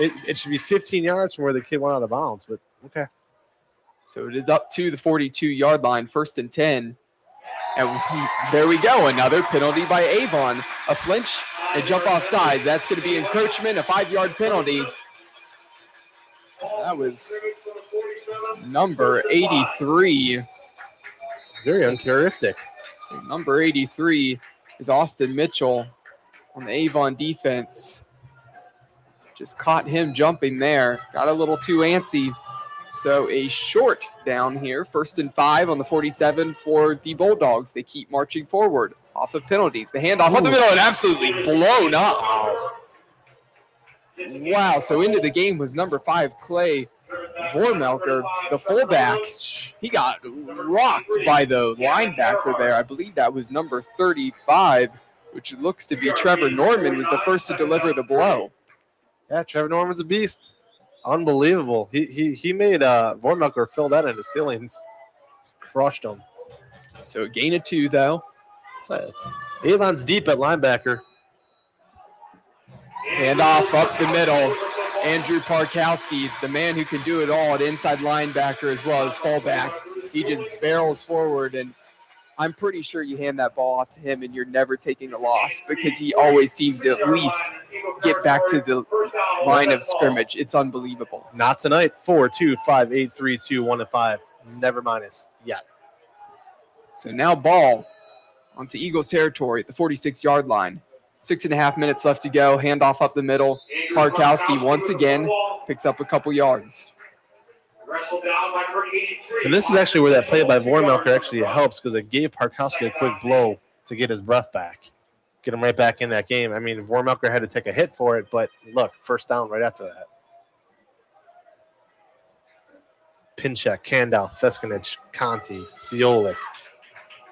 It, it should be 15 yards from where the kid went out of bounds, but okay. So it is up to the 42 yard line, first and 10. And there we go. Another penalty by Avon. A flinch, and jump off sides. That's going to be encroachment, a five yard penalty. That was number 83. Very uncharacteristic. So number 83 is Austin Mitchell on the Avon defense. Just caught him jumping there. Got a little too antsy. So a short down here, first and five on the 47 for the Bulldogs. They keep marching forward off of penalties. The handoff on the middle and absolutely blown up. Wow. So into the game was number five, Clay Vormelker, the fullback. He got rocked by the linebacker there. I believe that was number 35, which looks to be Trevor Norman, was the first to deliver the blow. Yeah, Trevor Norman's a beast. Unbelievable. He he he made uh Vormelker feel that in his feelings. Just crushed him. So a gain of two, though. So, Avon's deep at linebacker. Hand off up the middle. Andrew Parkowski, the man who can do it all at inside linebacker as well as fullback. He just barrels forward, and I'm pretty sure you hand that ball off to him and you're never taking a loss because he always seems to at least get back to the line of scrimmage. It's unbelievable. Not tonight. Four, two, five, eight, three, two, one, and five. Never minus yet. So now ball onto Eagles territory at the 46 yard line. Six and a half minutes left to go. Handoff up the middle. Parkowski once again picks up a couple yards. Wrestled down by number 83. And this is actually where that play by Vormelker actually helps because it gave Parkowski a quick blow to get his breath back, get him right back in that game. I mean, Vormelker had to take a hit for it, but look, first down right after that. Pinchek, Candow, Feskinich, Conti, Ciolik,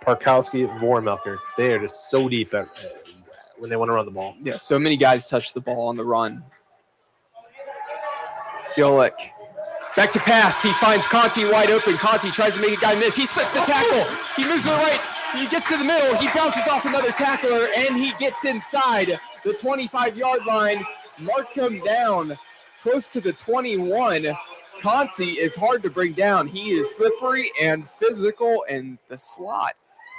Parkowski, Vormelker. They are just so deep at, when they want to run the ball. Yeah, so many guys touch the ball on the run. Ciolik. Back to pass. He finds Conti wide open. Conti tries to make a guy miss. He slips the tackle. He moves to the right. He gets to the middle. He bounces off another tackler and he gets inside the 25 yard line. Mark him down close to the 21. Conti is hard to bring down. He is slippery and physical, and the slot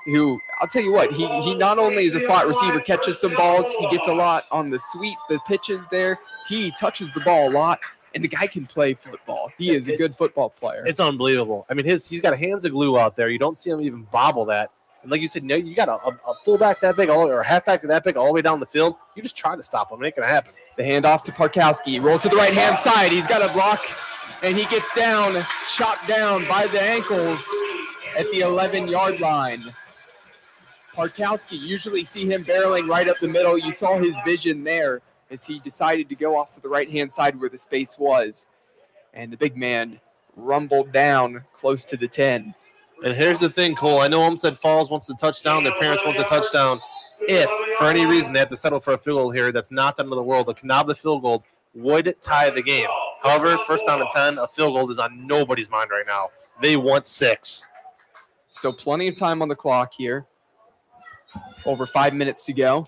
who I'll tell you what, he he not only is a slot receiver, catches some balls, he gets a lot on the sweeps, the pitches there. He touches the ball a lot, and the guy can play football. He is a good football player. It's unbelievable. I mean, his he's got hands of glue out there. You don't see him even bobble that. And like you said, no, you got a, a, fullback that big, all, or a halfback that big, all the way down the field. You're just try to stop him. It ain't gonna happen. The handoff to Parkowski. Rolls to the right hand side. He's got a block, and he gets down, shot down by the ankles at the 11 yard line. Parkowski, usually see him barreling right up the middle. You saw his vision there as he decided to go off to the right hand side where the space was. And the big man rumbled down close to the 10. And here's the thing, Cole. I know Olmsted Falls wants the touchdown. Their parents want the touchdown. If, for any reason, they have to settle for a field goal here, that's not the end of the world. A Kanaba field goal would tie the game. However, first down and 10, a field goal is on nobody's mind right now. They want six. Still plenty of time on the clock here. Over five minutes to go.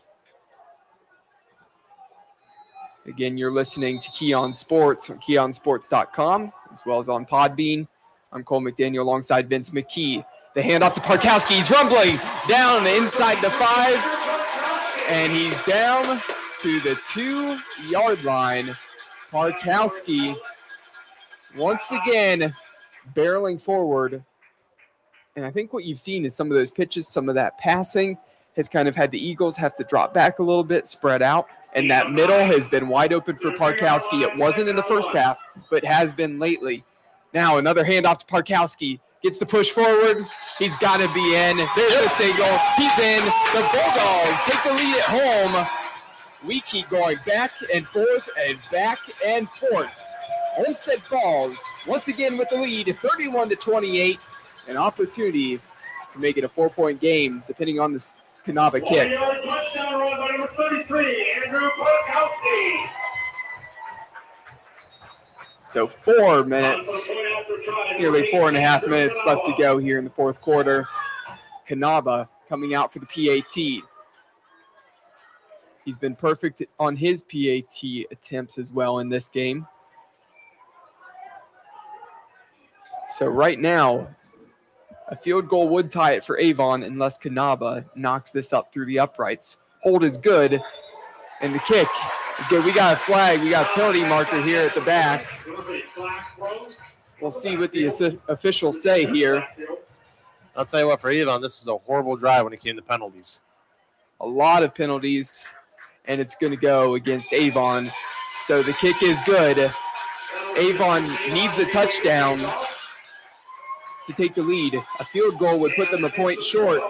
Again, you're listening to Kee On Sports on keeonsports.com as well as on Podbean. I'm Cole McDaniel alongside Vince McKee. The handoff to Parkowski. He's rumbling down inside the five, and he's down to the two yard line. Parkowski once again barreling forward. And I think what you've seen is some of those pitches, some of that passing has kind of had the Eagles have to drop back a little bit, spread out. And that middle has been wide open for Parkowski. It wasn't in the first half, but has been lately. Now another handoff to Parkowski. Gets the push forward. He's got to be in. There's the single. He's in. The Bulldogs take the lead at home. We keep going back and forth and back and forth. Olmsted Falls once again with the lead, 31 to 28. An opportunity to make it a four-point game, depending on the Kanaba kick. touchdown run by number 33, Andrew Parkowski. So four minutes, nearly four and a half minutes left to go here in the fourth quarter. Kanaba coming out for the PAT. He's been perfect on his PAT attempts as well in this game. So right now, a field goal would tie it for Avon unless Kanaba knocks this up through the uprights. Hold is good, and the kick is good. We got a flag. We got a penalty marker here at the back. We'll see what the officials say here. I'll tell you what, for Avon, this was a horrible drive when it came to penalties. A lot of penalties, and it's going to go against Avon. So the kick is good. Avon needs a touchdown to take the lead. A field goal would put them a point short.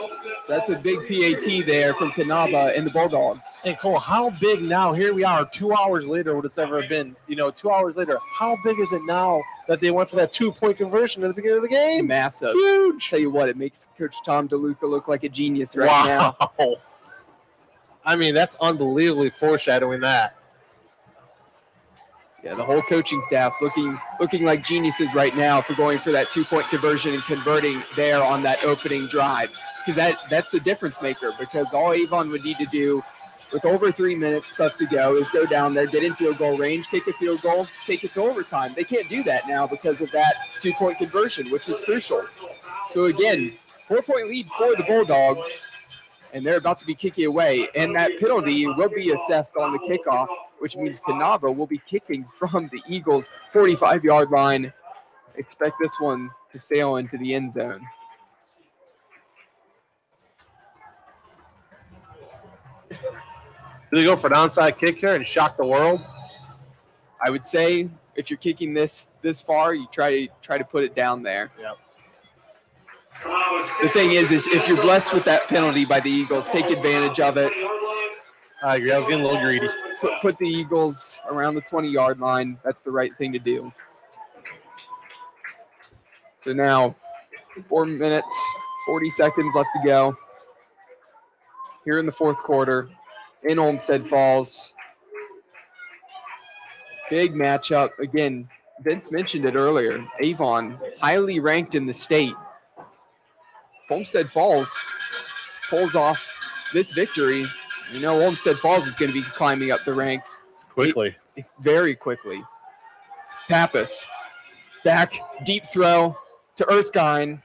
That's a big PAT there from Kanaba and the Bulldogs. And Cole, how big now? Here we are, two hours later, what it's ever been. You know, two hours later, how big is it now that they went for that two point conversion at the beginning of the game? Massive. Huge. Tell you what, it makes Coach Tom DeLuca look like a genius right now. wow. I mean, that's unbelievably foreshadowing that. Yeah, the whole coaching staff looking looking like geniuses right now for going for that two point conversion and converting there on that opening drive because that that's the difference maker. Because all Avon would need to do with over three minutes left to go is go down there, get in field goal range, kick a field goal, take it to overtime. They can't do that now because of that two point conversion, which was crucial. So again, four point lead for the Bulldogs. And they're about to be kicking away. And that penalty will be assessed on the kickoff which means Kanaba will be kicking from the Eagles' 45 yard line. Expect this one to sail into the end zone. Do they go for an onside kick here and shock the world? I would say if you're kicking this this far, you try to try to put it down there. Yep. The thing is, is if you're blessed with that penalty by the Eagles, take advantage of it. I agree. I was getting a little greedy. Put, put the Eagles around the 20 yard line. That's the right thing to do. So now, four minutes, 40 seconds left to go. Here in the fourth quarter, in Olmsted Falls. Big matchup. Again, Vince mentioned it earlier. Avon, highly ranked in the state. Olmsted Falls pulls off this victory, you know Olmsted Falls is going to be climbing up the ranks Quickly. very quickly. Pappas back, deep throw to Erskine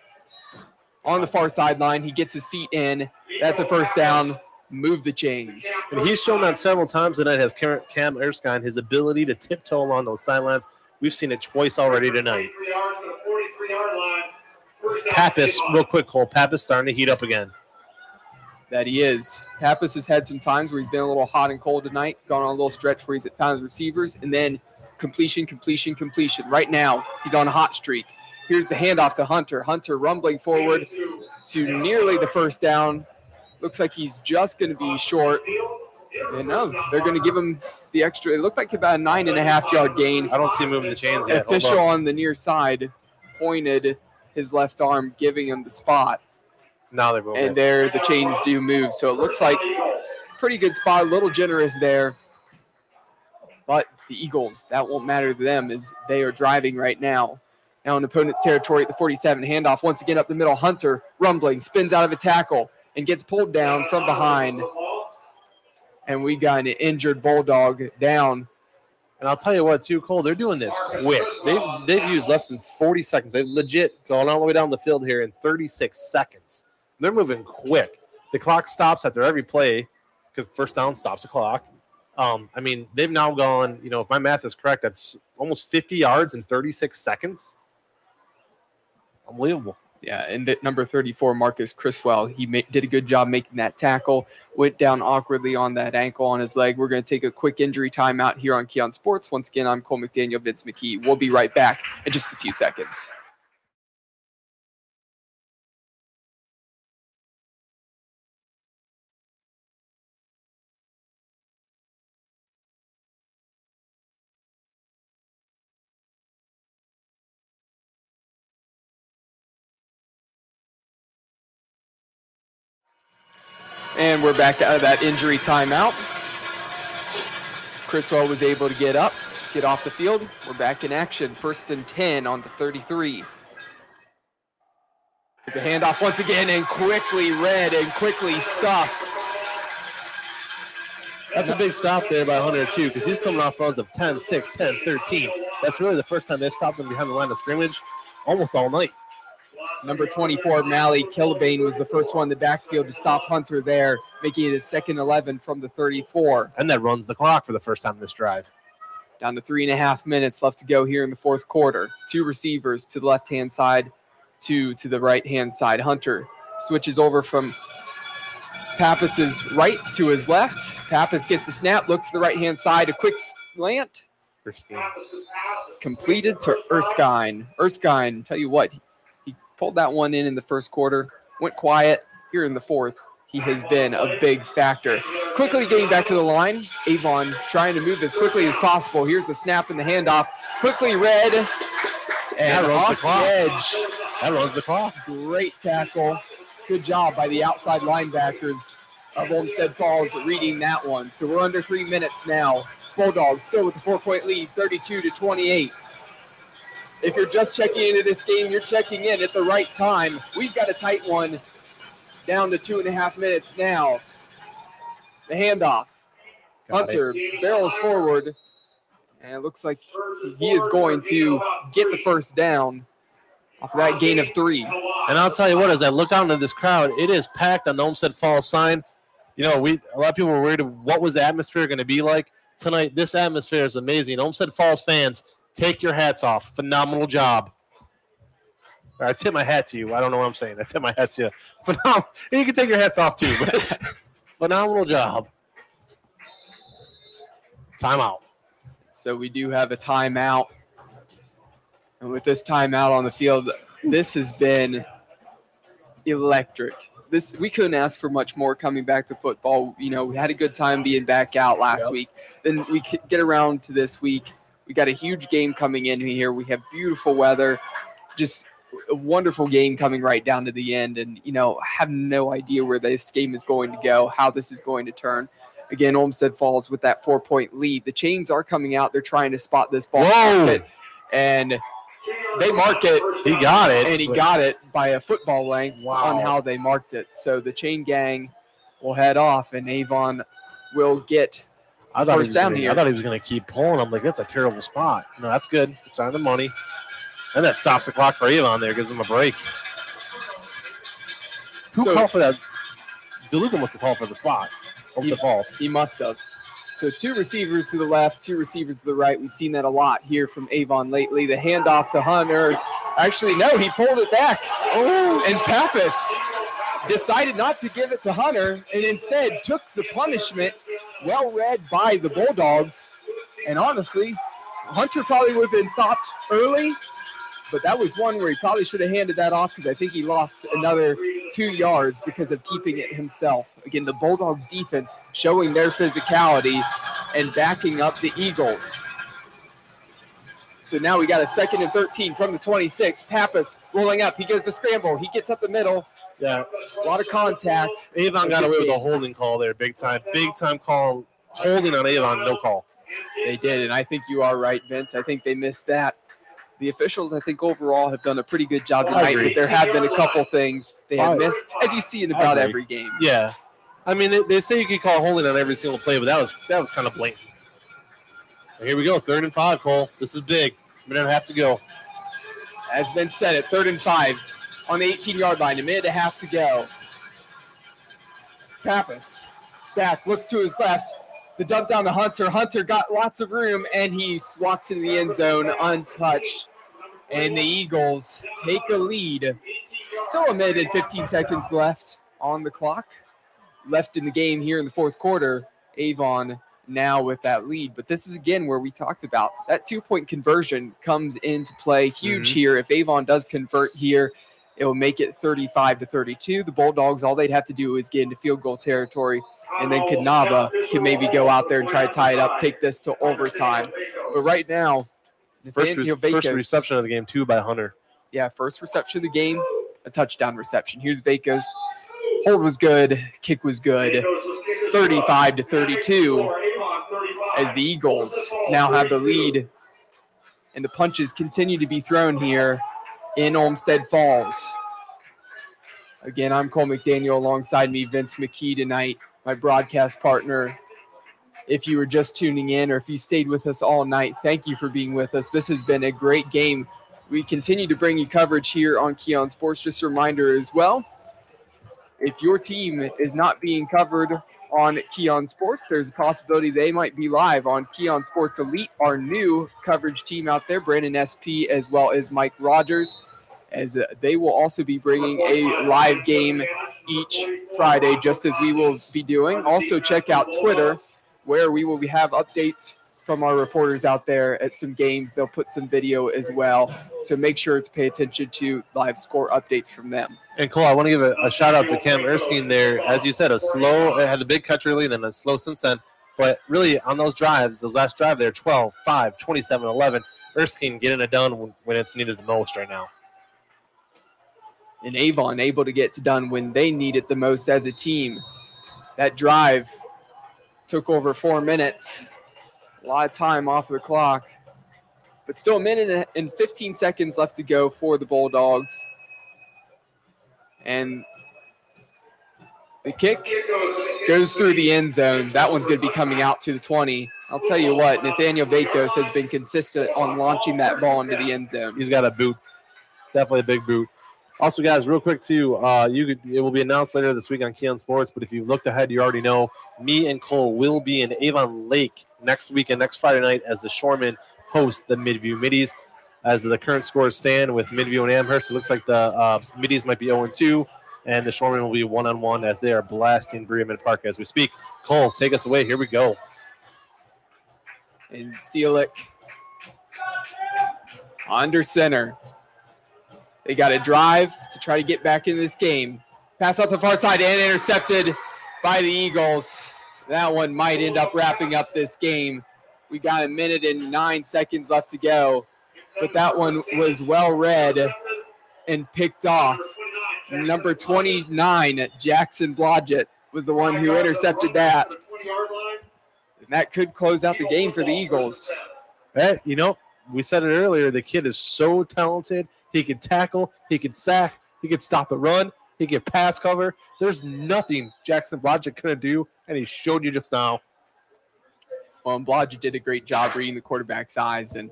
on the far sideline. He gets his feet in. That's a first down. Move the chains. And he's shown that several times tonight as Cam Cam Erskine, his ability to tiptoe along those sidelines. We've seen it twice already tonight. Pappas, real quick, Cole. Pappas starting to heat up again. That he is. Pappas has had some times where he's been a little hot and cold tonight, gone on a little stretch where he's found his receivers, and then completion, completion, completion. Right now, he's on a hot streak. Here's the handoff to Hunter. Hunter rumbling forward to nearly the first down. Looks like he's just going to be short. And no, they're going to give him the extra. It looked like about a nine and a half yard gain. I don't see him moving the chains yet. Official on the near side pointed his left arm, giving him the spot. Now they're moving. And there, the chains do move. So it looks like pretty good spot, a little generous there. But the Eagles, that won't matter to them as they are driving right now. Now in opponent's territory at the 47, handoff once again up the middle. Hunter rumbling, spins out of a tackle and gets pulled down from behind. And we got an injured Bulldog down. And I'll tell you what, too, Cole, they're doing this quick. They've they've used less than 40 seconds. They've legit gone all the way down the field here in 36 seconds. They're moving quick. The clock stops after every play because first down stops the clock. Um, I mean, they've now gone, you know, if my math is correct, that's almost 50 yards in 36 seconds. Unbelievable. Yeah, and at number 34, Marcus Criswell, he ma- did a good job making that tackle. Went down awkwardly on that ankle on his leg. We're going to take a quick injury timeout here on Kee On Sports. Once again, I'm Cole McDaniel, Vince McKee. We'll be right back in just a few seconds. And we're back out of that injury timeout. Criswell was able to get up, get off the field. We're back in action. First and 10 on the 33. It's a handoff once again and quickly read and quickly stuffed. That's a big stop there by Hunter, too, because he's coming off runs of 10, 6, 10, 13. That's really the first time they've stopped him behind the line of scrimmage almost all night. Number 24, Mally Kilbane was the first one in the backfield to stop Hunter there, making it his second 11 from the 34. And that runs the clock for the first time in this drive. Down to three and a half minutes left to go here in the fourth quarter. Two receivers to the left hand side, two to the right hand side. Hunter switches over from Pappas's right to his left. Pappas gets the snap, looks to the right hand side, a quick slant, Erskine. completed to Erskine. Erskine, tell you what, he pulled that one in in the first quarter, went quiet. here in the fourth, he has been a big factor. Quickly getting back to the line, Avon trying to move as quickly as possible. Here's the snap and the handoff. Quickly read and the off the clock. edge. That runs the clock. Great tackle. Good job by the outside linebackers of Olmsted Falls reading that one. So we're under three minutes now. Bulldogs still with the four point lead, 32 to 28. If you're just checking into this game, you're checking in at the right time. We've got a tight one down to two and a half minutes now. The handoff. Got Hunter barrels forward, and it looks like he is going to get the first down off of that gain of three. And I'll tell you what, as I look out into this crowd, it is packed on the Olmsted Falls sign. You know, we a lot of people were worried what was the atmosphere going to be like tonight. This atmosphere is amazing. Olmsted Falls fans, take your hats off. Phenomenal job. I tip my hat to you. I don't know what I'm saying. I tip my hat to you. Phenomenal. You can take your hats off too. But phenomenal job. Timeout. So we do have a timeout. And with this timeout on the field, this has been electric. This we couldn't ask for much more coming back to football. You know, we had a good time being back out last Yep. week. Then we get around to this week. We got a huge game coming in here. We have beautiful weather. Just a wonderful game coming right down to the end. And, you know, I have no idea where this game is going to go, how this is going to turn. Again, Olmsted Falls with that four point lead. The chains are coming out. They're trying to spot this ball. Whoa. And they mark it, He got it. and he got it by a football length Wow. on how they marked it. So the chain gang will head off, and Avon will get I thought, he first was down gonna, here. I thought he was going to keep pulling. I'm like, that's a terrible spot. No, that's good. It's on the money. And that stops the clock for Avon there, gives him a break. Who So- called for that? DeLuca must have called for the spot. Olmsted Falls. He must have. So two receivers to the left, two receivers to the right. We've seen that a lot here from Avon lately. The handoff to Hunter. Actually, no, he pulled it back. Oh, and Pappas decided not to give it to Hunter and instead took the punishment. Well read by the Bulldogs. And honestly, Hunter probably would have been stopped early, but that was one where he probably should have handed that off because I think he lost another two yards because of keeping it himself. Again, the Bulldogs defense showing their physicality and backing up the Eagles. So now we got a second and 13 from the 26. Pappas rolling up. He goes to scramble. He gets up the middle. Yeah. A lot of contact. Avon got away with a holding call there, big time. Big time call. Holding on Avon, no call. They did, and I think you are right, Vince. I think they missed that. The officials, I think, overall have done a pretty good job tonight, but there have been a couple things they have missed, as you see in about every game. Yeah. I mean, they, they say you can call holding on every single play, but that was that was kind of blatant. Here we go, third and five, Cole. This is big. Minute and a have to go. As Vince said, at third and five on the 18 yard line, a minute and a half to go. Pappas back, looks to his left. The dump down to Hunter. Hunter got lots of room and he walks into the end zone untouched. And the Eagles take a lead. Still a minute and 15 seconds left on the clock. Left in the game here in the fourth quarter. Avon now with that lead. But this is again where we talked about that two point conversion comes into play huge Mhm. here. If Avon does convert here, it will make it 35 to 32. The Bulldogs, all they'd have to do is get into field goal territory, and then Kanaba can maybe go out there and try to tie it up, take this to overtime. But right now, First, re- first reception of the game, too, by Hunter. yeah, first reception of the game, a touchdown reception. Here's Vakos. Hold was good, kick was good. 35 to 32 as the Eagles now have the lead. And the punches continue to be thrown here in Olmsted Falls. Again, I'm Cole McDaniel alongside me, Vince McKee tonight, my broadcast partner. If you were just tuning in or if you stayed with us all night, thank you for being with us. This has been a great game. We continue to bring you coverage here on Kee On Sports. Just a reminder as well if your team is not being covered on Kee On Sports, there's a possibility they might be live on Kee On Sports Elite, our new coverage team out there, Brandon SP as well as Mike Rogers, as uh, they will also be bringing a live game each Friday, just as we will be doing. Also, check out Twitter, where we will have updates from our reporters out there at some games. They'll put some video as well. So make sure to pay attention to live score updates from them. And Cole, I want to give a, a shout out to Cam Erskine there. As you said, a slow, it had a big catch early, then a slow since then. But really, on those drives, those last drive there, 12, 5, 27, 11, Erskine getting it done when it's needed the most right now. And Avon able to get done when they need it the most as a team. That drive took over four minutes. A lot of time off the clock. But still a minute and 15 seconds left to go for the Bulldogs. And the kick goes through the end zone. That one's going to be coming out to the 20. I'll tell you what, Nathaniel Vakos has been consistent on launching that ball into the end zone. He's got a boot, definitely a big boot. Also, guys, real quick too, uh, you could, it will be announced later this week on Kee On Sports. But if you've looked ahead, you already know me and Cole will be in Avon Lake next weekend, next Friday night, as the Shoremen host the Midview Middies. As the current scores stand with Midview and Amherst, it looks like the uh, Middies might be 0 2, and the Shoremen will be one on one as they are blasting Bremen Park as we speak. Cole, take us away. Here we go. And Ciolik under center. They got to drive to try to get back in this game. Pass out the far side and intercepted by the Eagles. That one might end up wrapping up this game. We got a minute and nine seconds left to go, but that one was well read and picked off. Number 29, Jackson Blodgett, was the one who intercepted that. And that could close out the game for the Eagles. You know, we said it earlier. The kid is so talented. He can tackle, he can sack, he can stop the run, he can pass cover. There's nothing Jackson Blodgett couldn't do, and he showed you just now. Well, and Blodgett did a great job reading the quarterback's eyes, and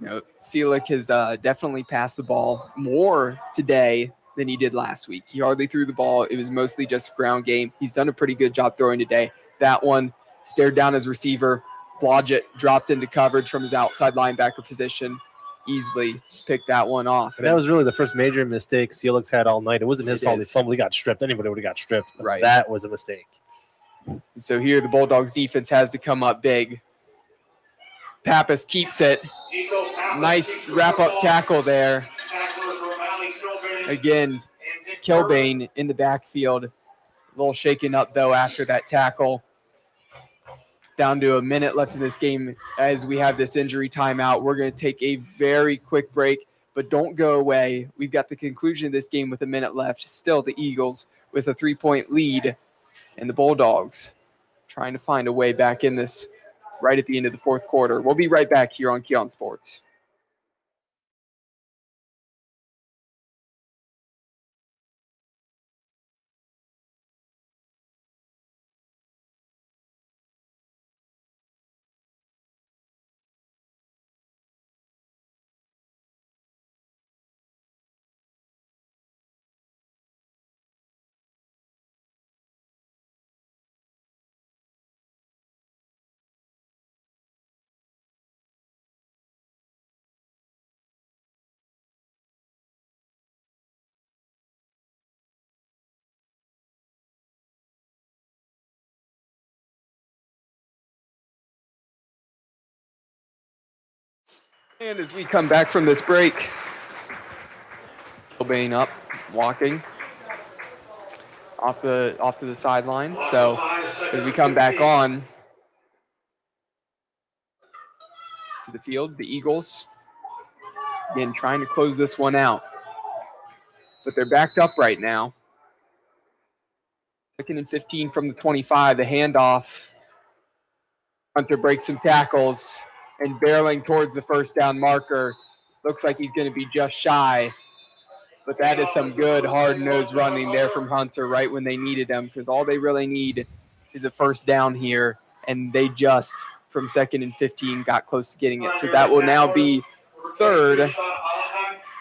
you know, Ciolik has uh, definitely passed the ball more today than he did last week. He hardly threw the ball; it was mostly just ground game. He's done a pretty good job throwing today. That one stared down his receiver. Blodgett dropped into coverage from his outside linebacker position easily picked that one off. And that was really the first major mistake Ciolik's had all night. It wasn't his It fault. He is. fumbled. He got stripped. Anybody would have got stripped. Right. That was a mistake. so here the Bulldogs defense has to come up big. Pappas keeps it. Nice wrap up tackle there. Again, Kilbane in the backfield. A little shaken up though after that tackle. Down to a minute left in this game as we have this injury timeout. We're going to take a very quick break, but don't go away. We've got the conclusion of this game with a minute left. Still the Eagles with a three point lead, and the Bulldogs trying to find a way back in this right at the end of the fourth quarter. We'll be right back here on Kee On Sports. And as we come back from this break, Kilbane up, walking off the off to the sideline. So as we come back on to the field, the Eagles again trying to close this one out, but they're backed up right now. Second and 15 from the 25. The handoff. Hunter breaks some tackles and barreling towards the first down marker. Looks like he's going to be just shy. But that is some good hard nosed running there from Hunter right when they needed him because all they really need is a first down here. And they just, from second and 15, got close to getting it. So that will now be third.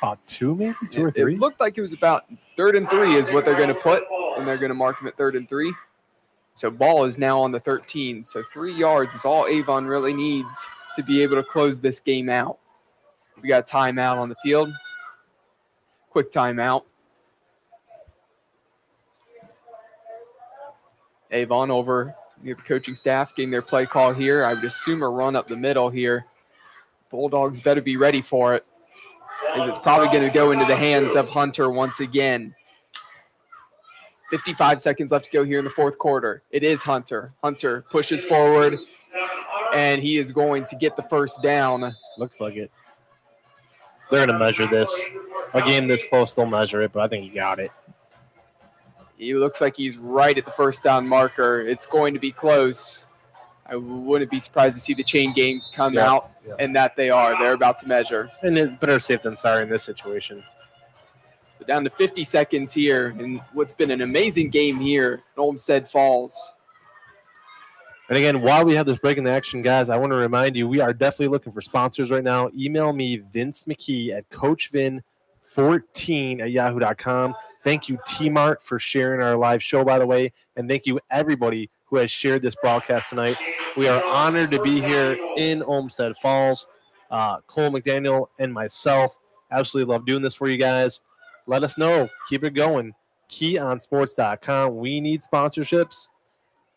About two, maybe two or three. It looked like it was about third and three is what they're going to put, and they're going to mark him at third and three. So ball is now on the 13. So three yards is all Avon really needs to be able to close this game out. We got a timeout on the field. Quick timeout. Avon over the coaching staff getting their play call here. I would assume a run up the middle here. Bulldogs better be ready for it, as it's probably going to go into the hands of Hunter once again. 55 seconds left to go here in the fourth quarter. It is Hunter. Hunter pushes forward, and he is going to get the first down. Looks like it. They're going to measure this. A game this close, they'll measure it, but I think he got it. He looks like he's right at the first down marker. It's going to be close. I wouldn't be surprised to see the chain game come Yeah, out, yeah. and that they are. They're about to measure. And it's better safe than sorry in this situation. So down to 50 seconds here, and what's been an amazing game here in Olmsted Falls. And again, while we have this break in the action, guys, I want to remind you we are definitely looking for sponsors right now. Email me, Vince McKee at CoachVin14 at yahoo.com. Thank you, T Mart, for sharing our live show, by the way. And thank you, everybody who has shared this broadcast tonight. We are honored to be here in Olmsted Falls. Uh, Cole McDaniel and myself absolutely love doing this for you guys. Let us know. Keep it going. KeeOnSports.com. We need sponsorships.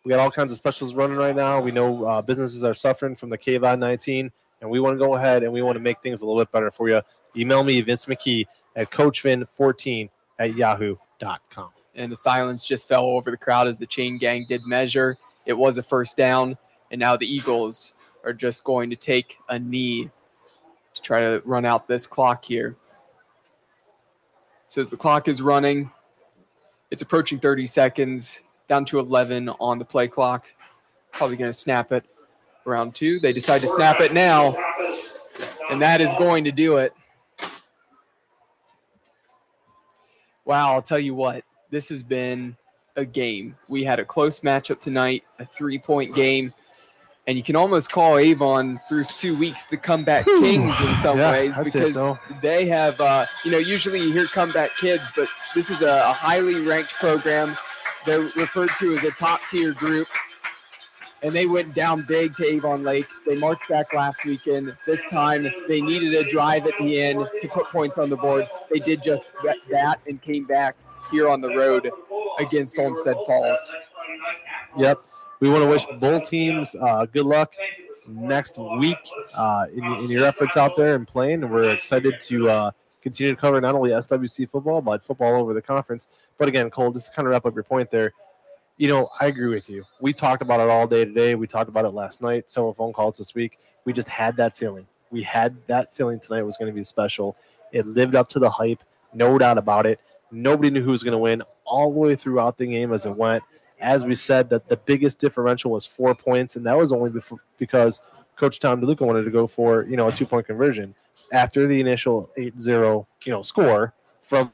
We got all kinds of specials running right now. We know uh, businesses are suffering from the COVID 19, and we want to go ahead and we want to make things a little bit better for you. Email me, Vince McKee, at CoachVin14 at yahoo.com. And the silence just fell over the crowd as the chain gang did measure. It was a first down, and now the Eagles are just going to take a knee to try to run out this clock here. So as the clock is running, it's approaching 30 seconds, down to 11 on the play clock. Probably going to snap it around two. They decide to snap it now, and that is going to do it. Wow, I'll tell you what, this has been a game. We had a close matchup tonight, a three point game. And you can almost call Avon through two weeks the comeback kings in some Yeah, ways because so. they have, uh, you know, usually you hear comeback kids, but this is a, a highly ranked program. They're referred to as a top tier group. And they went down big to Avon Lake. They marched back last weekend. This time they needed a drive at the end to put points on the board. They did just that, and came back here on the road against Olmsted Falls. Yep. We want to wish both teams uh, good luck next week uh, in, in your efforts out there and playing. And we're excited to uh, continue to cover not only SWC football, but football over the conference. But again, Cole, just to kind of wrap up your point there, you know, I agree with you. We talked about it all day today. We talked about it last night, several phone calls this week. We just had that feeling. We had that feeling tonight was going to be special. It lived up to the hype, no doubt about it. Nobody knew who was going to win all the way throughout the game as it went. As we said, that the biggest differential was four points, and that was only before, because Coach Tom DeLuca wanted to go for you know a two point conversion after the initial 8-0 you know score from